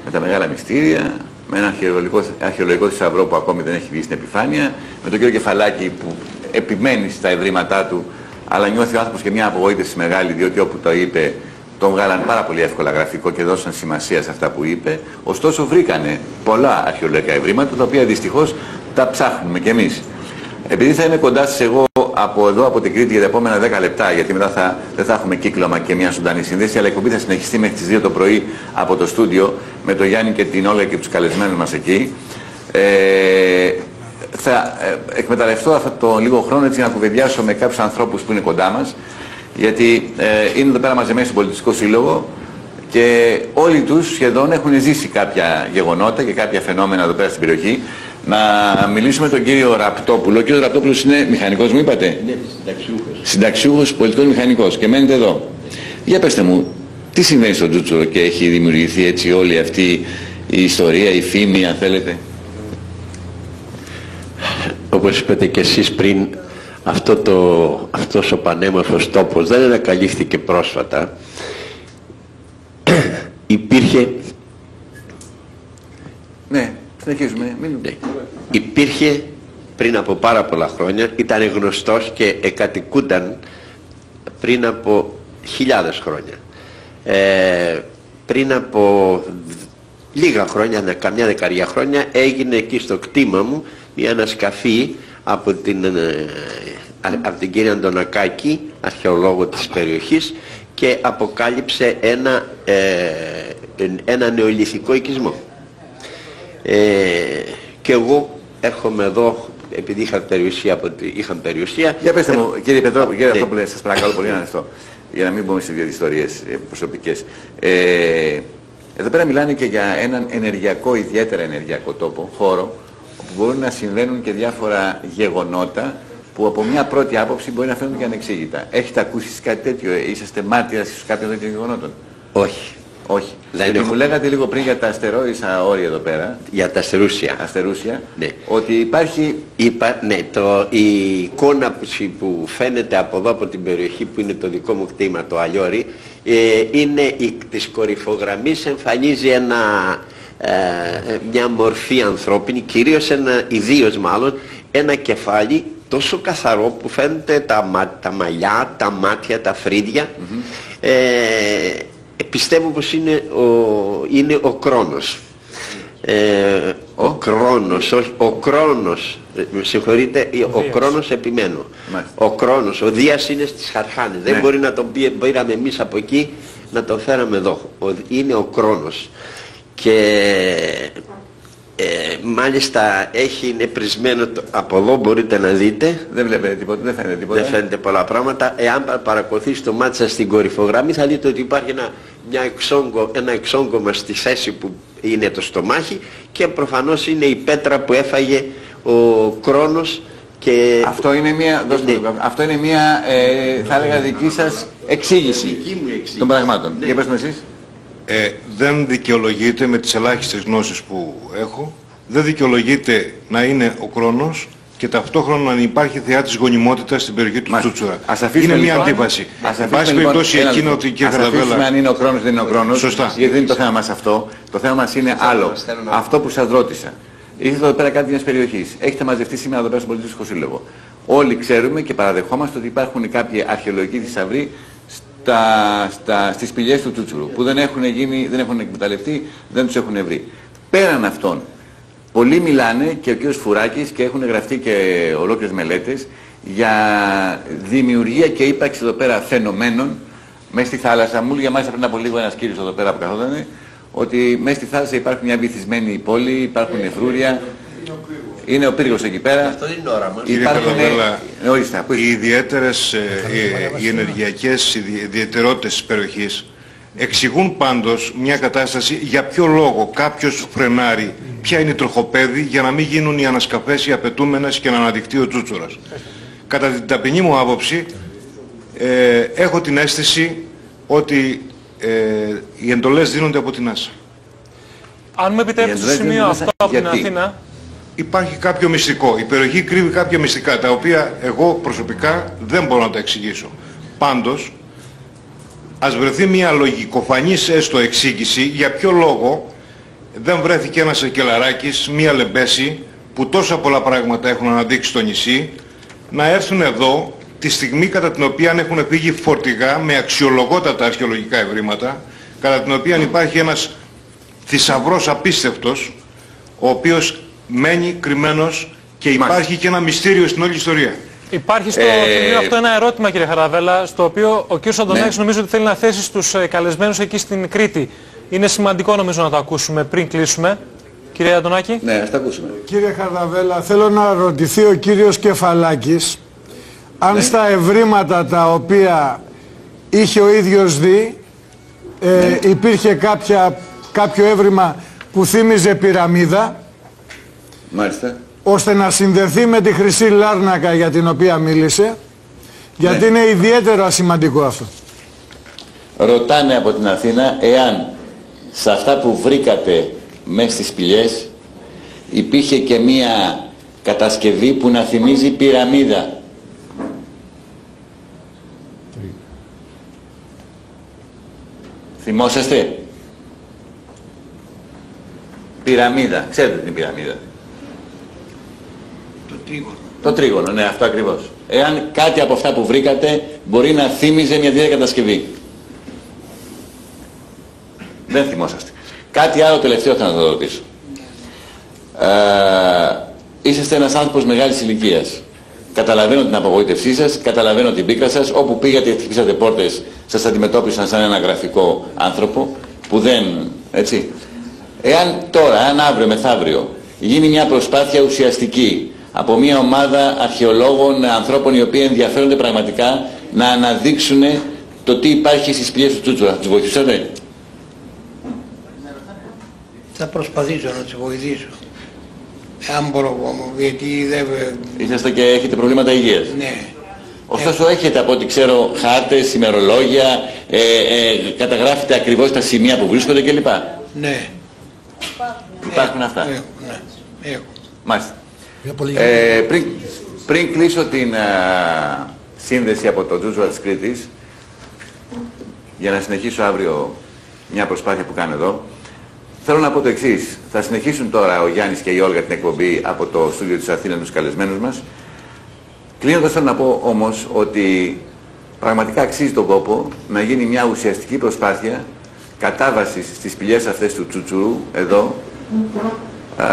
με τα μεγάλα μυστήρια, με ένα αρχαιολογικό, αρχαιολογικό θησαυρό που ακόμη δεν έχει βγει στην επιφάνεια, με τον κύριο Κεφαλάκη που επιμένει στα ευρήματά του, αλλά νιώθει ο άνθρωπος και μια απογοήτευση μεγάλη, διότι όπου το είπε, τον βγάλαν πάρα πολύ εύκολα γραφικό και δώσαν σημασία σε αυτά που είπε. Ωστόσο βρήκανε πολλά αρχαιολογικά ευρήματα, τα οποία δυστυχώς τα ψάχνουμε κι εμείς. Επειδή θα είμαι κοντά σας εγώ από εδώ, από την Κρήτη για τα επόμενα 10 λεπτά, γιατί μετά θα, δεν θα έχουμε κύκλωμα και μια ζωντανή σύνδεση, αλλά η εκπομπή θα συνεχιστεί μέχρι τις 2 το πρωί από το στούντιο με τον Γιάννη και την Όλγα και τους καλεσμένους μας εκεί. Ε, θα ε, εκμεταλλευτώ αυτό το λίγο χρόνο έτσι να κουβεντιάσω με κάποιους ανθρώπους που είναι κοντά μας, γιατί ε, είναι εδώ πέρα μαζεμένοι στον Πολιτιστικό Σύλλογο και όλοι τους σχεδόν έχουν ζήσει κάποια γεγονότα και κάποια φαινόμενα εδώ πέρα στην περιοχή. Να μιλήσουμε με τον κύριο Ραπτόπουλο. Ο κύριος Ραπτόπουλος είναι μηχανικός μου είπατε; Ναι, συνταξιούχος. Συνταξιούχος πολιτικός μηχανικός και μένετε εδώ. Για πέστε μου, τι συμβαίνει στο Τζούτσουρο και έχει δημιουργηθεί έτσι όλη αυτή η ιστορία, η φήμη αν θέλετε; Όπως είπατε και εσείς πριν, αυτό το, αυτός ο πανέμορφος τόπος δεν ανακαλύφθηκε πρόσφατα. Υπήρχε, Ναι, συνεχίζουμε. Μην... ναι, υπήρχε πριν από πάρα πολλά χρόνια, ήταν γνωστός και εκατοικούνταν πριν από χιλιάδες χρόνια. Ε, πριν από λίγα χρόνια, ναι, καμιά δεκαριά χρόνια, έγινε εκεί στο κτήμα μου μια ανασκαφή από την, ε, α- από την κυρία Αντωνακάκη, αρχαιολόγο της περιοχής και αποκάλυψε ένα, ε, ένα νεολιθικό οικισμό. Ε, και εγώ έρχομαι εδώ επειδή είχα περιουσία, από τη- είχαν περιουσία. Για πέστε μου, κύριε Πετρόπουλο, κύριε Ναι. Ραπτόπουλε, σας παρακαλώ πολύ να ανοιχτώ, για να μην μπούμε σε δύο ιστορίες ε, προσωπικές. Ε, εδώ πέρα μιλάνε και για έναν ενεργειακό, ιδιαίτερα ενεργειακό τόπο, χώρο, όπου μπορούν να συμβαίνουν και διάφορα γεγονότα που από μια πρώτη άποψη μπορεί να φαίνονται και ανεξήγητα. Έχετε ακούσει εσείς κάτι τέτοιο, ε, είσαστε μάρτυρας ίσως κάποιων τέτοιων γεγονότων; Όχι. Όχι. Δεν Γιατί έχω. μου λέγατε λίγο πριν για τα αστερόισα όρια εδώ πέρα. Για τα αστερούσια. Αστερούσια. Ναι. Ότι υπάρχει... Είπα, ναι, το, η εικόνα που, σι- που φαίνεται από εδώ από την περιοχή που είναι το δικό μου κτήμα, το Αλλιόρι, ε, είναι η, της κορυφογραμμής εμφανίζει ένα, ε, μια μορφή ανθρώπινη, κυρίως ένα, ιδίως μάλλον, ένα κεφάλι τόσο καθαρό που φαίνεται τα, μα- τα μαλλιά, τα μάτια, τα φρύδια. Ε, πιστεύω πως είναι ο, είναι ο Κρόνος. Ε, ο Κρόνος, όχι, ο Κρόνος, ε, με συγχωρείτε, ε, ο, Δίας. Κρόνος επιμένω. Μάλιστα. Ο Κρόνος, ο Δίας είναι στις Χαρχάνες. Δεν Ναι. μπορεί να τον πει- πήραμε εμείς από εκεί να τον φέραμε εδώ. Ο, είναι ο Κρόνος. Και ε, μάλιστα έχει είναι πρισμένο το- από εδώ μπορείτε να δείτε. Δεν βλέπετε τίποτα, δεν φαίνεται τίποτα. Δεν φαίνεται πολλά πράγματα. Εάν πα- παρακολουθήσει το μάτι σας στην κορυφογραμμή θα δείτε ότι υπάρχει ένα, μια εξόγκο, ένα εξόγκωμα στη θέση που είναι το στομάχι και προφανώς είναι η πέτρα που έφαγε ο Κρόνος και... Αυτό είναι μια, δώστε μου το καφέ. αυτό είναι μια, ε, θα έλεγα, δική σας εξήγηση των πραγμάτων. Για πες μου εσείς. Ε, δεν δικαιολογείται με τις ελάχιστες γνώσεις που έχω, δεν δικαιολογείται να είναι ο Κρόνος και ταυτόχρονα να υπάρχει θεά της γονιμότητας στην περιοχή του Τσούτσουρα. Ας αφήσουμε είναι μια λοιπόν- αντίβαση. Ας Εν αφήσουμε πάση λοιπόν- περιπτώσει ένα εκείνο λεπτό. ότι κύριε Ας αφήσουμε Χαρδαβέλα... αν είναι ο χρόνος δεν είναι ο χρόνος. Σωστά. Γιατί δεν είναι το θέμα μας αυτό. Το θέμα μας είναι άλλο. Αυτό που σας ρώτησα. Ήρθατε εδώ πέρα κάτι μιας περιοχής. Έχετε μαζευτεί σήμερα εδώ πέρα στον Πολιτιστικό Σύλλογο. Όλοι ξέρουμε και παραδεχόμαστε ότι υπάρχουν κάποιοι αρχαιολογικοί θησαυροί στα, στα, στις πηγές του Τσούτσουρου που δεν έχουν, γίνει, δεν έχουν εκμεταλλευτεί, δεν τους έχουν βρει. Πέραν αυτών, πολλοί μιλάνε και ο κ. Φουράκης και έχουν γραφτεί και ολόκληρες μελέτες για δημιουργία και ύπαρξη εδώ πέρα φαινομένων μέσα στη θάλασσα. Μου έλεγε μάλιστα πριν από λίγο ένας κύριος εδώ πέρα που καθόταν ότι μέσα στη θάλασσα υπάρχει μια βυθισμένη πόλη, υπάρχουν νεφρούρια. Είναι ο πύργος εκεί πέρα. Αυτό είναι όραμα. Κύριε Υπάρχουν... Καρδαβέλα, Ναι, ορίστε, ακούστε. οι ιδιαίτερες, ε, ε, οι ενεργειακές ιδι- ιδιαιτερότητες της περιοχής εξηγούν πάντως μια κατάσταση για ποιο λόγο κάποιος φρενάρει, ποια είναι η τροχοπέδη για να μην γίνουν οι ανασκαφές οι απαιτούμενες και να αναδειχτεί ο Τσούτσουρας. Κατά την ταπεινή μου άποψη, ε, έχω την αίσθηση ότι ε, οι εντολές δίνονται από την ΆΣΑ. Αν μου επιτρέπετε στο εντολές σημείο δίνονται αυτό μέσα. από την Γιατί; Αθήνα, Υπάρχει κάποιο μυστικό. Η περιοχή κρύβει κάποια μυστικά, τα οποία εγώ προσωπικά δεν μπορώ να τα εξηγήσω. Πάντως, ας βρεθεί μια λογικοφανής έστω εξήγηση για ποιο λόγο δεν βρέθηκε ένας κελαράκης, μια λεμπέση, που τόσα πολλά πράγματα έχουν αναδείξει στο νησί, να έρθουν εδώ τη στιγμή κατά την οποία έχουν φύγει φορτηγά με αξιολογότατα αρχαιολογικά ευρήματα, κατά την οποία υπάρχει ένας θησαυρός απίστευτος, ο οποίος μένει κρυμμένος και υπάρχει και ένα μυστήριο στην όλη ιστορία. υπάρχει στο Ε, σημείο αυτό ένα ερώτημα κύριε Χαραβέλα, στο οποίο ο κύριος Αντωνάκης νομίζω ότι θέλει να θέσει στους ε, καλεσμένους εκεί στην Κρήτη. Είναι σημαντικό νομίζω να το ακούσουμε πριν κλείσουμε. Κύριε Αντωνάκη. Ναι, ας τα ακούσουμε. Κύριε Χαρδαβέλα, θέλω να ρωτηθεί ο κύριος Κεφαλάκης αν στα ευρήματα τα οποία είχε ο ίδιος δει ε, υπήρχε κάποια, κάποιο έβριμα που θύμιζε πυραμίδα; Μάλιστα. ώστε να συνδεθεί με τη χρυσή λάρνακα για την οποία μίλησε γιατί είναι ιδιαίτερα σημαντικό αυτό. Ρωτάνε από την Αθήνα εάν σε αυτά που βρήκατε μέσα στις σπηλιές υπήρχε και μία κατασκευή που να θυμίζει πυραμίδα. Θυμόσαστε; Πυραμίδα. Ξέρετε την πυραμίδα. Το τρίγωνο. Το τρίγωνο, ναι, αυτό ακριβώς. Εάν κάτι από αυτά που βρήκατε μπορεί να θύμιζε μια τέτοια κατασκευή. Δεν θυμόσαστε. Κάτι άλλο τελευταίο θα να το ρωτήσω. Ε, είσαστε ένας άνθρωπος μεγάλης ηλικίας. Καταλαβαίνω την απογοήτευσή σας, καταλαβαίνω την πίκρα σας. Όπου πήγατε και χτυπήσατε πόρτες, σας αντιμετώπισαν σαν ένα γραφικό άνθρωπο που δεν, έτσι. Εάν τώρα, αν αύριο μεθαύριο γίνει μια προσπάθεια ουσιαστική από μια ομάδα αρχαιολόγων, ανθρώπων οι οποίοι ενδιαφέρονται πραγματικά να αναδείξουν το τι υπάρχει στις πλιές του Τσούτσουρα, θα τους βοηθήσατε; Θα προσπαθήσω να τους βοηθήσω. αν μπορώ μόνο, γιατί δεν... Είσαστε και έχετε προβλήματα υγείας. Ναι. Ωστόσο έχετε από ό,τι ξέρω χάρτες, ημερολόγια, ε, ε, καταγράφετε ακριβώς τα σημεία που βρίσκονται κλπ. Ναι. Υπάρχουν αυτά. Ναι, έχω. Μάλιστα. Ε, πριν, πριν κλείσω την α, σύνδεση από το Τζούζουα της Κρήτης, για να συνεχίσω αύριο μια προσπάθεια που κάνω εδώ, θέλω να πω το εξής. Θα συνεχίσουν τώρα ο Γιάννης και η Όλγα την εκπομπή από το στούντιο της Αθήνας με τους καλεσμένους μας. Κλείνοντας θέλω να πω όμως ότι πραγματικά αξίζει τον κόπο να γίνει μια ουσιαστική προσπάθεια κατάβασης στις πηγές αυτές του Τσουτσουρού, εδώ, α,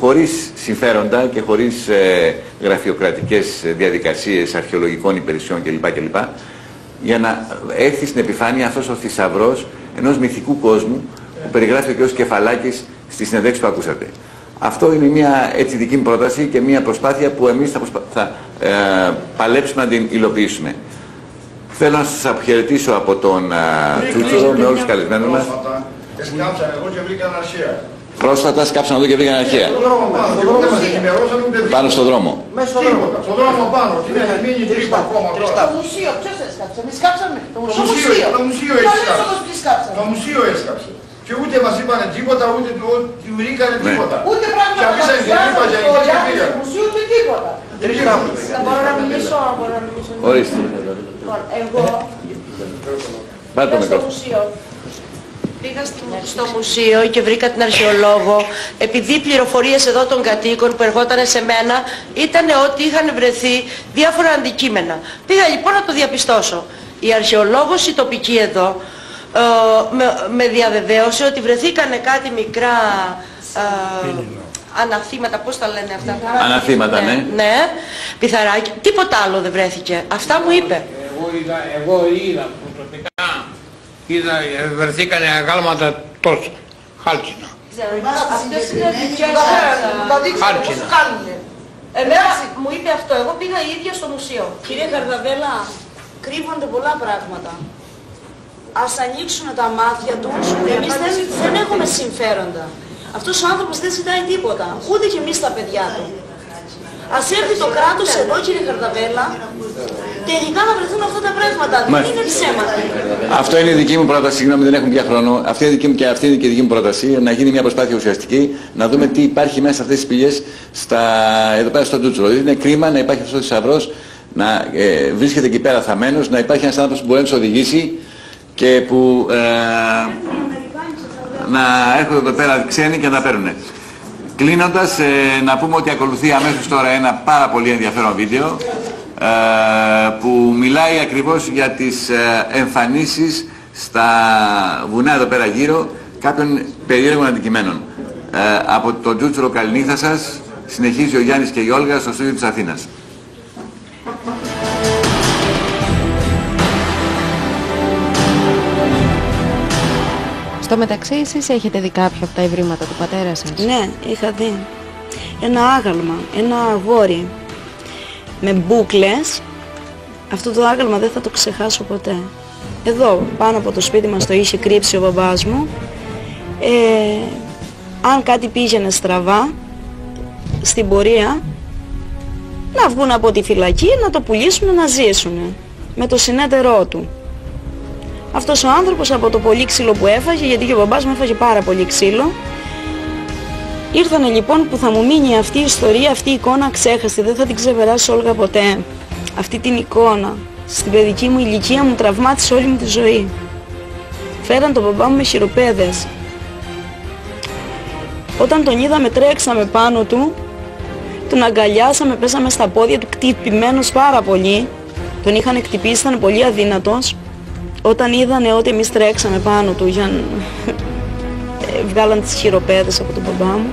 χωρίς συμφέροντα και χωρίς ε, γραφειοκρατικές διαδικασίες αρχαιολογικών υπηρεσιών κλπ. κλπ για να έρθει στην επιφάνεια αυτός ο θησαυρός ενός μυθικού κόσμου που περιγράφει ο κ. Κεφαλάκης στη συνεδέξη που ακούσατε. Αυτό είναι μια έτσι δική μου πρόταση και μια προσπάθεια που εμείς θα, προσπα... θα ε, παλέψουμε να την υλοποιήσουμε. Θέλω να σας αποχαιρετήσω από τον ε, Τσούτσορο με όλους τους καλεσμένους μας. Εσκάψα εγώ και βρήκα αναρχία. Πρόσφατα σκάψαν εδώ και βρήκαν αρχαία. Στον δρόμο πάνω. Και δεν μας ενημερώσαν ούτε Πάνω στον δρόμο. Μέσα στον δρόμο. Στον δρόμο πάνω. Τι έχει μείνει τρύπα ακόμα τώρα. Το μουσείο, ποιος έσκαψε, εμείς σκάψαμε. Το Το μουσείο, το μουσείο έσκαψε. Το μουσείο έσκαψε. Και ούτε μας είπανε τίποτα, ούτε το ότι βρήκανε τίποτα. Ούτε Και πράγματα αφήσανε την τρύπα για το εκεί και Γιάννη πήγαν. του μουσείου, ούτε τίποτα. Θα μπορώ να μιλήσω, μπορώ να μιλήσω. Ορίστε. Λοιπόν, Εγώ Πάρε το πήγα στο μικρόφωνο. Μουσείο. Πήγα στη- στο μουσείο και βρήκα την αρχαιολόγο. Επειδή οι πληροφορίες εδώ των κατοίκων που ερχόταν σε μένα ήταν ότι είχαν βρεθεί διάφορα αντικείμενα. Πήγα λοιπόν να το διαπιστώσω. Η αρχαιολόγος η τοπική εδώ ε, με, με διαβεβαίωσε ότι βρεθήκανε κάτι μικρά ε, αναθήματα, πώς τα λένε αυτά; Αναθήματα, ναι. Ναι, πιθαράκι. Τίποτα άλλο δεν βρέθηκε. Αυτά μου είπε. Εγώ είδα, εγώ είδα προσωπικά, είδα, ε, βρεθήκανε αγάλματα τόσα, χάλτσινα. Αυτές είναι δικές Χάλτσινα. Εμένα μου είπε αυτό. Εγώ πήγα η ίδια στο μουσείο. Κύριε Καρδαβέλα, κρύβονται πολλά πράγματα. Ας ανοίξουν τα μάτια τους. Εμείς δεν, δεν έχουμε συμφέροντα. Αυτός ο άνθρωπος δεν ζητάει τίποτα. Ούτε και εμείς τα παιδιά του. Ας έρθει το κράτος εδώ κύριε Καρδαβέλα, τελικά να βρεθούν αυτά τα πράγματα. Δεν Μάλιστα. είναι ψέματα. Αυτό είναι η δική μου πρόταση, συγγνώμη δεν έχουμε πια χρόνο. Αυτή είναι, η δική μου, και αυτή είναι και η δική μου πρόταση, να γίνει μια προσπάθεια ουσιαστική, να δούμε τι υπάρχει μέσα σε αυτές τις πηγές στα, εδώ πέρα στο Τζούτσουρο. Δηλαδή είναι κρίμα να υπάρχει αυτός ο θησαυρός, να ε, βρίσκεται εκεί πέρα θαμένος, να υπάρχει ένας άνθρωπος που μπορεί να τους οδηγήσει και που ε, να έρχονται εδώ πέρα ξένοι και να τα παίρνουν. Κλείνοντας, ε, να πούμε ότι ακολουθεί αμέσως τώρα ένα πάρα πολύ ενδιαφέρον βίντεο ε, που μιλάει ακριβώς για τις ε, εμφανίσεις στα βουνά εδώ πέρα γύρω κάποιων περίεργων αντικειμένων. Ε, από το Τζούτσουρο Καλνήθα σας συνεχίζει ο Γιάννης και η Όλγα στο στούντιο της Αθήνας. Στο μεταξύ εσείς έχετε δει κάποια από τα ευρήματα του πατέρα σας; Ναι, είχα δει. Ένα άγαλμα, ένα αγόρι με μπούκλες. Αυτό το άγαλμα δεν θα το ξεχάσω ποτέ. Εδώ, πάνω από το σπίτι μας το είχε κρύψει ο μπαμπάς μου. Ε, αν κάτι πήγαινε στραβά, στην πορεία, να βγουν από τη φυλακή, να το πουλήσουν, να ζήσουν. Με το συνέτερό του. Αυτός ο άνθρωπος από το πολύ ξύλο που έφαγε, γιατί και ο μπαμπάς μου έφαγε πάρα πολύ ξύλο, Ήρθανε λοιπόν που θα μου μείνει αυτή η ιστορία, αυτή η εικόνα ξέχαστη, δεν θα την ξεπεράσω όλγα ποτέ. Αυτή την εικόνα, στην παιδική μου ηλικία μου τραυμάτισε όλη μου τη ζωή. Φέραν τον μπαμπά μου με χειροπέδες. Όταν τον είδαμε τρέξαμε πάνω του, τον αγκαλιάσαμε, πέσαμε στα πόδια του, κτυπημένος πάρα πολύ. Τον είχαν χτυπήσει, ήταν πολύ αδύνατος. Όταν είδανε ότι εμείς τρέξαμε πάνω του για να... Ε, βγάλαν τις χειροπέδες από τον μπαμπά μου.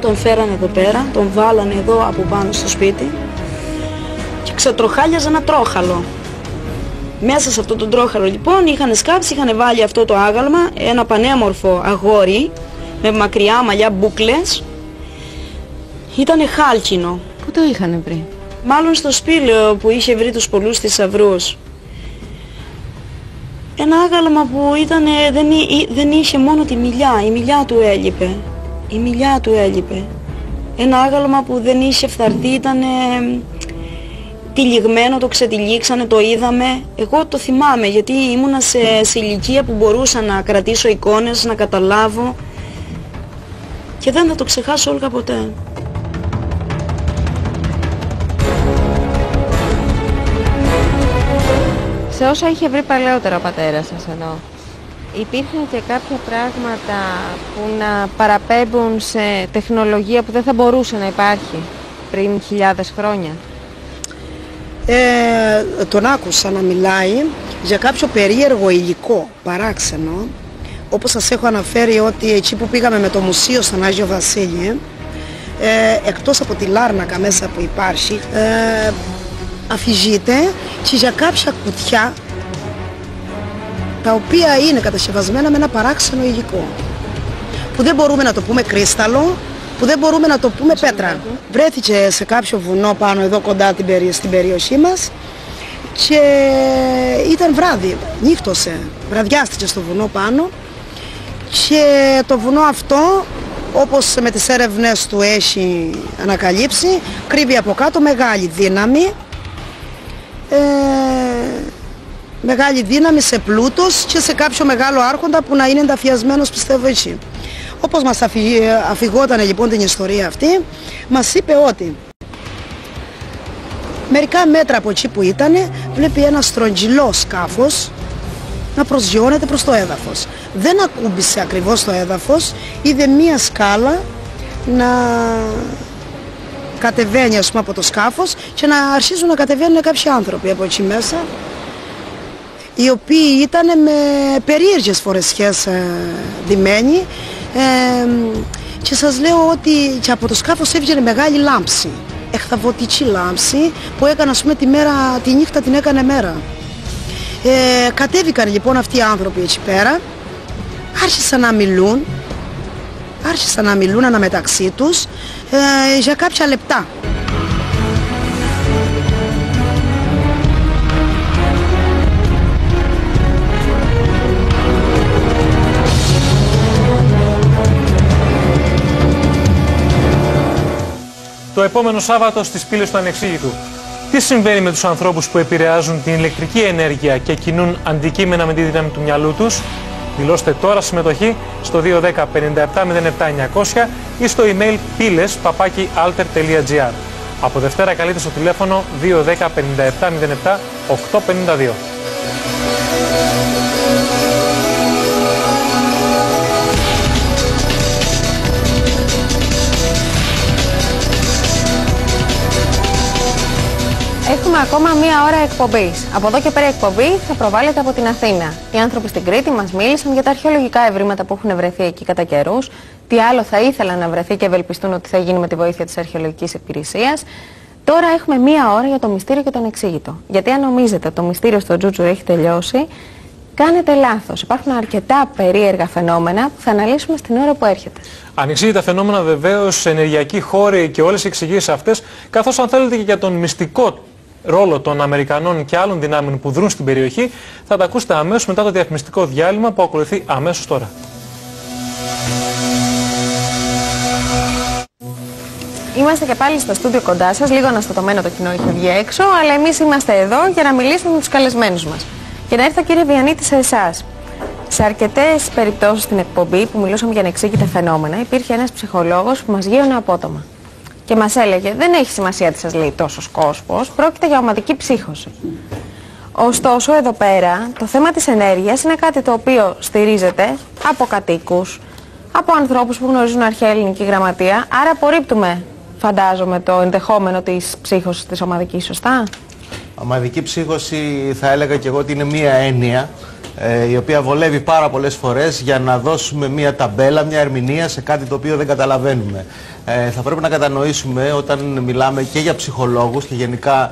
Τον φέρανε εδώ πέρα, τον βάλανε εδώ από πάνω στο σπίτι και ξετροχάλιαζε ένα τρόχαλο. Μέσα σε αυτό το τρόχαλο λοιπόν είχαν σκάψει, είχαν βάλει αυτό το άγαλμα, ένα πανέμορφο αγόρι με μακριά μαλλιά μπούκλες. Ήτανε χάλκινο. Πού το είχαν βρει; Μάλλον στο σπήλαιο που είχε βρει τους πολλούς θησαυρούς. Ένα άγαλμα που ήταν, δεν, εί- δεν είχε μόνο τη μιλιά, η μιλιά του έλειπε. Η μιλιά του έλειπε. Ένα άγαλμα που δεν είχε φθαρθεί ήταν τυλιγμένο, το ξετυλίξανε, το είδαμε. Εγώ το θυμάμαι γιατί ήμουνα σε, σε ηλικία που μπορούσα να κρατήσω εικόνες, να καταλάβω και δεν θα το ξεχάσω όλγα ποτέ. Σε όσα είχε βρει παλαιότερα ο πατέρας σας εδώ, υπήρχαν και κάποια πράγματα που να παραπέμπουν σε τεχνολογία που δεν θα μπορούσε να υπάρχει πριν χιλιάδες χρόνια; Ε, τον άκουσα να μιλάει για κάποιο περίεργο υλικό, παράξενο, όπως σας έχω αναφέρει ότι εκεί που πήγαμε με το μουσείο στον Άγιο Βασίλη, ε, εκτός από τη Λάρνακα μέσα που υπάρχει, ε, αφηγείται και για κάποια κουτιά τα οποία είναι κατασκευασμένα με ένα παράξενο υλικό που δεν μπορούμε να το πούμε κρίσταλο, που δεν μπορούμε να το πούμε πέτρα. Βρέθηκε σε κάποιο βουνό πάνω εδώ κοντά την περι... στην περιοχή μας και ήταν βράδυ, νύχτωσε, βραδιάστηκε στο βουνό πάνω και το βουνό αυτό όπως με τις έρευνες του έχει ανακαλύψει κρύβει από κάτω μεγάλη δύναμη ε, μεγάλη δύναμη σε πλούτος και σε κάποιο μεγάλο άρχοντα που να είναι ενταφιασμένος πιστεύω έτσι. Όπως μας αφηγόταν λοιπόν την ιστορία αυτή, μας είπε ότι μερικά μέτρα από εκεί που ήταν βλέπει ένα στρογγυλό σκάφος να προσγειώνεται προς το έδαφος. Δεν ακούμπησε ακριβώς το έδαφος, είδε μία σκάλα να κατεβαίνει ας πούμε από το σκάφος και να αρχίζουν να κατεβαίνουν κάποιοι άνθρωποι από εκεί μέσα οι οποίοι ήταν με περίεργες φορεσιές ε, ντυμένοι. Ε, και σας λέω ότι και από το σκάφος έβγαινε μεγάλη λάμψη εχθαβωτική λάμψη που έκανε ας πούμε τη, μέρα, τη νύχτα την έκανε μέρα. Ε, κατέβηκαν λοιπόν αυτοί οι άνθρωποι εκεί πέρα άρχισαν να μιλούν άρχισαν να μιλούν αναμεταξύ τους ε, για κάποια λεπτά. Το επόμενο Σάββατο στις πύλες του Ανεξήγητου. Τι συμβαίνει με τους ανθρώπους που επηρεάζουν την ηλεκτρική ενέργεια και κινούν αντικείμενα με τη δύναμη του μυαλού τους; Δηλώστε τώρα συμμετοχή στο 210 57 900 ή στο email piles Από Δευτέρα καλείτε στο τηλέφωνο 210 57 852. Έχουμε ακόμα μία ώρα εκπομπής. Από εδώ και πέρα η εκπομπή θα προβάλλεται από την Αθήνα. Οι άνθρωποι στην Κρήτη μας μίλησαν για τα αρχαιολογικά ευρήματα που έχουν βρεθεί εκεί κατά καιρούς. Τι άλλο θα ήθελαν να βρεθεί και ευελπιστούν ότι θα γίνει με τη βοήθεια της αρχαιολογικής υπηρεσίας. Τώρα έχουμε μία ώρα για το μυστήριο και τον εξήγητο. Γιατί αν νομίζετε ότι το μυστήριο στο Τζούτζου έχει τελειώσει, κάνετε λάθος. Υπάρχουν αρκετά περίεργα φαινόμενα που θα αναλύσουμε στην ώρα που έρχεται. Ανεξήγητα φαινόμενα βεβαίως, ενεργειακοί χώροι και όλες οι εξηγήσεις αυτές, καθώς αν θέλετε και για τον μυστικό ρόλο των Αμερικανών και άλλων δυνάμεων που δρούν στην περιοχή θα τα ακούσετε αμέσως μετά το διαφημιστικό διάλειμμα που ακολουθεί αμέσως τώρα. Είμαστε και πάλι στο στούντιο κοντά σας, λίγο αναστατωμένο το κοινό έχει βγει έξω, αλλά εμείς είμαστε εδώ για να μιλήσουμε με τους καλεσμένους μας. Και να έρθω κύριε Βιανίτη σε εσάς. Σε αρκετές περιπτώσεις στην εκπομπή που μιλούσαμε για ανεξήγητα φαινόμενα, υπήρχε ένας ψυχολόγος που μας γύρωνε απότομα και μας έλεγε δεν έχει σημασία τι σας λέει τόσος κόσμος, πρόκειται για ομαδική ψύχωση. Ωστόσο εδώ πέρα το θέμα της ενέργειας είναι κάτι το οποίο στηρίζεται από κατοίκους, από ανθρώπους που γνωρίζουν αρχαία ελληνική γραμματεία, άρα απορρίπτουμε φαντάζομαι το ενδεχόμενο της ψύχωσης της ομαδικής, σωστά; Ομαδική ψύχωση θα έλεγα και εγώ ότι είναι μία έννοια ε, η οποία βολεύει πάρα πολλές φορές για να δώσουμε μία ταμπέλα, μία ερμηνεία σε κάτι το οποίο δεν καταλαβαίνουμε. Ε, θα πρέπει να κατανοήσουμε όταν μιλάμε και για ψυχολόγους και γενικά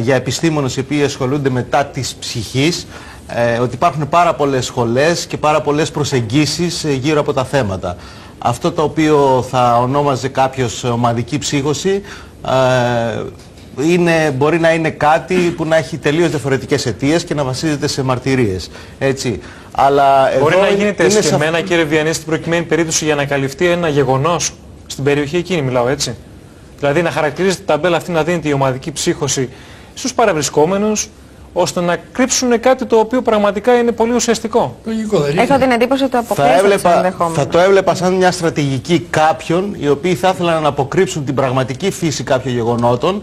για επιστήμονες οι οποίοι ασχολούνται μετά της ψυχής ε, ότι υπάρχουν πάρα πολλές σχολές και πάρα πολλές προσεγγίσεις ε, γύρω από τα θέματα. Αυτό το οποίο θα ονόμαζε κάποιος ομαδική ψύχωση είναι, μπορεί να είναι κάτι που να έχει τελείως διαφορετικές αιτίες και να βασίζεται σε μαρτυρίες. Έτσι. Αλλά Μπορεί εδώ να γίνεται είναι εσκεμμένα, κύριε Βιανή, στην προκειμένη περίπτωση για να καλυφθεί ένα γεγονός στην περιοχή εκείνη, μιλάω έτσι. Δηλαδή να χαρακτηρίζεται τα ταμπέλα αυτή να δίνεται η ομαδική ψύχωση στους παρευρισκόμενους, ώστε να κρύψουν κάτι το οποίο πραγματικά είναι πολύ ουσιαστικό. Έχω την εντύπωση ότι το θα, αποκλείστηκε το έβλεπα, ενδεχόμενο. θα το έβλεπα σαν μια στρατηγική κάποιων οι οποίοι θα ήθελαν να αποκρύψουν την πραγματική φύση κάποιων γεγονότων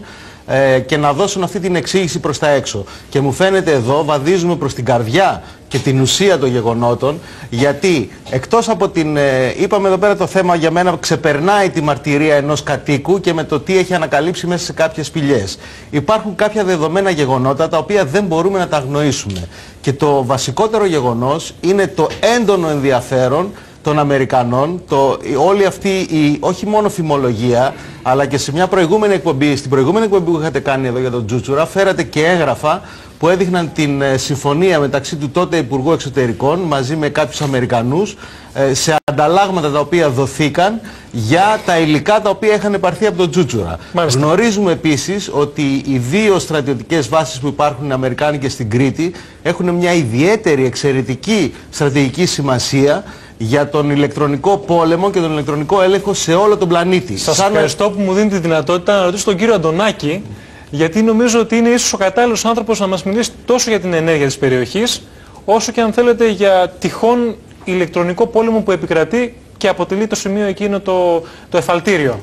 ε, και να δώσουν αυτή την εξήγηση προς τα έξω. Και μου φαίνεται εδώ βαδίζουμε προς την καρδιά και την ουσία των γεγονότων γιατί εκτός από την, ε, είπαμε εδώ πέρα το θέμα για μένα ξεπερνάει τη μαρτυρία ενός κατοίκου και με το τι έχει ανακαλύψει μέσα σε κάποιες σπηλιές. Υπάρχουν κάποια δεδομένα γεγονότα τα οποία δεν μπορούμε να τα αγνοήσουμε. Και το βασικότερο γεγονός είναι το έντονο ενδιαφέρον των Αμερικανών, το, η- όλη αυτή η όχι μόνο φημολογία, αλλά και σε μια προηγούμενη εκπομπή, στην προηγούμενη εκπομπή που είχατε κάνει εδώ για τον Τζούτσουρα, φέρατε και έγγραφα που έδειχναν την ε, συμφωνία μεταξύ του τότε Υπουργού Εξωτερικών μαζί με κάποιους Αμερικανούς ε, σε ανταλλάγματα τα οποία δοθήκαν για τα υλικά τα οποία είχαν επαρθεί από τον Τζούτσουρα. Γνωρίζουμε επίσης ότι οι δύο στρατιωτικές βάσεις που υπάρχουν Αμερικάνικες στην Κρήτη έχουν μια ιδιαίτερη εξαιρετική στρατηγική σημασία για τον ηλεκτρονικό πόλεμο και τον ηλεκτρονικό έλεγχο σε όλο τον πλανήτη. Σας Σαν- ευχαριστώ που μου δίνετε τη δυνατότητα να ρωτήσω τον κύριο Αντωνάκη, γιατί νομίζω ότι είναι ίσως ο κατάλληλος άνθρωπος να μας μιλήσει τόσο για την ενέργεια της περιοχής, όσο και αν θέλετε για τυχόν ηλεκτρονικό πόλεμο που επικρατεί και αποτελεί το σημείο εκείνο το, το εφαλτήριο.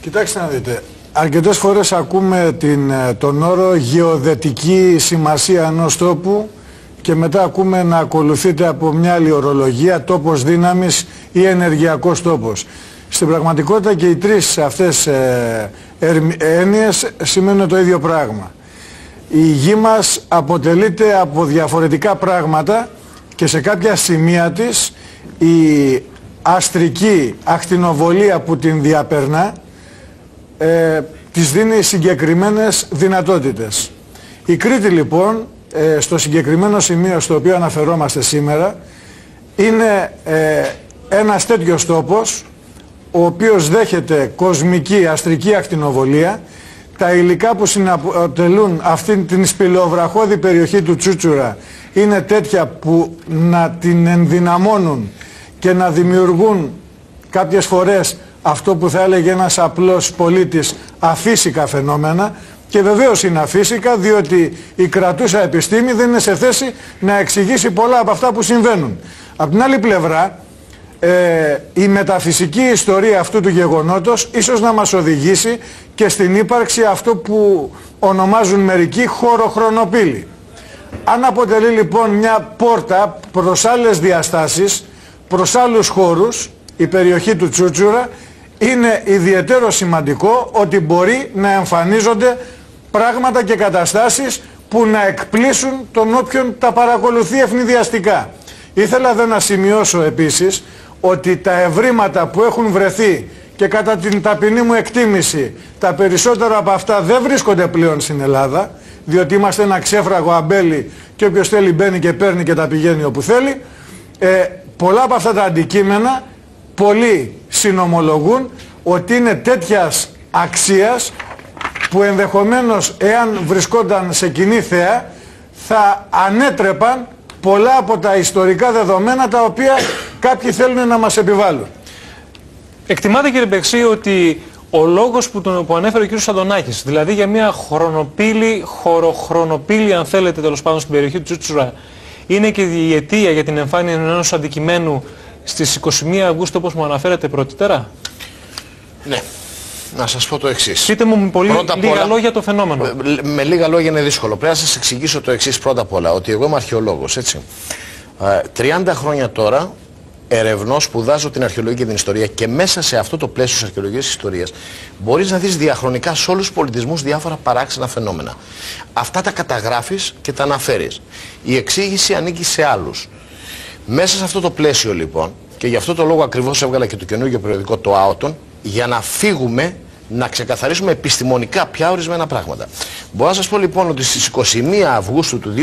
Κοιτάξτε να δείτε. Αρκετές φορές ακούμε την, ε, τον όρο γεωδετική σημασία ενός τόπου και μετά ακούμε να ακολουθείται από μια άλλη ορολογία τόπος δύναμης ή ενεργειακός τόπος. Στην πραγματικότητα και οι τρεις αυτές ε, ερμη- έννοιες σημαίνουν το ίδιο πράγμα. Η γη μας αποτελείται από διαφορετικά πράγματα και σε κάποια σημεία της η αστρική ακτινοβολία που την διαπερνά ε, της δίνει συγκεκριμένες δυνατότητες. Η Κρήτη λοιπόν, ε, στο συγκεκριμένο σημείο στο οποίο αναφερόμαστε σήμερα, είναι ε, ένας τέτοιος τόπος, ο οποίος δέχεται κοσμική αστρική ακτινοβολία, τα υλικά που συναποτελούν αυτήν την σπηλαιοβραχώδη περιοχή του Τσούτσουρα είναι τέτοια που να την ενδυναμώνουν και να δημιουργούν κάποιες φορές αυτό που θα έλεγε ένας απλός πολίτης αφύσικα φαινόμενα και βεβαίως είναι αφύσικα διότι η κρατούσα επιστήμη δεν είναι σε θέση να εξηγήσει πολλά από αυτά που συμβαίνουν. Από την άλλη πλευρά ε, η μεταφυσική ιστορία αυτού του γεγονότος ίσως να μας οδηγήσει και στην ύπαρξη αυτό που ονομάζουν μερικοί χωροχρονοπύλη. Αν αποτελεί λοιπόν μια πόρτα προς άλλες διαστάσεις, προς άλλους χώρους, η περιοχή του Τσούτσουρα, είναι ιδιαίτερο σημαντικό ότι μπορεί να εμφανίζονται πράγματα και καταστάσεις που να εκπλήσουν τον όποιον τα παρακολουθεί ευνηδιαστικά. Ήθελα εδώ να σημειώσω επίσης ότι τα ευρήματα που έχουν βρεθεί και κατά την ταπεινή μου εκτίμηση τα περισσότερα από αυτά δεν βρίσκονται πλέον στην Ελλάδα διότι είμαστε ένα ξέφραγο αμπέλι και όποιος θέλει μπαίνει και παίρνει και τα πηγαίνει όπου θέλει ε, πολλά από αυτά τα αντικείμενα πολλοί συνομολογούν ότι είναι τέτοιας αξίας που ενδεχομένως εάν βρισκόταν σε κοινή θέα θα ανέτρεπαν πολλά από τα ιστορικά δεδομένα τα οποία κάποιοι θέλουν να μας επιβάλλουν. Εκτιμάτε κύριε Μπεξή ότι ο λόγος που, τον, που ανέφερε ο κύριος Αντωνάκης, δηλαδή για μια χρονοπύλη, χωροχρονοπύλη αν θέλετε τέλος πάντων στην περιοχή του Τσούτσουρα, είναι και η αιτία για την εμφάνιση ενός αντικειμένου στις 21 Αυγούστου όπως μου αναφέρατε πρωτήτερα. Ναι. Να σας πω το εξής. Πείτε μου με πολύ Πρώτα απ' λίγα όλα- λόγια το φαινόμενο. Με, με λίγα λόγια είναι δύσκολο. Πρέπει να σας εξηγήσω το εξής πρώτα απ' όλα. Ότι εγώ είμαι αρχαιολόγος, έτσι. Ε, 30 χρόνια τώρα ερευνώ, σπουδάζω την αρχαιολογία και την ιστορία και μέσα σε αυτό το πλαίσιο της αρχαιολογίας και ιστορίας μπορείς να δεις διαχρονικά σε όλους τους πολιτισμούς διάφορα παράξενα φαινόμενα. Αυτά τα καταγράφεις και τα αναφέρεις. Η εξήγηση ανήκει σε άλλους. Μέσα σε αυτό το πλαίσιο λοιπόν, και γι' αυτό το λόγο ακριβώς έβγαλα και το καινούργιο περιοδικό το Άωτον, για να φύγουμε να ξεκαθαρίσουμε επιστημονικά πια ορισμένα πράγματα. Μπορώ να σας πω λοιπόν ότι στις 21 Αυγούστου του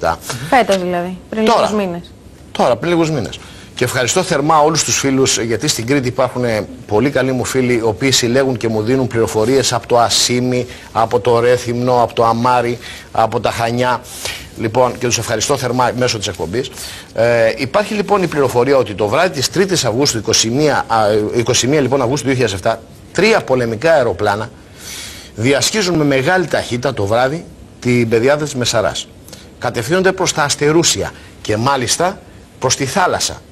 2007, Φέτος δηλαδή, πριν Τώρα. λίγους μήνες. τώρα πριν λίγους μήνες, και ευχαριστώ θερμά όλους τους φίλους γιατί στην Κρήτη υπάρχουν ε, πολύ καλοί μου φίλοι οι οποίοι συλλέγουν και μου δίνουν πληροφορίες από το Ασίμι, από το Ρέθυμνο, από το Αμάρι, από τα Χανιά. Λοιπόν, και τους ευχαριστώ θερμά μέσω της εκπομπής. Ε, υπάρχει λοιπόν η πληροφορία ότι το βράδυ της 3η Αυγούστου, 21, α, 21 λοιπόν Αυγούστου 2007, τρία πολεμικά αεροπλάνα διασχίζουν με μεγάλη ταχύτητα το βράδυ την πεδιάδα της Μεσαράς. Κατευθύνονται προς τα αστερούσια και μάλιστα προς τη θάλασσα.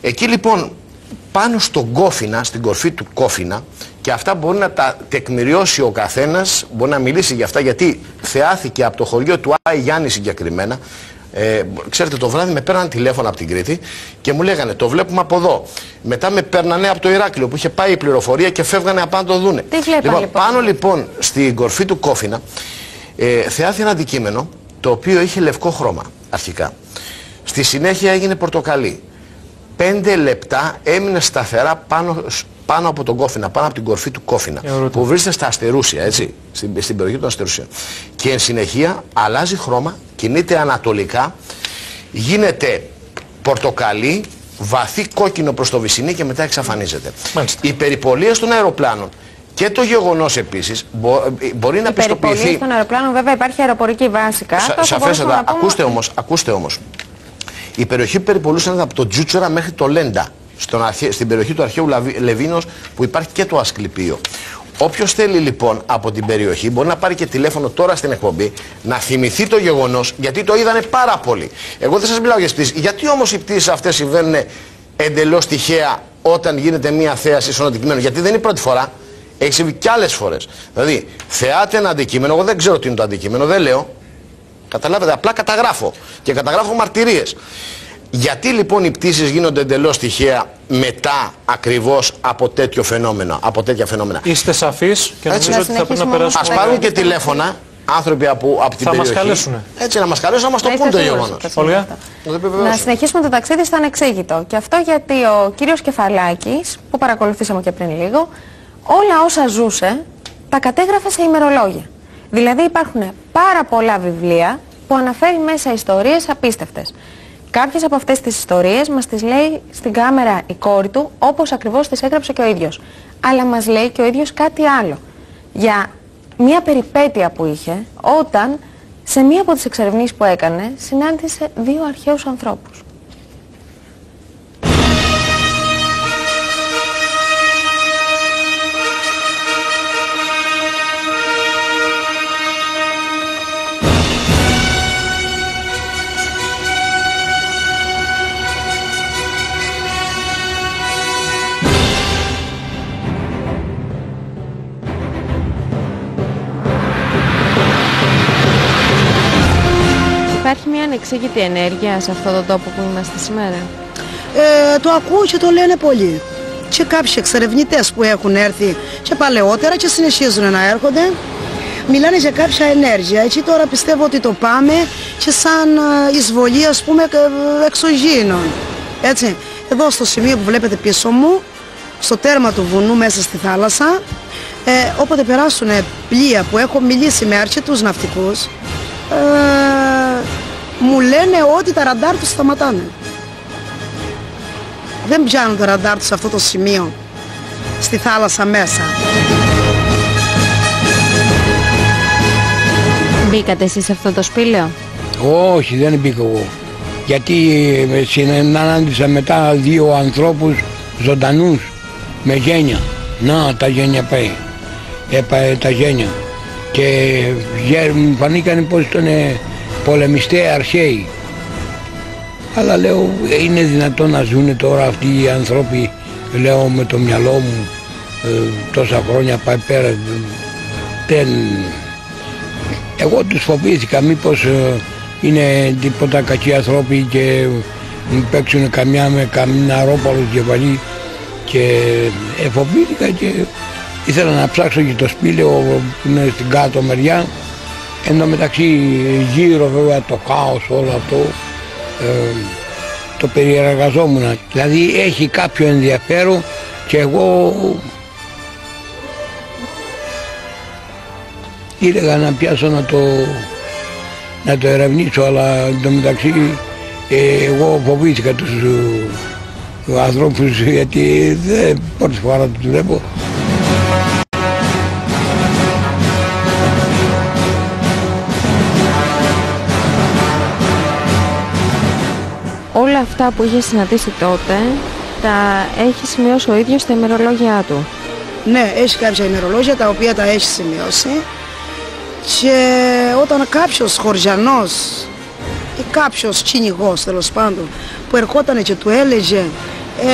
Εκεί λοιπόν πάνω στον κόφινα, στην κορφή του κόφινα και αυτά μπορεί να τα τεκμηριώσει ο καθένας, μπορεί να μιλήσει για αυτά γιατί θεάθηκε από το χωριό του Άι Γιάννη συγκεκριμένα ε, ξέρετε, το βράδυ με παίρναν τηλέφωνο από την Κρήτη και μου λέγανε το βλέπουμε από εδώ. Μετά με παίρνανε από το Ηράκλειο που είχε πάει η πληροφορία και φεύγανε απάνω το δούνε. Τι βλέπαν, λοιπόν, λοιπόν; πάνω λοιπόν στην κορφή του Κόφινα ε, θεάθη ένα αντικείμενο το οποίο είχε λευκό χρώμα αρχικά. Στη συνέχεια έγινε πορτοκαλί. Πέντε λεπτά έμεινε σταθερά πάνω, πάνω από τον κόφινα, πάνω από την κορφή του κόφινα. Που βρίσκεται στα αστερούσια, έτσι, στην, στην περιοχή των αστερούσιων. Και εν συνεχεία αλλάζει χρώμα, κινείται ανατολικά, γίνεται πορτοκαλί, βαθύ κόκκινο προς το βυσινί και μετά εξαφανίζεται. Οι περιπολίες των αεροπλάνων και το γεγονός επίσης μπο, μπορεί να Οι περιπολίες πιστοποιηθεί... των αεροπλάνων βέβαια υπάρχει αεροπορική βάση κάτω. Σα, θα σαφέστατα. μπορούσαμε να πούμε Ακούστε ότι- όμως, ακούστε όμως. Η περιοχή που περιπολούσαν από το Τζούτσορα μέχρι το Λέντα. Στον αρχαί- στην περιοχή του αρχαίου Λαβι- Λεβίνος που υπάρχει και το Ασκληπείο. Όποιος θέλει λοιπόν από την περιοχή μπορεί να πάρει και τηλέφωνο τώρα στην εκπομπή να θυμηθεί το γεγονός γιατί το είδανε πάρα πολύ. Εγώ δεν σας μιλάω για τις πτήσεις. Γιατί όμως οι πτήσεις αυτές συμβαίνουν εντελώς τυχαία όταν γίνεται μια θέαση στον αντικείμενο; Γιατί δεν είναι η πρώτη φορά. Έχει συμβεί κι άλλες φορές. Δηλαδή θεάται ένα αντικείμενο, εγώ δεν ξέρω τι είναι το αντικείμενο, δεν λέω. Καταλάβετε, απλά καταγράφω και καταγράφω μαρτυρίες. Γιατί λοιπόν οι πτήσεις γίνονται εντελώς τυχαία μετά ακριβώς από τέτοιο φαινόμενο, από τέτοια φαινόμενα; Είστε σαφείς και Έτσι. νομίζω ότι θα πρέπει να περάσουμε... Ας πάρουν και τηλέφωνα άνθρωποι από, από την Θα μας περιοχή. καλέσουνε. Έτσι να μας καλέσουν να μας το Να πούν το είστε σίγουρος γεγονός. ότι θα συμβεί αυτό. Να το Να επιβεβαιώσουν. συνεχίσουμε το ταξίδι στο ανεξήγητο. Και αυτό γιατί ο κύριος Κεφαλάκης, που παρακολουθήσαμε και πριν λίγο, όλα όσα ζούσε τα κατέγραφε σε ημερολόγια. Δηλαδή υπάρχουν πάρα πολλά βιβλία που αναφέρει μέσα ιστορίες απίστευτες. Κάποιες από αυτές τις ιστορίες μας τις λέει στην κάμερα η κόρη του, όπως ακριβώς τις έγραψε και ο ίδιος. Αλλά μας λέει και ο ίδιος κάτι άλλο. Για μια περιπέτεια που είχε όταν σε μία από τις εξερευνήσεις που έκανε συνάντησε δύο αρχαίους ανθρώπους. Υπάρχει μια ανεξήγητη ενέργεια σε αυτόν τον τόπο που είμαστε σήμερα; Ε, το ακούω και το λένε πολλοί. Και κάποιοι εξερευνητές που έχουν έρθει και παλαιότερα και συνεχίζουν να έρχονται μιλάνε για κάποια ενέργεια. Έτσι τώρα πιστεύω ότι το πάμε και σαν ε, εισβολή ας πούμε ε, εξωγήινων. Έτσι, εδώ στο σημείο που βλέπετε πίσω μου, στο τέρμα του βουνού μέσα στη θάλασσα, ε, όποτε περάσουν πλοία που έχω μιλήσει με αρκετούς ναυτικούς, ε, μου λένε ότι τα ραντάρ τους σταματάνε. Δεν πιάνουν το ραντάρ τους σε αυτό το σημείο, στη θάλασσα μέσα. Μπήκατε εσείς σε αυτό το σπήλαιο; Όχι, δεν μπήκα εγώ. Γιατί ε, συναντήσα μετά δύο ανθρώπους ζωντανούς με γένια. Να, τα γένια πάει. Έπαε τα γένια. Και γέρ, μου φανήκανε πως ήταν ε, πολεμιστέ αρχαίοι. Αλλά λέω, ε, είναι δυνατόν να ζουν τώρα αυτοί οι άνθρωποι, λέω με το μυαλό μου, ε, τόσα χρόνια πάει πέρα. ε, Δεν, εγώ τους φοβήθηκα μήπως ε, είναι τίποτα κακοί άνθρωποι και μου παίξουν καμιά με καμιά ρόπαλο κεφαλή και ε, φοβήθηκα και ήθελα να ψάξω και το σπήλαιο που είναι στην κάτω μεριά εν τω μεταξύ γύρω βέβαια το χάος όλο αυτό ε, το περιεργαζόμουν. Δηλαδή έχει κάποιο ενδιαφέρον και εγώ ήλεγα να πιάσω να το, να το ερευνήσω αλλά εν τω μεταξύ ε, εγώ φοβήθηκα τους ε, ανθρώπους γιατί δεν πρώτη φορά τους βλέπω αυτά που είχε συναντήσει τότε τα έχεις σημειώσει ο ίδιος στα ημερολόγια του; Ναι, έχει κάποια ημερολόγια τα οποία τα έχεις σημειώσει και όταν κάποιος χωριανός ή κάποιος κυνηγός τέλος πάντων που ερχόταν και του έλεγε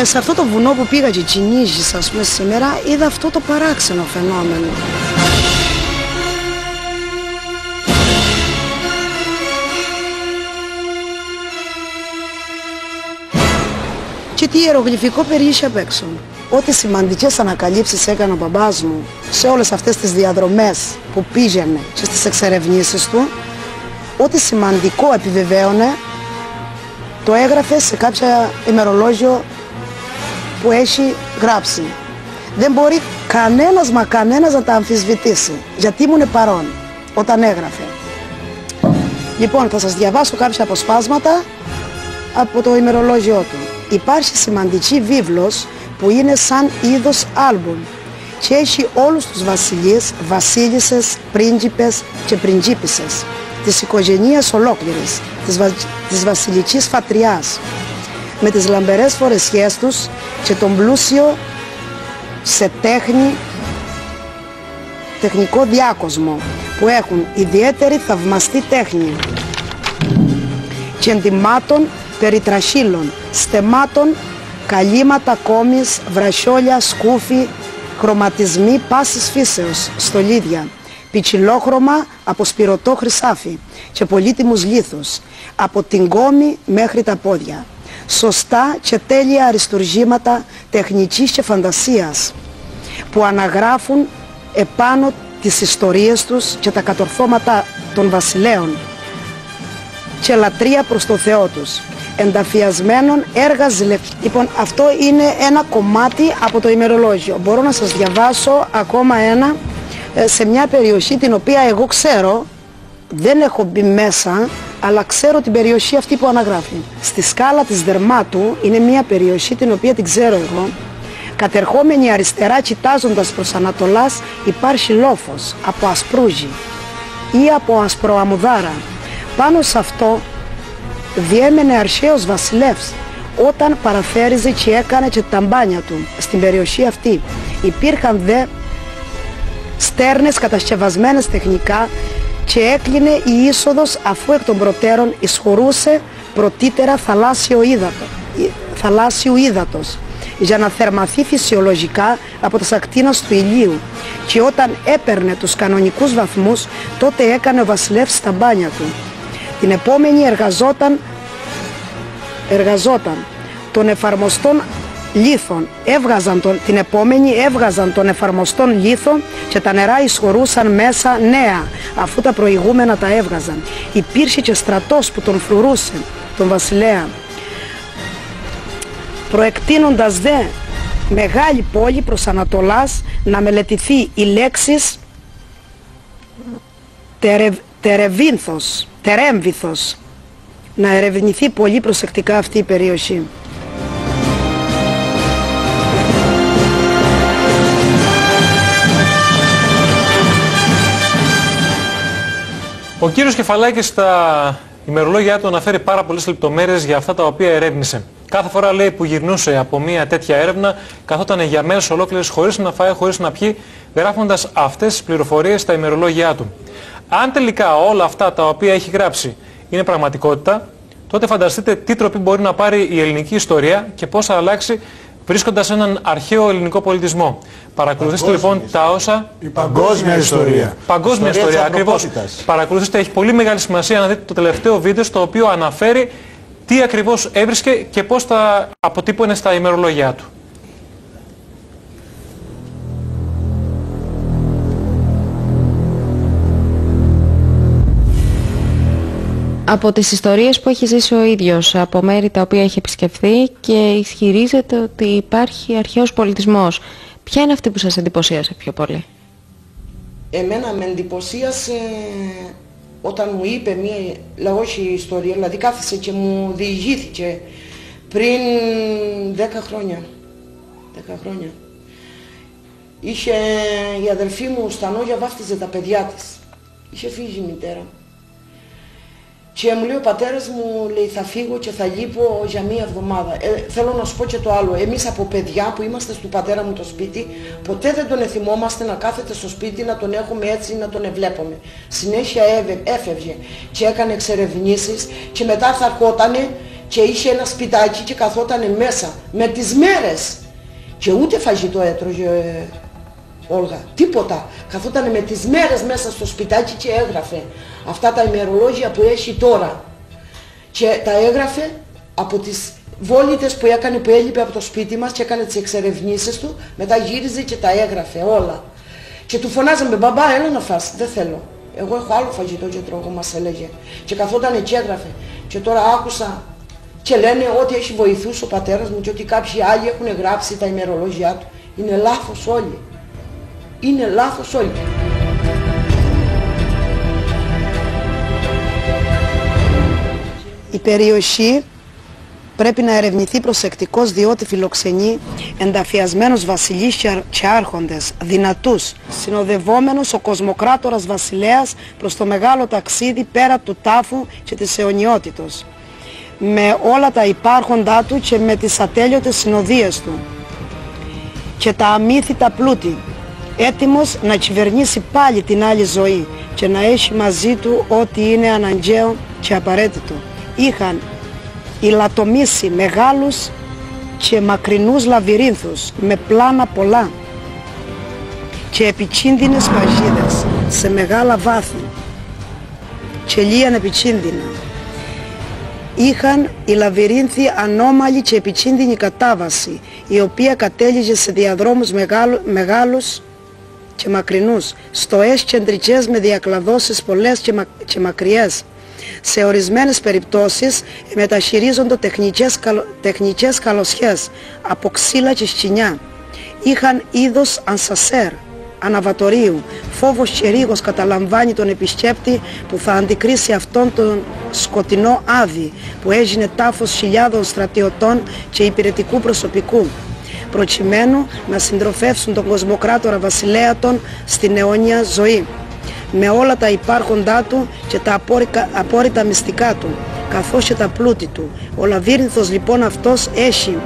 ε, σε αυτό το βουνό που πήγα και κυνήγησα ας πούμε σήμερα είδα αυτό το παράξενο φαινόμενο. Ιερογλυφικό περιείχε απ' έξω. Ό,τι σημαντικές ανακαλύψεις έκανε ο μπαμπάς μου σε όλες αυτές τις διαδρομές που πήγαινε και στις εξερευνήσεις του, ό,τι σημαντικό επιβεβαίωνε, το έγραφε σε κάποια ημερολόγιο που έχει γράψει. Δεν μπορεί κανένας μα κανένας να τα αμφισβητήσει, γιατί ήμουν παρόν όταν έγραφε. Λοιπόν, θα σας διαβάσω κάποια αποσπάσματα από το ημερολόγιο του. Υπάρχει σημαντική βίβλος που είναι σαν είδος άλμπουμ και έχει όλους τους βασιλείς, βασίλισσες, πρίγκιπες και πριγκίπισσες της οικογένειας ολόκληρης, της, βα... της βασιλικής φατριάς με τις λαμπερές φορεσιές τους και τον πλούσιο σε τέχνη τεχνικό διάκοσμο που έχουν ιδιαίτερη θαυμαστή τέχνη και εντυμάτων περιτραχύλων, στεμάτων, καλύματα κόμις, βρασιόλια, σκούφι, χρωματισμοί πάσης φύσεως, στολίδια, πιτσιλόχρωμα από σπυρωτό χρυσάφι και πολύτιμους λίθους, από την κόμη μέχρι τα πόδια. Σωστά και τέλεια αριστουργήματα τεχνικής και φαντασίας που αναγράφουν επάνω τις ιστορίες τους και τα κατορθώματα των βασιλέων και λατρεία προς το Θεό τους ενταφιασμένων έργα ζηλευ... Λοιπόν, αυτό είναι ένα κομμάτι από το ημερολόγιο. Μπορώ να σας διαβάσω ακόμα ένα ε, σε μια περιοχή την οποία εγώ ξέρω, δεν έχω μπει μέσα, αλλά ξέρω την περιοχή αυτή που αναγράφει. Στη σκάλα της Δερμάτου είναι μια περιοχή την οποία την ξέρω εγώ. Κατερχόμενη αριστερά κοιτάζοντας προς Ανατολάς υπάρχει λόφος από ασπρούζι ή από ασπροαμουδάρα. Πάνω σε αυτό διέμενε αρχαίος βασιλεύς όταν παραφέριζε και έκανε και τα μπάνια του στην περιοχή αυτή. Υπήρχαν δε στέρνες κατασκευασμένες τεχνικά και έκλεινε η είσοδος αφού εκ των προτέρων εισχωρούσε πρωτύτερα θαλάσσιο ύδατο, θαλάσσιου ύδατος για να θερμαθεί φυσιολογικά από τα σακτίνας του ηλίου και όταν έπαιρνε τους κανονικούς βαθμούς τότε έκανε ο βασιλεύς τα μπάνια του. Την επόμενη εργαζόταν, εργαζόταν των εφαρμοστών λίθων. Έβγαζαν τον, την επόμενη έβγαζαν των εφαρμοστών λίθων και τα νερά εισχωρούσαν μέσα νέα αφού τα προηγούμενα τα έβγαζαν. Υπήρχε και στρατός που τον φρουρούσε, τον βασιλέα. Προεκτείνοντας δε μεγάλη πόλη προς Ανατολάς να μελετηθεί η λέξης τερευ, τερεβίνθος, τερέμβηθος, να ερευνηθεί πολύ προσεκτικά αυτή η περιοχή. Ο κύριος Κεφαλάκης στα ημερολόγια του αναφέρει πάρα πολλές λεπτομέρειες για αυτά τα οποία ερεύνησε. Κάθε φορά λέει που γυρνούσε από μια τέτοια έρευνα, καθόταν για μέρες ολόκληρες χωρίς να φάει, χωρίς να πιει, γράφοντας αυτές τις πληροφορίες στα ημερολόγια του. Αν τελικά όλα αυτά τα οποία έχει γράψει είναι πραγματικότητα, τότε φανταστείτε τι τροπή μπορεί να πάρει η ελληνική ιστορία και πώς θα αλλάξει βρίσκοντας έναν αρχαίο ελληνικό πολιτισμό. Παρακολουθήστε λοιπόν τα όσα... Η παγκόσμια ιστορία. Παγκόσμια ιστορία, ιστορία ακριβώς. Παρακολουθήστε, έχει πολύ μεγάλη σημασία να δείτε το τελευταίο βίντεο στο οποίο αναφέρει τι ακριβώς έβρισκε και πώς τα αποτύπωνε στα ημερολόγια του. Από τις ιστορίες που έχει ζήσει ο ίδιος, από μέρη τα οποία έχει επισκεφθεί και ισχυρίζεται ότι υπάρχει αρχαίος πολιτισμός. Ποια είναι αυτή που σας εντυπωσίασε πιο πολύ; Εμένα με εντυπωσίασε όταν μου είπε μια λαγόχη ιστορία, δηλαδή κάθισε και μου διηγήθηκε πριν 10 χρόνια. 10 χρόνια. Είχε η αδελφή μου στα νόγια βάφτιζε τα παιδιά της. Είχε φύγει η μητέρα μου Και μου λέει ο πατέρας μου, λέει θα φύγω και θα λείπω για μία εβδομάδα. Ε, θέλω να σου πω και το άλλο. Εμείς από παιδιά που είμαστε στο πατέρα μου το σπίτι, ποτέ δεν τον εθιμόμαστε να κάθεται στο σπίτι, να τον έχουμε έτσι, να τον εβλέπουμε. Συνέχεια έβε- έφευγε και έκανε εξερευνήσεις και μετά θα ερχότανε και είχε ένα σπιτάκι και καθότανε μέσα με τις μέρες. Και ούτε φαγητό έτρωγε ε, Όλγα, τίποτα. Καθόταν με τις μέρες μέσα στο σπιτάκι και έγραφε αυτά τα ημερολόγια που έχει τώρα. Και τα έγραφε από τις βόλυτες που έκανε που έλειπε από το σπίτι μας και έκανε τις εξερευνήσεις του, μετά γύριζε και τα έγραφε όλα. Και του φωνάζαμε, μπαμπά έλα να φας, δεν θέλω. Εγώ έχω άλλο φαγητό και τρώγω, μας έλεγε. Και καθόταν και έγραφε. Και τώρα άκουσα και λένε ότι έχει βοηθούσε ο πατέρας μου και ότι κάποιοι άλλοι έχουν γράψει τα ημερολόγια του. Είναι λάθος όλοι. Είναι λάθος όλοι. Η περιοχή πρέπει να ερευνηθεί προσεκτικώς διότι φιλοξενεί ενταφιασμένους βασιλείς και αρ- και άρχοντες, δυνατούς, συνοδευόμενος ο κοσμοκράτορας βασιλέας προς το μεγάλο ταξίδι πέρα του τάφου και της αιωνιότητος, με όλα τα υπάρχοντά του και με τις ατέλειωτες συνοδείες του και τα αμύθιτα πλούτη, έτοιμος να κυβερνήσει πάλι την άλλη ζωή και να έχει μαζί του ό,τι είναι αναγκαίο και απαραίτητο. Είχαν υλατομήσει μεγάλους και μακρινούς λαβυρίνθους με πλάνα πολλά και επικίνδυνες παγίδες σε μεγάλα βάθη και λίαν επικίνδυνα. Είχαν οι λαβυρίνθοι ανώμαλη και επικίνδυνη κατάβαση η οποία κατέληγε σε διαδρόμους μεγάλου, μεγάλους και μακρινούς, στοές κεντρικές με διακλαδώσεις πολλές και, μα, και μακριές. Σε ορισμένες περιπτώσεις μεταχειρίζονται τεχνικές, καλο, τεχνικές καλοσιές από ξύλα και σκηνιά. Είχαν είδος ανσασέρ, αναβατορίου. Φόβος και ρίγος καταλαμβάνει τον επισκέπτη που θα αντικρίσει αυτόν τον σκοτεινό άδη που έγινε τάφος χιλιάδων στρατιωτών και υπηρετικού προσωπικού προκειμένου να συντροφεύσουν τον κοσμοκράτορα βασιλέατον στην αιώνια ζωή με όλα τα υπάρχοντά του και τα απόρρικα- απόρριτα μυστικά του καθώς και τα πλούτη του. Ο λαβύρινθος λοιπόν αυτός έχει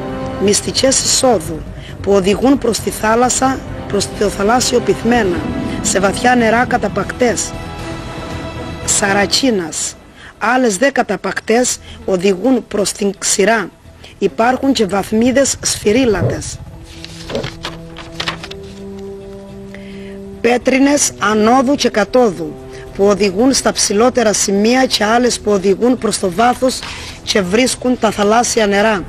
μυστικές εισόδου που οδηγούν προς τη θάλασσα, προς το θαλάσσιο πυθμένα, σε βαθιά νερά καταπακτές. Σαρατσίνας. Άλλες δε καταπακτές οδηγούν προς την ξηρά. Υπάρχουν και βαθμίδες σφυρίλατες. Πέτρινες ανόδου και κατόδου που οδηγούν στα ψηλότερα σημεία και άλλες που οδηγούν προς το βάθος και βρίσκουν τα θαλάσσια νερά.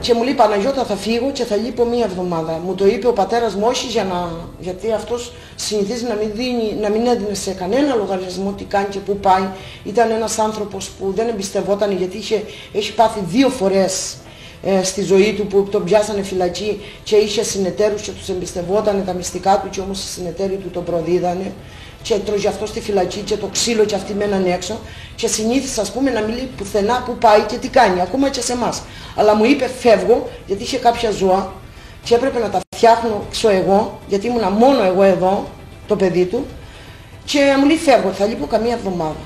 Και μου λέει Παναγιώτα θα φύγω και θα λείπω μία εβδομάδα. Μου το είπε ο πατέρας μου όχι για να... γιατί αυτός συνηθίζει να μην, δίνει, να μην έδινε σε κανένα λογαριασμό τι κάνει και πού πάει. Ήταν ένας άνθρωπος που δεν εμπιστευόταν γιατί είχε, έχει πάθει δύο φορές ε, στη ζωή του που τον πιάσανε φυλακή και είχε συνεταίρους και τους εμπιστευόταν τα μυστικά του και όμως οι συνεταίροι του τον προδίδανε και τρώγε αυτό στη φυλακή και το ξύλο και αυτοί μέναν έξω και συνήθισε ας πούμε να μην λέει πουθενά που πάει και τι κάνει, ακόμα και σε εμάς. Αλλά μου είπε φεύγω γιατί είχε κάποια ζώα και έπρεπε να τα φτιάχνω ξω εγώ, γιατί ήμουνα μόνο εγώ εδώ, το παιδί του και μου λέει φεύγω, θα λείπω καμία εβδομάδα.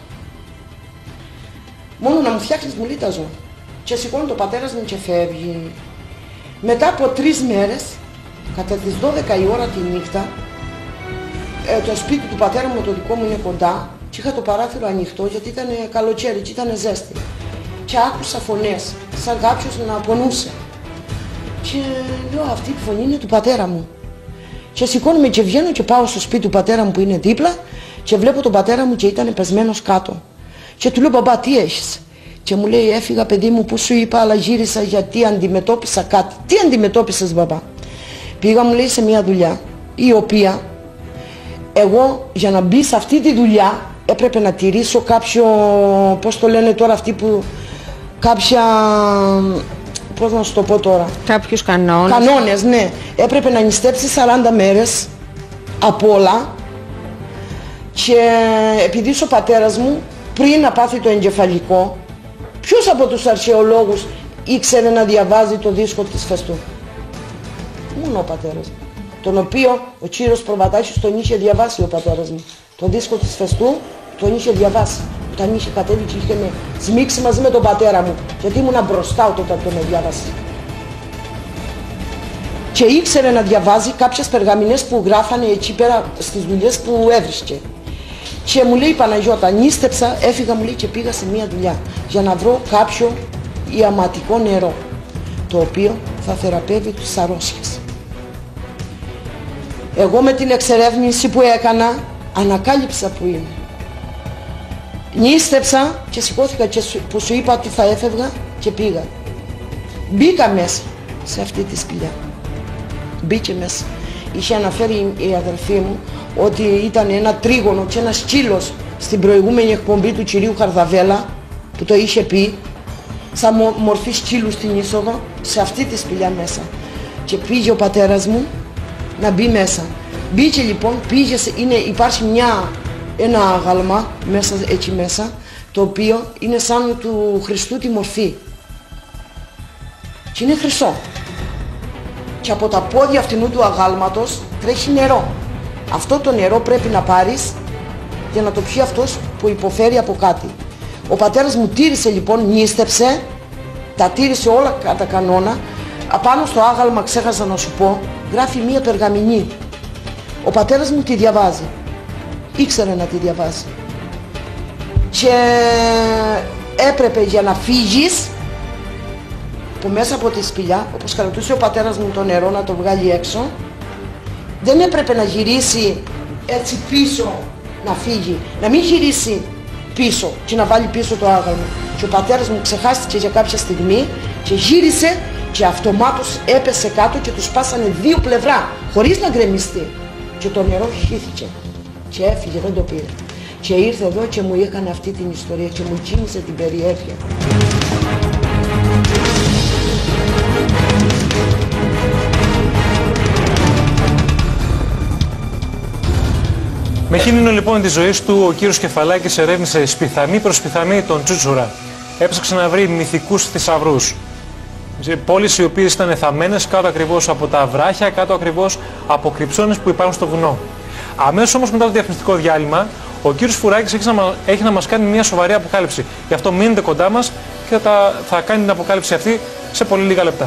Μόνο να μου φτιάχνεις μου λέει τα ζώα. Και σηκώνει το πατέρας μου και φεύγει. Μετά από τρεις μέρες, κατά τις 12 η ώρα τη νύχτα, ε, το σπίτι του πατέρα μου το δικό μου είναι κοντά και είχα το παράθυρο ανοιχτό γιατί ήταν καλοκαίρι και ήταν ζέστη. Και άκουσα φωνές, σαν κάποιος να πονούσε. Και λέω αυτή η φωνή είναι του πατέρα μου. Και σηκώνομαι και βγαίνω και πάω στο σπίτι του πατέρα μου που είναι δίπλα και βλέπω τον πατέρα μου και ήταν πεσμένος κάτω. Και του λέω μπαμπά τι έχεις; Και μου λέει έφυγα παιδί μου που σου είπα αλλά γύρισα γιατί αντιμετώπισα κάτι. Τι αντιμετώπισες μπαμπά; Πήγα μου λέει σε μια δουλειά η οποία εγώ για να μπει σε αυτή τη δουλειά έπρεπε να τηρήσω κάποιο, πώς το λένε τώρα αυτοί που, κάποια, πώς να σου το πω τώρα. Κάποιους κανόνες. Κανόνες, ναι. Έπρεπε να νηστέψει 40 μέρες από όλα και επειδή είσαι ο πατέρας μου πριν να πάθει το εγκεφαλικό, ποιος από τους αρχαιολόγους ήξερε να διαβάζει το δίσκο της Φεστού. Μόνο ο πατέρας μου. Τον οποίο ο κύριος Προβατάκης τον είχε διαβάσει ο πατέρας μου. Τον δίσκο της Φεστού τον είχε διαβάσει. Όταν είχε κατέβει και είχε με σμίξει μαζί με τον πατέρα μου. Γιατί ήμουνα μπροστά όταν τον διάβασε. Και ήξερε να διαβάζει κάποιες περγαμηνές που γράφανε εκεί πέρα στις δουλειές που έβρισκε. Και μου λέει η Παναγιώτα, νίστεψα, έφυγα μου λέει και πήγα σε μία δουλειά για να βρω κάποιο ιαματικό νερό το οποίο θα θεραπεύει τους αρρώστιες. Εγώ με την εξερεύνηση που έκανα ανακάλυψα που είμαι. Νίστεψα και σηκώθηκα και που σου είπα ότι θα έφευγα και πήγα. Μπήκα μέσα σε αυτή τη σπηλιά. Μπήκε μέσα. Είχε αναφέρει η αδελφή μου ότι ήταν ένα τρίγωνο και ένας σκύλος στην προηγούμενη εκπομπή του κυρίου Χαρδαβέλα που το είχε πει σαν μορφή σκύλου στην είσοδο σε αυτή τη σπηλιά μέσα. Και πήγε ο πατέρας μου να μπει μέσα. Μπήκε λοιπόν, πήγε, είναι, υπάρχει μια, ένα άγαλμα μέσα, εκεί μέσα, το οποίο είναι σαν του Χριστού τη μορφή. Και είναι χρυσό. Και από τα πόδια αυτού του αγάλματος τρέχει νερό. Αυτό το νερό πρέπει να πάρεις για να το πιει αυτός που υποφέρει από κάτι. Ο πατέρας μου τήρησε λοιπόν, νίστεψε, τα τήρησε όλα κατά κανόνα. Απάνω στο άγαλμα ξέχασα να σου πω, γράφει μία περγαμηνή. Ο πατέρας μου τη διαβάζει. Ήξερε να τη διαβάζει. Και έπρεπε για να φύγεις που μέσα από τη σπηλιά, όπως κρατούσε ο πατέρας μου το νερό να το βγάλει έξω, δεν έπρεπε να γυρίσει έτσι πίσω να φύγει, να μην γυρίσει πίσω και να βάλει πίσω το άγαλμα. Και ο πατέρας μου ξεχάστηκε για κάποια στιγμή και γύρισε και αυτομάτως έπεσε κάτω και τους σπάσανε δύο πλευρά χωρίς να γκρεμιστεί. Και το νερό χύθηκε και έφυγε, δεν το πήρε. Και ήρθε εδώ και μου έκανε αυτή την ιστορία και μου κίνησε την περιέργεια. Με κίνδυνο λοιπόν της ζωής του, ο κύριος Κεφαλάκης ερεύνησε σπιθανή προς πιθανή τον Τσούτσουρα. Έψαξε να βρει μυθικούς θησαυρούς. Πόλεις οι οποίες ήταν θαμμένε κάτω ακριβώς από τα βράχια, κάτω ακριβώς από κρυψώνες που υπάρχουν στο βουνό. Αμέσως όμως μετά το διαφημιστικό διάλειμμα, ο κύριος Φουράκης έχει, να, έχει να μας κάνει μια σοβαρή αποκάλυψη. Γι' αυτό μείνετε κοντά μας και θα, θα κάνει την αποκάλυψη αυτή σε πολύ λίγα λεπτά.